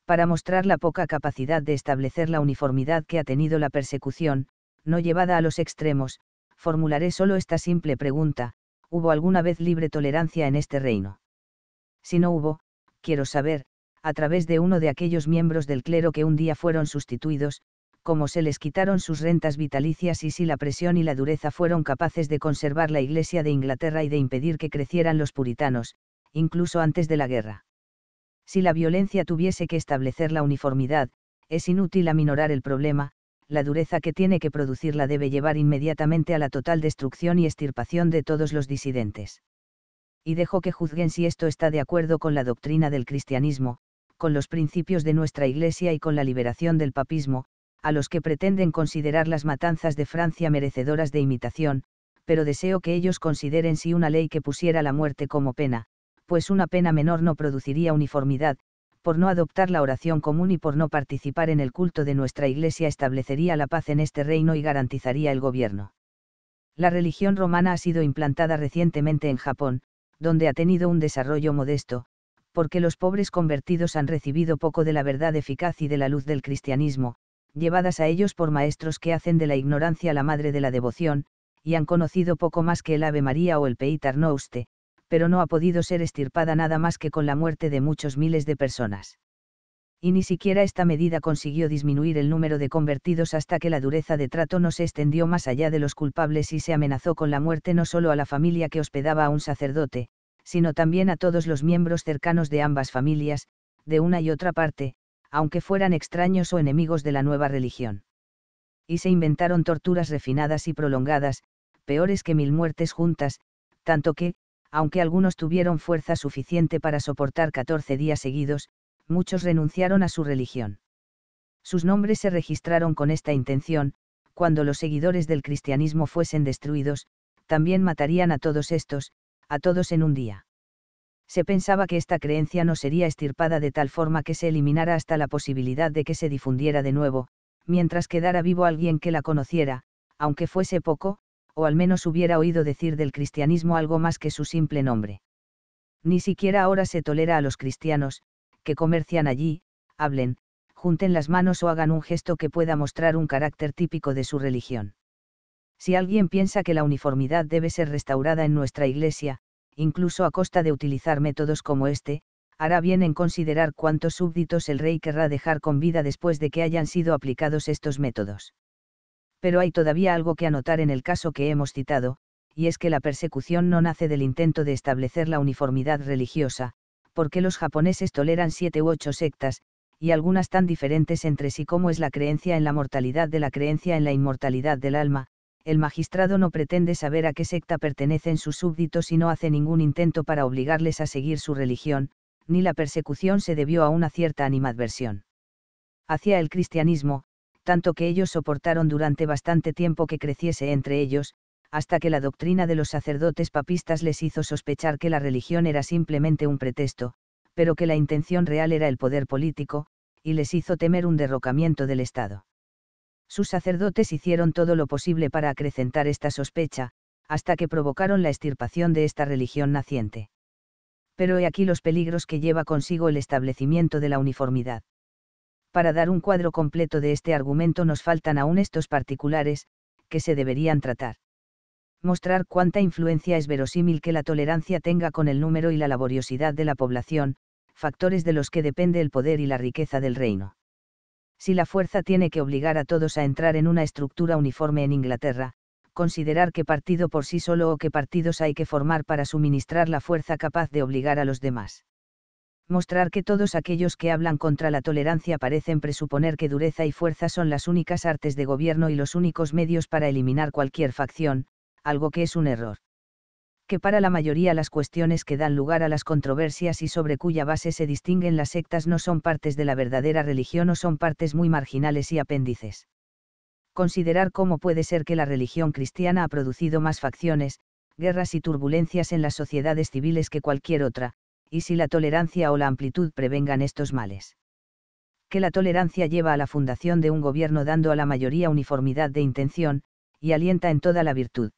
Para mostrar la poca capacidad de establecer la uniformidad que ha tenido la persecución, no llevada a los extremos, formularé solo esta simple pregunta, ¿hubo alguna vez libre tolerancia en este reino? Si no hubo, quiero saber, a través de uno de aquellos miembros del clero que un día fueron sustituidos, cómo se les quitaron sus rentas vitalicias y si la presión y la dureza fueron capaces de conservar la Iglesia de Inglaterra y de impedir que crecieran los puritanos, incluso antes de la guerra. Si la violencia tuviese que establecer la uniformidad, es inútil aminorar el problema, la dureza que tiene que producirla debe llevar inmediatamente a la total destrucción y extirpación de todos los disidentes. Y dejo que juzguen si esto está de acuerdo con la doctrina del cristianismo, con los principios de nuestra Iglesia y con la liberación del papismo, a los que pretenden considerar las matanzas de Francia merecedoras de imitación, pero deseo que ellos consideren si una ley que pusiera la muerte como pena, pues una pena menor no produciría uniformidad, por no adoptar la oración común y por no participar en el culto de nuestra Iglesia establecería la paz en este reino y garantizaría el gobierno. La religión romana ha sido implantada recientemente en Japón, donde ha tenido un desarrollo modesto, porque los pobres convertidos han recibido poco de la verdad eficaz y de la luz del cristianismo, llevadas a ellos por maestros que hacen de la ignorancia la madre de la devoción, y han conocido poco más que el Ave María o el Peitar Nouste, pero no ha podido ser estirpada nada más que con la muerte de muchos miles de personas. Y ni siquiera esta medida consiguió disminuir el número de convertidos hasta que la dureza de trato no se extendió más allá de los culpables y se amenazó con la muerte no solo a la familia que hospedaba a un sacerdote, sino también a todos los miembros cercanos de ambas familias, de una y otra parte, aunque fueran extraños o enemigos de la nueva religión. Y se inventaron torturas refinadas y prolongadas, peores que mil muertes juntas, tanto que, aunque algunos tuvieron fuerza suficiente para soportar 14 días seguidos, muchos renunciaron a su religión. Sus nombres se registraron con esta intención, cuando los seguidores del cristianismo fuesen destruidos, también matarían a todos estos, a todos en un día se pensaba que esta creencia no sería estirpada de tal forma que se eliminara hasta la posibilidad de que se difundiera de nuevo, mientras quedara vivo alguien que la conociera, aunque fuese poco, o al menos hubiera oído decir del cristianismo algo más que su simple nombre. Ni siquiera ahora se tolera a los cristianos, que comercian allí, hablen, junten las manos o hagan un gesto que pueda mostrar un carácter típico de su religión. Si alguien piensa que la uniformidad debe ser restaurada en nuestra Iglesia, incluso a costa de utilizar métodos como este, hará bien en considerar cuántos súbditos el rey querrá dejar con vida después de que hayan sido aplicados estos métodos. Pero hay todavía algo que anotar en el caso que hemos citado, y es que la persecución no nace del intento de establecer la uniformidad religiosa, porque los japoneses toleran siete u ocho sectas, y algunas tan diferentes entre sí como es la creencia en la mortalidad de la creencia en la inmortalidad del alma, el magistrado no pretende saber a qué secta pertenecen sus súbditos y no hace ningún intento para obligarles a seguir su religión, ni la persecución se debió a una cierta animadversión. Hacia el cristianismo, tanto que ellos soportaron durante bastante tiempo que creciese entre ellos, hasta que la doctrina de los sacerdotes papistas les hizo sospechar que la religión era simplemente un pretexto, pero que la intención real era el poder político, y les hizo temer un derrocamiento del Estado. Sus sacerdotes hicieron todo lo posible para acrecentar esta sospecha, hasta que provocaron la extirpación de esta religión naciente. Pero he aquí los peligros que lleva consigo el establecimiento de la uniformidad. Para dar un cuadro completo de este argumento nos faltan aún estos particulares, que se deberían tratar. Mostrar cuánta influencia es verosímil que la tolerancia tenga con el número y la laboriosidad de la población, factores de los que depende el poder y la riqueza del reino. Si la fuerza tiene que obligar a todos a entrar en una estructura uniforme en Inglaterra, considerar qué partido por sí solo o qué partidos hay que formar para suministrar la fuerza capaz de obligar a los demás mostrar que todos aquellos que hablan contra la tolerancia parecen presuponer que dureza y fuerza son las únicas artes de gobierno y los únicos medios para eliminar cualquier facción, algo que es un error. Que para la mayoría las cuestiones que dan lugar a las controversias y sobre cuya base se distinguen las sectas no son partes de la verdadera religión o son partes muy marginales y apéndices. Considerar cómo puede ser que la religión cristiana ha producido más facciones, guerras y turbulencias en las sociedades civiles que cualquier otra, y si la tolerancia o la amplitud prevengan estos males. Que la tolerancia lleva a la fundación de un gobierno dando a la mayoría uniformidad de intención, y alienta en toda la virtud.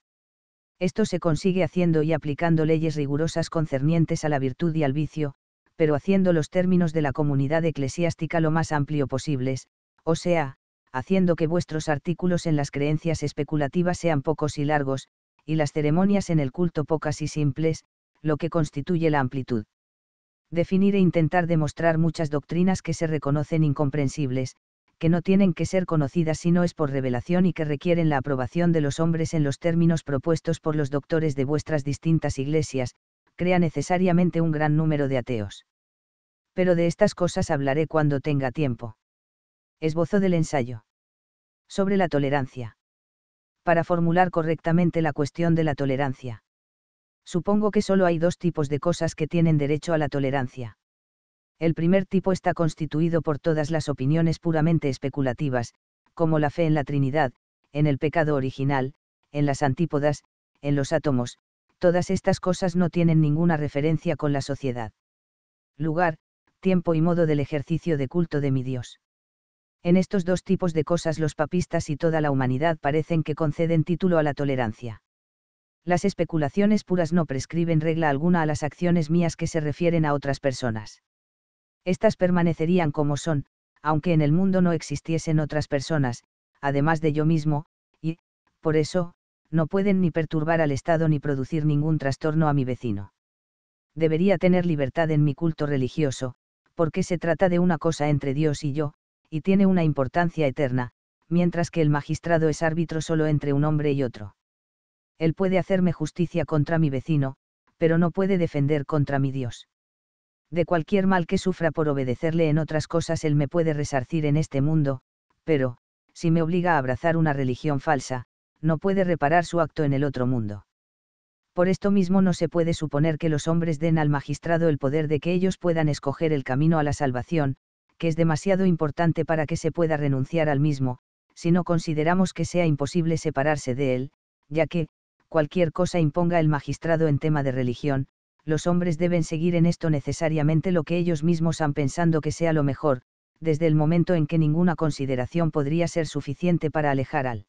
Esto se consigue haciendo y aplicando leyes rigurosas concernientes a la virtud y al vicio, pero haciendo los términos de la comunidad eclesiástica lo más amplio posibles, o sea, haciendo que vuestros artículos en las creencias especulativas sean pocos y largos, y las ceremonias en el culto pocas y simples, lo que constituye la amplitud. Definir e intentar demostrar muchas doctrinas que se reconocen incomprensibles, que no tienen que ser conocidas si no es por revelación y que requieren la aprobación de los hombres en los términos propuestos por los doctores de vuestras distintas iglesias, crea necesariamente un gran número de ateos. Pero de estas cosas hablaré cuando tenga tiempo. Esbozo del ensayo. Sobre la tolerancia. Para formular correctamente la cuestión de la tolerancia supongo que solo hay dos tipos de cosas que tienen derecho a la tolerancia. El primer tipo está constituido por todas las opiniones puramente especulativas, como la fe en la Trinidad, en el pecado original, en las antípodas, en los átomos, todas estas cosas no tienen ninguna referencia con la sociedad. Lugar, tiempo y modo del ejercicio de culto de mi Dios. En estos dos tipos de cosas los papistas y toda la humanidad parecen que conceden título a la tolerancia. Las especulaciones puras no prescriben regla alguna a las acciones mías que se refieren a otras personas. Estas permanecerían como son, aunque en el mundo no existiesen otras personas, además de yo mismo, y, por eso, no pueden ni perturbar al Estado ni producir ningún trastorno a mi vecino. Debería tener libertad en mi culto religioso, porque se trata de una cosa entre Dios y yo, y tiene una importancia eterna, mientras que el magistrado es árbitro solo entre un hombre y otro él puede hacerme justicia contra mi vecino, pero no puede defender contra mi Dios. De cualquier mal que sufra por obedecerle en otras cosas él me puede resarcir en este mundo, pero, si me obliga a abrazar una religión falsa, no puede reparar su acto en el otro mundo. Por esto mismo no se puede suponer que los hombres den al magistrado el poder de que ellos puedan escoger el camino a la salvación, que es demasiado importante para que se pueda renunciar al mismo, si no consideramos que sea imposible separarse de él, ya que, cualquier cosa imponga el magistrado en tema de religión, los hombres deben seguir en esto necesariamente lo que ellos mismos han pensando que sea lo mejor, desde el momento en que ninguna consideración podría ser suficiente para alejar al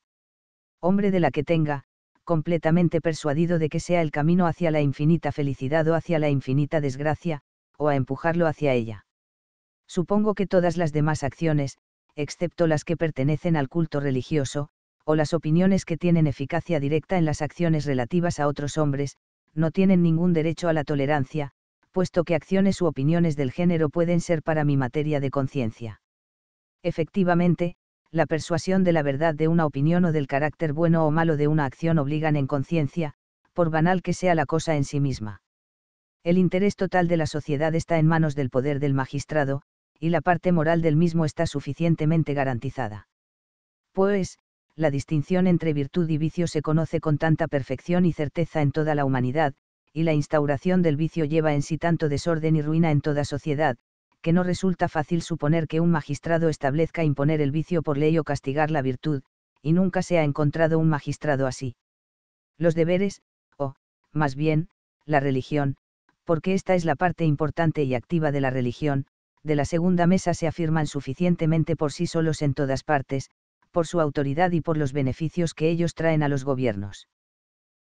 hombre de la que tenga, completamente persuadido de que sea el camino hacia la infinita felicidad o hacia la infinita desgracia, o a empujarlo hacia ella. Supongo que todas las demás acciones, excepto las que pertenecen al culto religioso, o las opiniones que tienen eficacia directa en las acciones relativas a otros hombres, no tienen ningún derecho a la tolerancia, puesto que acciones u opiniones del género pueden ser para mi materia de conciencia. Efectivamente, la persuasión de la verdad de una opinión o del carácter bueno o malo de una acción obligan en conciencia, por banal que sea la cosa en sí misma. El interés total de la sociedad está en manos del poder del magistrado, y la parte moral del mismo está suficientemente garantizada. Pues, la distinción entre virtud y vicio se conoce con tanta perfección y certeza en toda la humanidad, y la instauración del vicio lleva en sí tanto desorden y ruina en toda sociedad, que no resulta fácil suponer que un magistrado establezca imponer el vicio por ley o castigar la virtud, y nunca se ha encontrado un magistrado así. Los deberes, o, más bien, la religión, porque esta es la parte importante y activa de la religión, de la segunda mesa se afirman suficientemente por sí solos en todas partes, por su autoridad y por los beneficios que ellos traen a los gobiernos.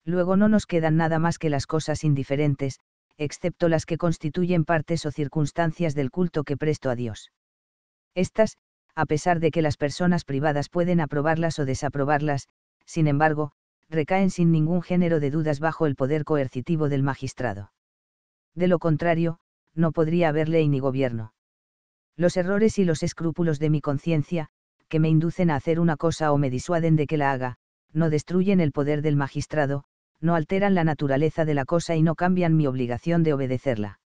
Luego no nos quedan nada más que las cosas indiferentes, excepto las que constituyen partes o circunstancias del culto que presto a Dios. Estas, a pesar de que las personas privadas pueden aprobarlas o desaprobarlas, sin embargo, recaen sin ningún género de dudas bajo el poder coercitivo del magistrado. De lo contrario, no podría haber ley ni gobierno. Los errores y los escrúpulos de mi conciencia, que me inducen a hacer una cosa o me disuaden de que la haga, no destruyen el poder del magistrado, no alteran la naturaleza de la cosa y no cambian mi obligación de obedecerla.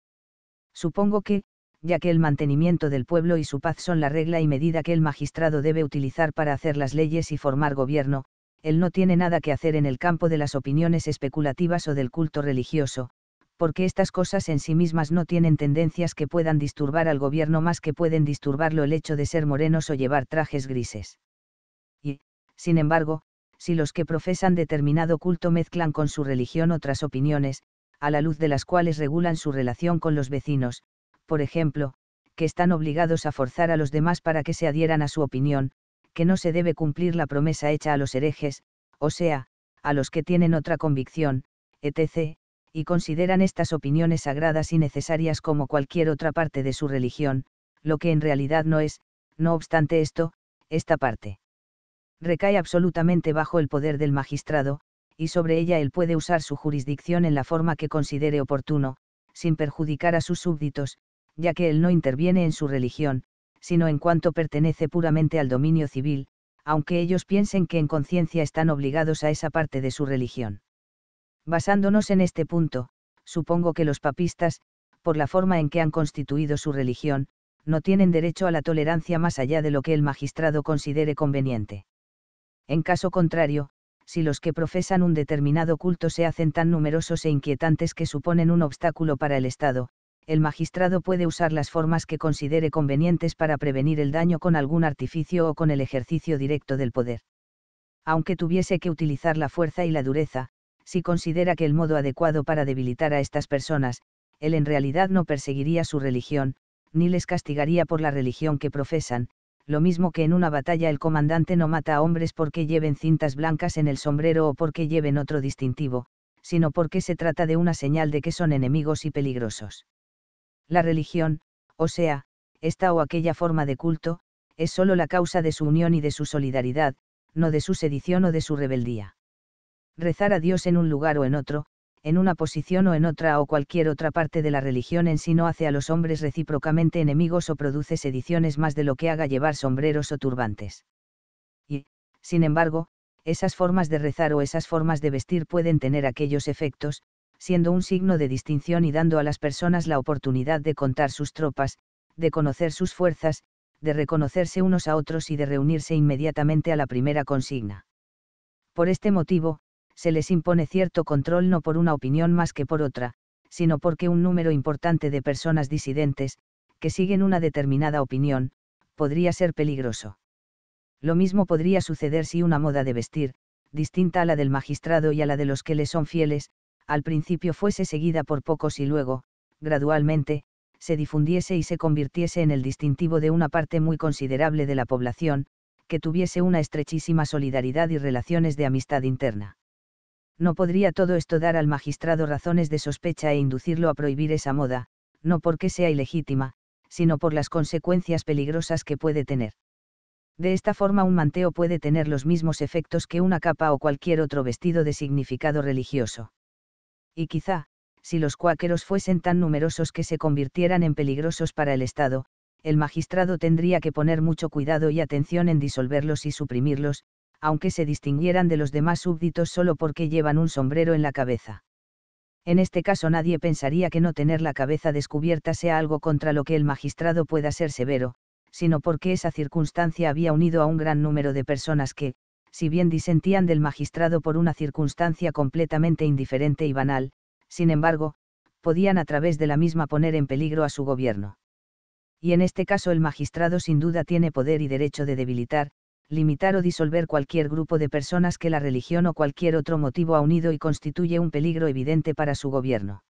Supongo que, ya que el mantenimiento del pueblo y su paz son la regla y medida que el magistrado debe utilizar para hacer las leyes y formar gobierno, él no tiene nada que hacer en el campo de las opiniones especulativas o del culto religioso, porque estas cosas en sí mismas no tienen tendencias que puedan disturbar al gobierno más que pueden disturbarlo el hecho de ser morenos o llevar trajes grises. Y, sin embargo, si los que profesan determinado culto mezclan con su religión otras opiniones, a la luz de las cuales regulan su relación con los vecinos, por ejemplo, que están obligados a forzar a los demás para que se adhieran a su opinión, que no se debe cumplir la promesa hecha a los herejes, o sea, a los que tienen otra convicción, etc., y consideran estas opiniones sagradas y necesarias como cualquier otra parte de su religión, lo que en realidad no es, no obstante esto, esta parte recae absolutamente bajo el poder del magistrado, y sobre ella él puede usar su jurisdicción en la forma que considere oportuno, sin perjudicar a sus súbditos, ya que él no interviene en su religión, sino en cuanto pertenece puramente al dominio civil, aunque ellos piensen que en conciencia están obligados a esa parte de su religión. Basándonos en este punto, supongo que los papistas, por la forma en que han constituido su religión, no tienen derecho a la tolerancia más allá de lo que el magistrado considere conveniente. En caso contrario, si los que profesan un determinado culto se hacen tan numerosos e inquietantes que suponen un obstáculo para el Estado, el magistrado puede usar las formas que considere convenientes para prevenir el daño con algún artificio o con el ejercicio directo del poder. Aunque tuviese que utilizar la fuerza y la dureza, si considera que el modo adecuado para debilitar a estas personas, él en realidad no perseguiría su religión, ni les castigaría por la religión que profesan, lo mismo que en una batalla el comandante no mata a hombres porque lleven cintas blancas en el sombrero o porque lleven otro distintivo, sino porque se trata de una señal de que son enemigos y peligrosos. La religión, o sea, esta o aquella forma de culto, es sólo la causa de su unión y de su solidaridad, no de su sedición o de su rebeldía rezar a Dios en un lugar o en otro, en una posición o en otra o cualquier otra parte de la religión en sí no hace a los hombres recíprocamente enemigos o produce sediciones más de lo que haga llevar sombreros o turbantes. Y, sin embargo, esas formas de rezar o esas formas de vestir pueden tener aquellos efectos, siendo un signo de distinción y dando a las personas la oportunidad de contar sus tropas, de conocer sus fuerzas, de reconocerse unos a otros y de reunirse inmediatamente a la primera consigna. Por este motivo, se les impone cierto control no por una opinión más que por otra, sino porque un número importante de personas disidentes, que siguen una determinada opinión, podría ser peligroso. Lo mismo podría suceder si una moda de vestir, distinta a la del magistrado y a la de los que le son fieles, al principio fuese seguida por pocos y luego, gradualmente, se difundiese y se convirtiese en el distintivo de una parte muy considerable de la población, que tuviese una estrechísima solidaridad y relaciones de amistad interna no podría todo esto dar al magistrado razones de sospecha e inducirlo a prohibir esa moda, no porque sea ilegítima, sino por las consecuencias peligrosas que puede tener. De esta forma un manteo puede tener los mismos efectos que una capa o cualquier otro vestido de significado religioso. Y quizá, si los cuáqueros fuesen tan numerosos que se convirtieran en peligrosos para el Estado, el magistrado tendría que poner mucho cuidado y atención en disolverlos y suprimirlos, aunque se distinguieran de los demás súbditos solo porque llevan un sombrero en la cabeza. En este caso nadie pensaría que no tener la cabeza descubierta sea algo contra lo que el magistrado pueda ser severo, sino porque esa circunstancia había unido a un gran número de personas que, si bien disentían del magistrado por una circunstancia completamente indiferente y banal, sin embargo, podían a través de la misma poner en peligro a su gobierno. Y en este caso el magistrado sin duda tiene poder y derecho de debilitar, limitar o disolver cualquier grupo de personas que la religión o cualquier otro motivo ha unido y constituye un peligro evidente para su gobierno.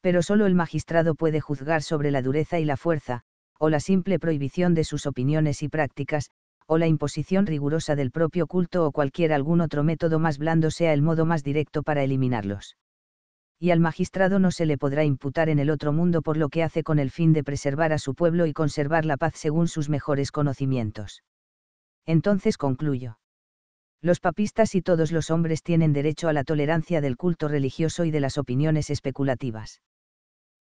Pero solo el magistrado puede juzgar sobre la dureza y la fuerza, o la simple prohibición de sus opiniones y prácticas, o la imposición rigurosa del propio culto o cualquier algún otro método más blando sea el modo más directo para eliminarlos. y al magistrado no se le podrá imputar en el otro mundo por lo que hace con el fin de preservar a su pueblo y conservar la paz según sus mejores conocimientos. Entonces concluyo. Los papistas y todos los hombres tienen derecho a la tolerancia del culto religioso y de las opiniones especulativas.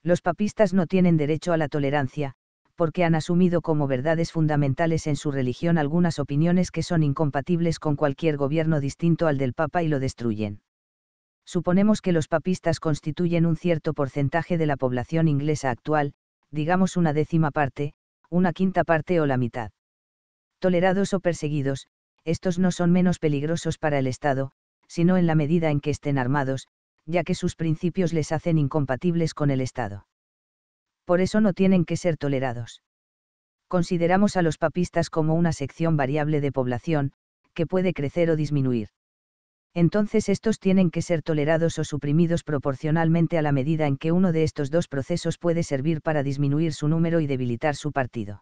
Los papistas no tienen derecho a la tolerancia, porque han asumido como verdades fundamentales en su religión algunas opiniones que son incompatibles con cualquier gobierno distinto al del Papa y lo destruyen. Suponemos que los papistas constituyen un cierto porcentaje de la población inglesa actual, digamos una décima parte, una quinta parte o la mitad. Tolerados o perseguidos, estos no son menos peligrosos para el Estado, sino en la medida en que estén armados, ya que sus principios les hacen incompatibles con el Estado. Por eso no tienen que ser tolerados. Consideramos a los papistas como una sección variable de población, que puede crecer o disminuir entonces estos tienen que ser tolerados o suprimidos proporcionalmente a la medida en que uno de estos dos procesos puede servir para disminuir su número y debilitar su partido.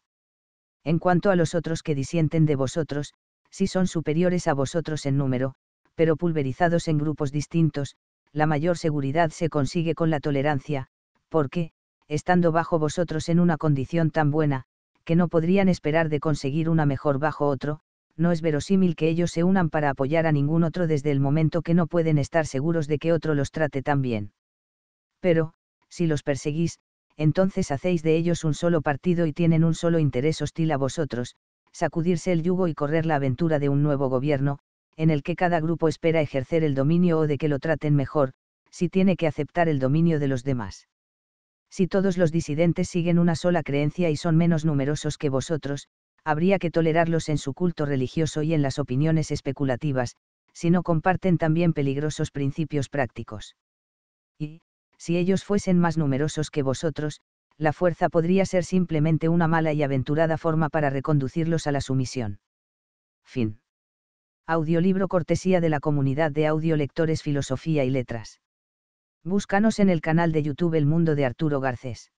En cuanto a los otros que disienten de vosotros, si son superiores a vosotros en número, pero pulverizados en grupos distintos, la mayor seguridad se consigue con la tolerancia, porque, estando bajo vosotros en una condición tan buena, que no podrían esperar de conseguir una mejor bajo otro, no es verosímil que ellos se unan para apoyar a ningún otro desde el momento que no pueden estar seguros de que otro los trate tan bien. Pero, si los perseguís, entonces hacéis de ellos un solo partido y tienen un solo interés hostil a vosotros, sacudirse el yugo y correr la aventura de un nuevo gobierno, en el que cada grupo espera ejercer el dominio o de que lo traten mejor, si tiene que aceptar el dominio de los demás. Si todos los disidentes siguen una sola creencia y son menos numerosos que vosotros, habría que tolerarlos en su culto religioso y en las opiniones especulativas, si no comparten también peligrosos principios prácticos. Y, si ellos fuesen más numerosos que vosotros, la fuerza podría ser simplemente una mala y aventurada forma para reconducirlos a la sumisión. Fin. Audiolibro cortesía de la comunidad de audiolectores Filosofía y Letras. Búscanos en el canal de YouTube El Mundo de Arturo Garcés.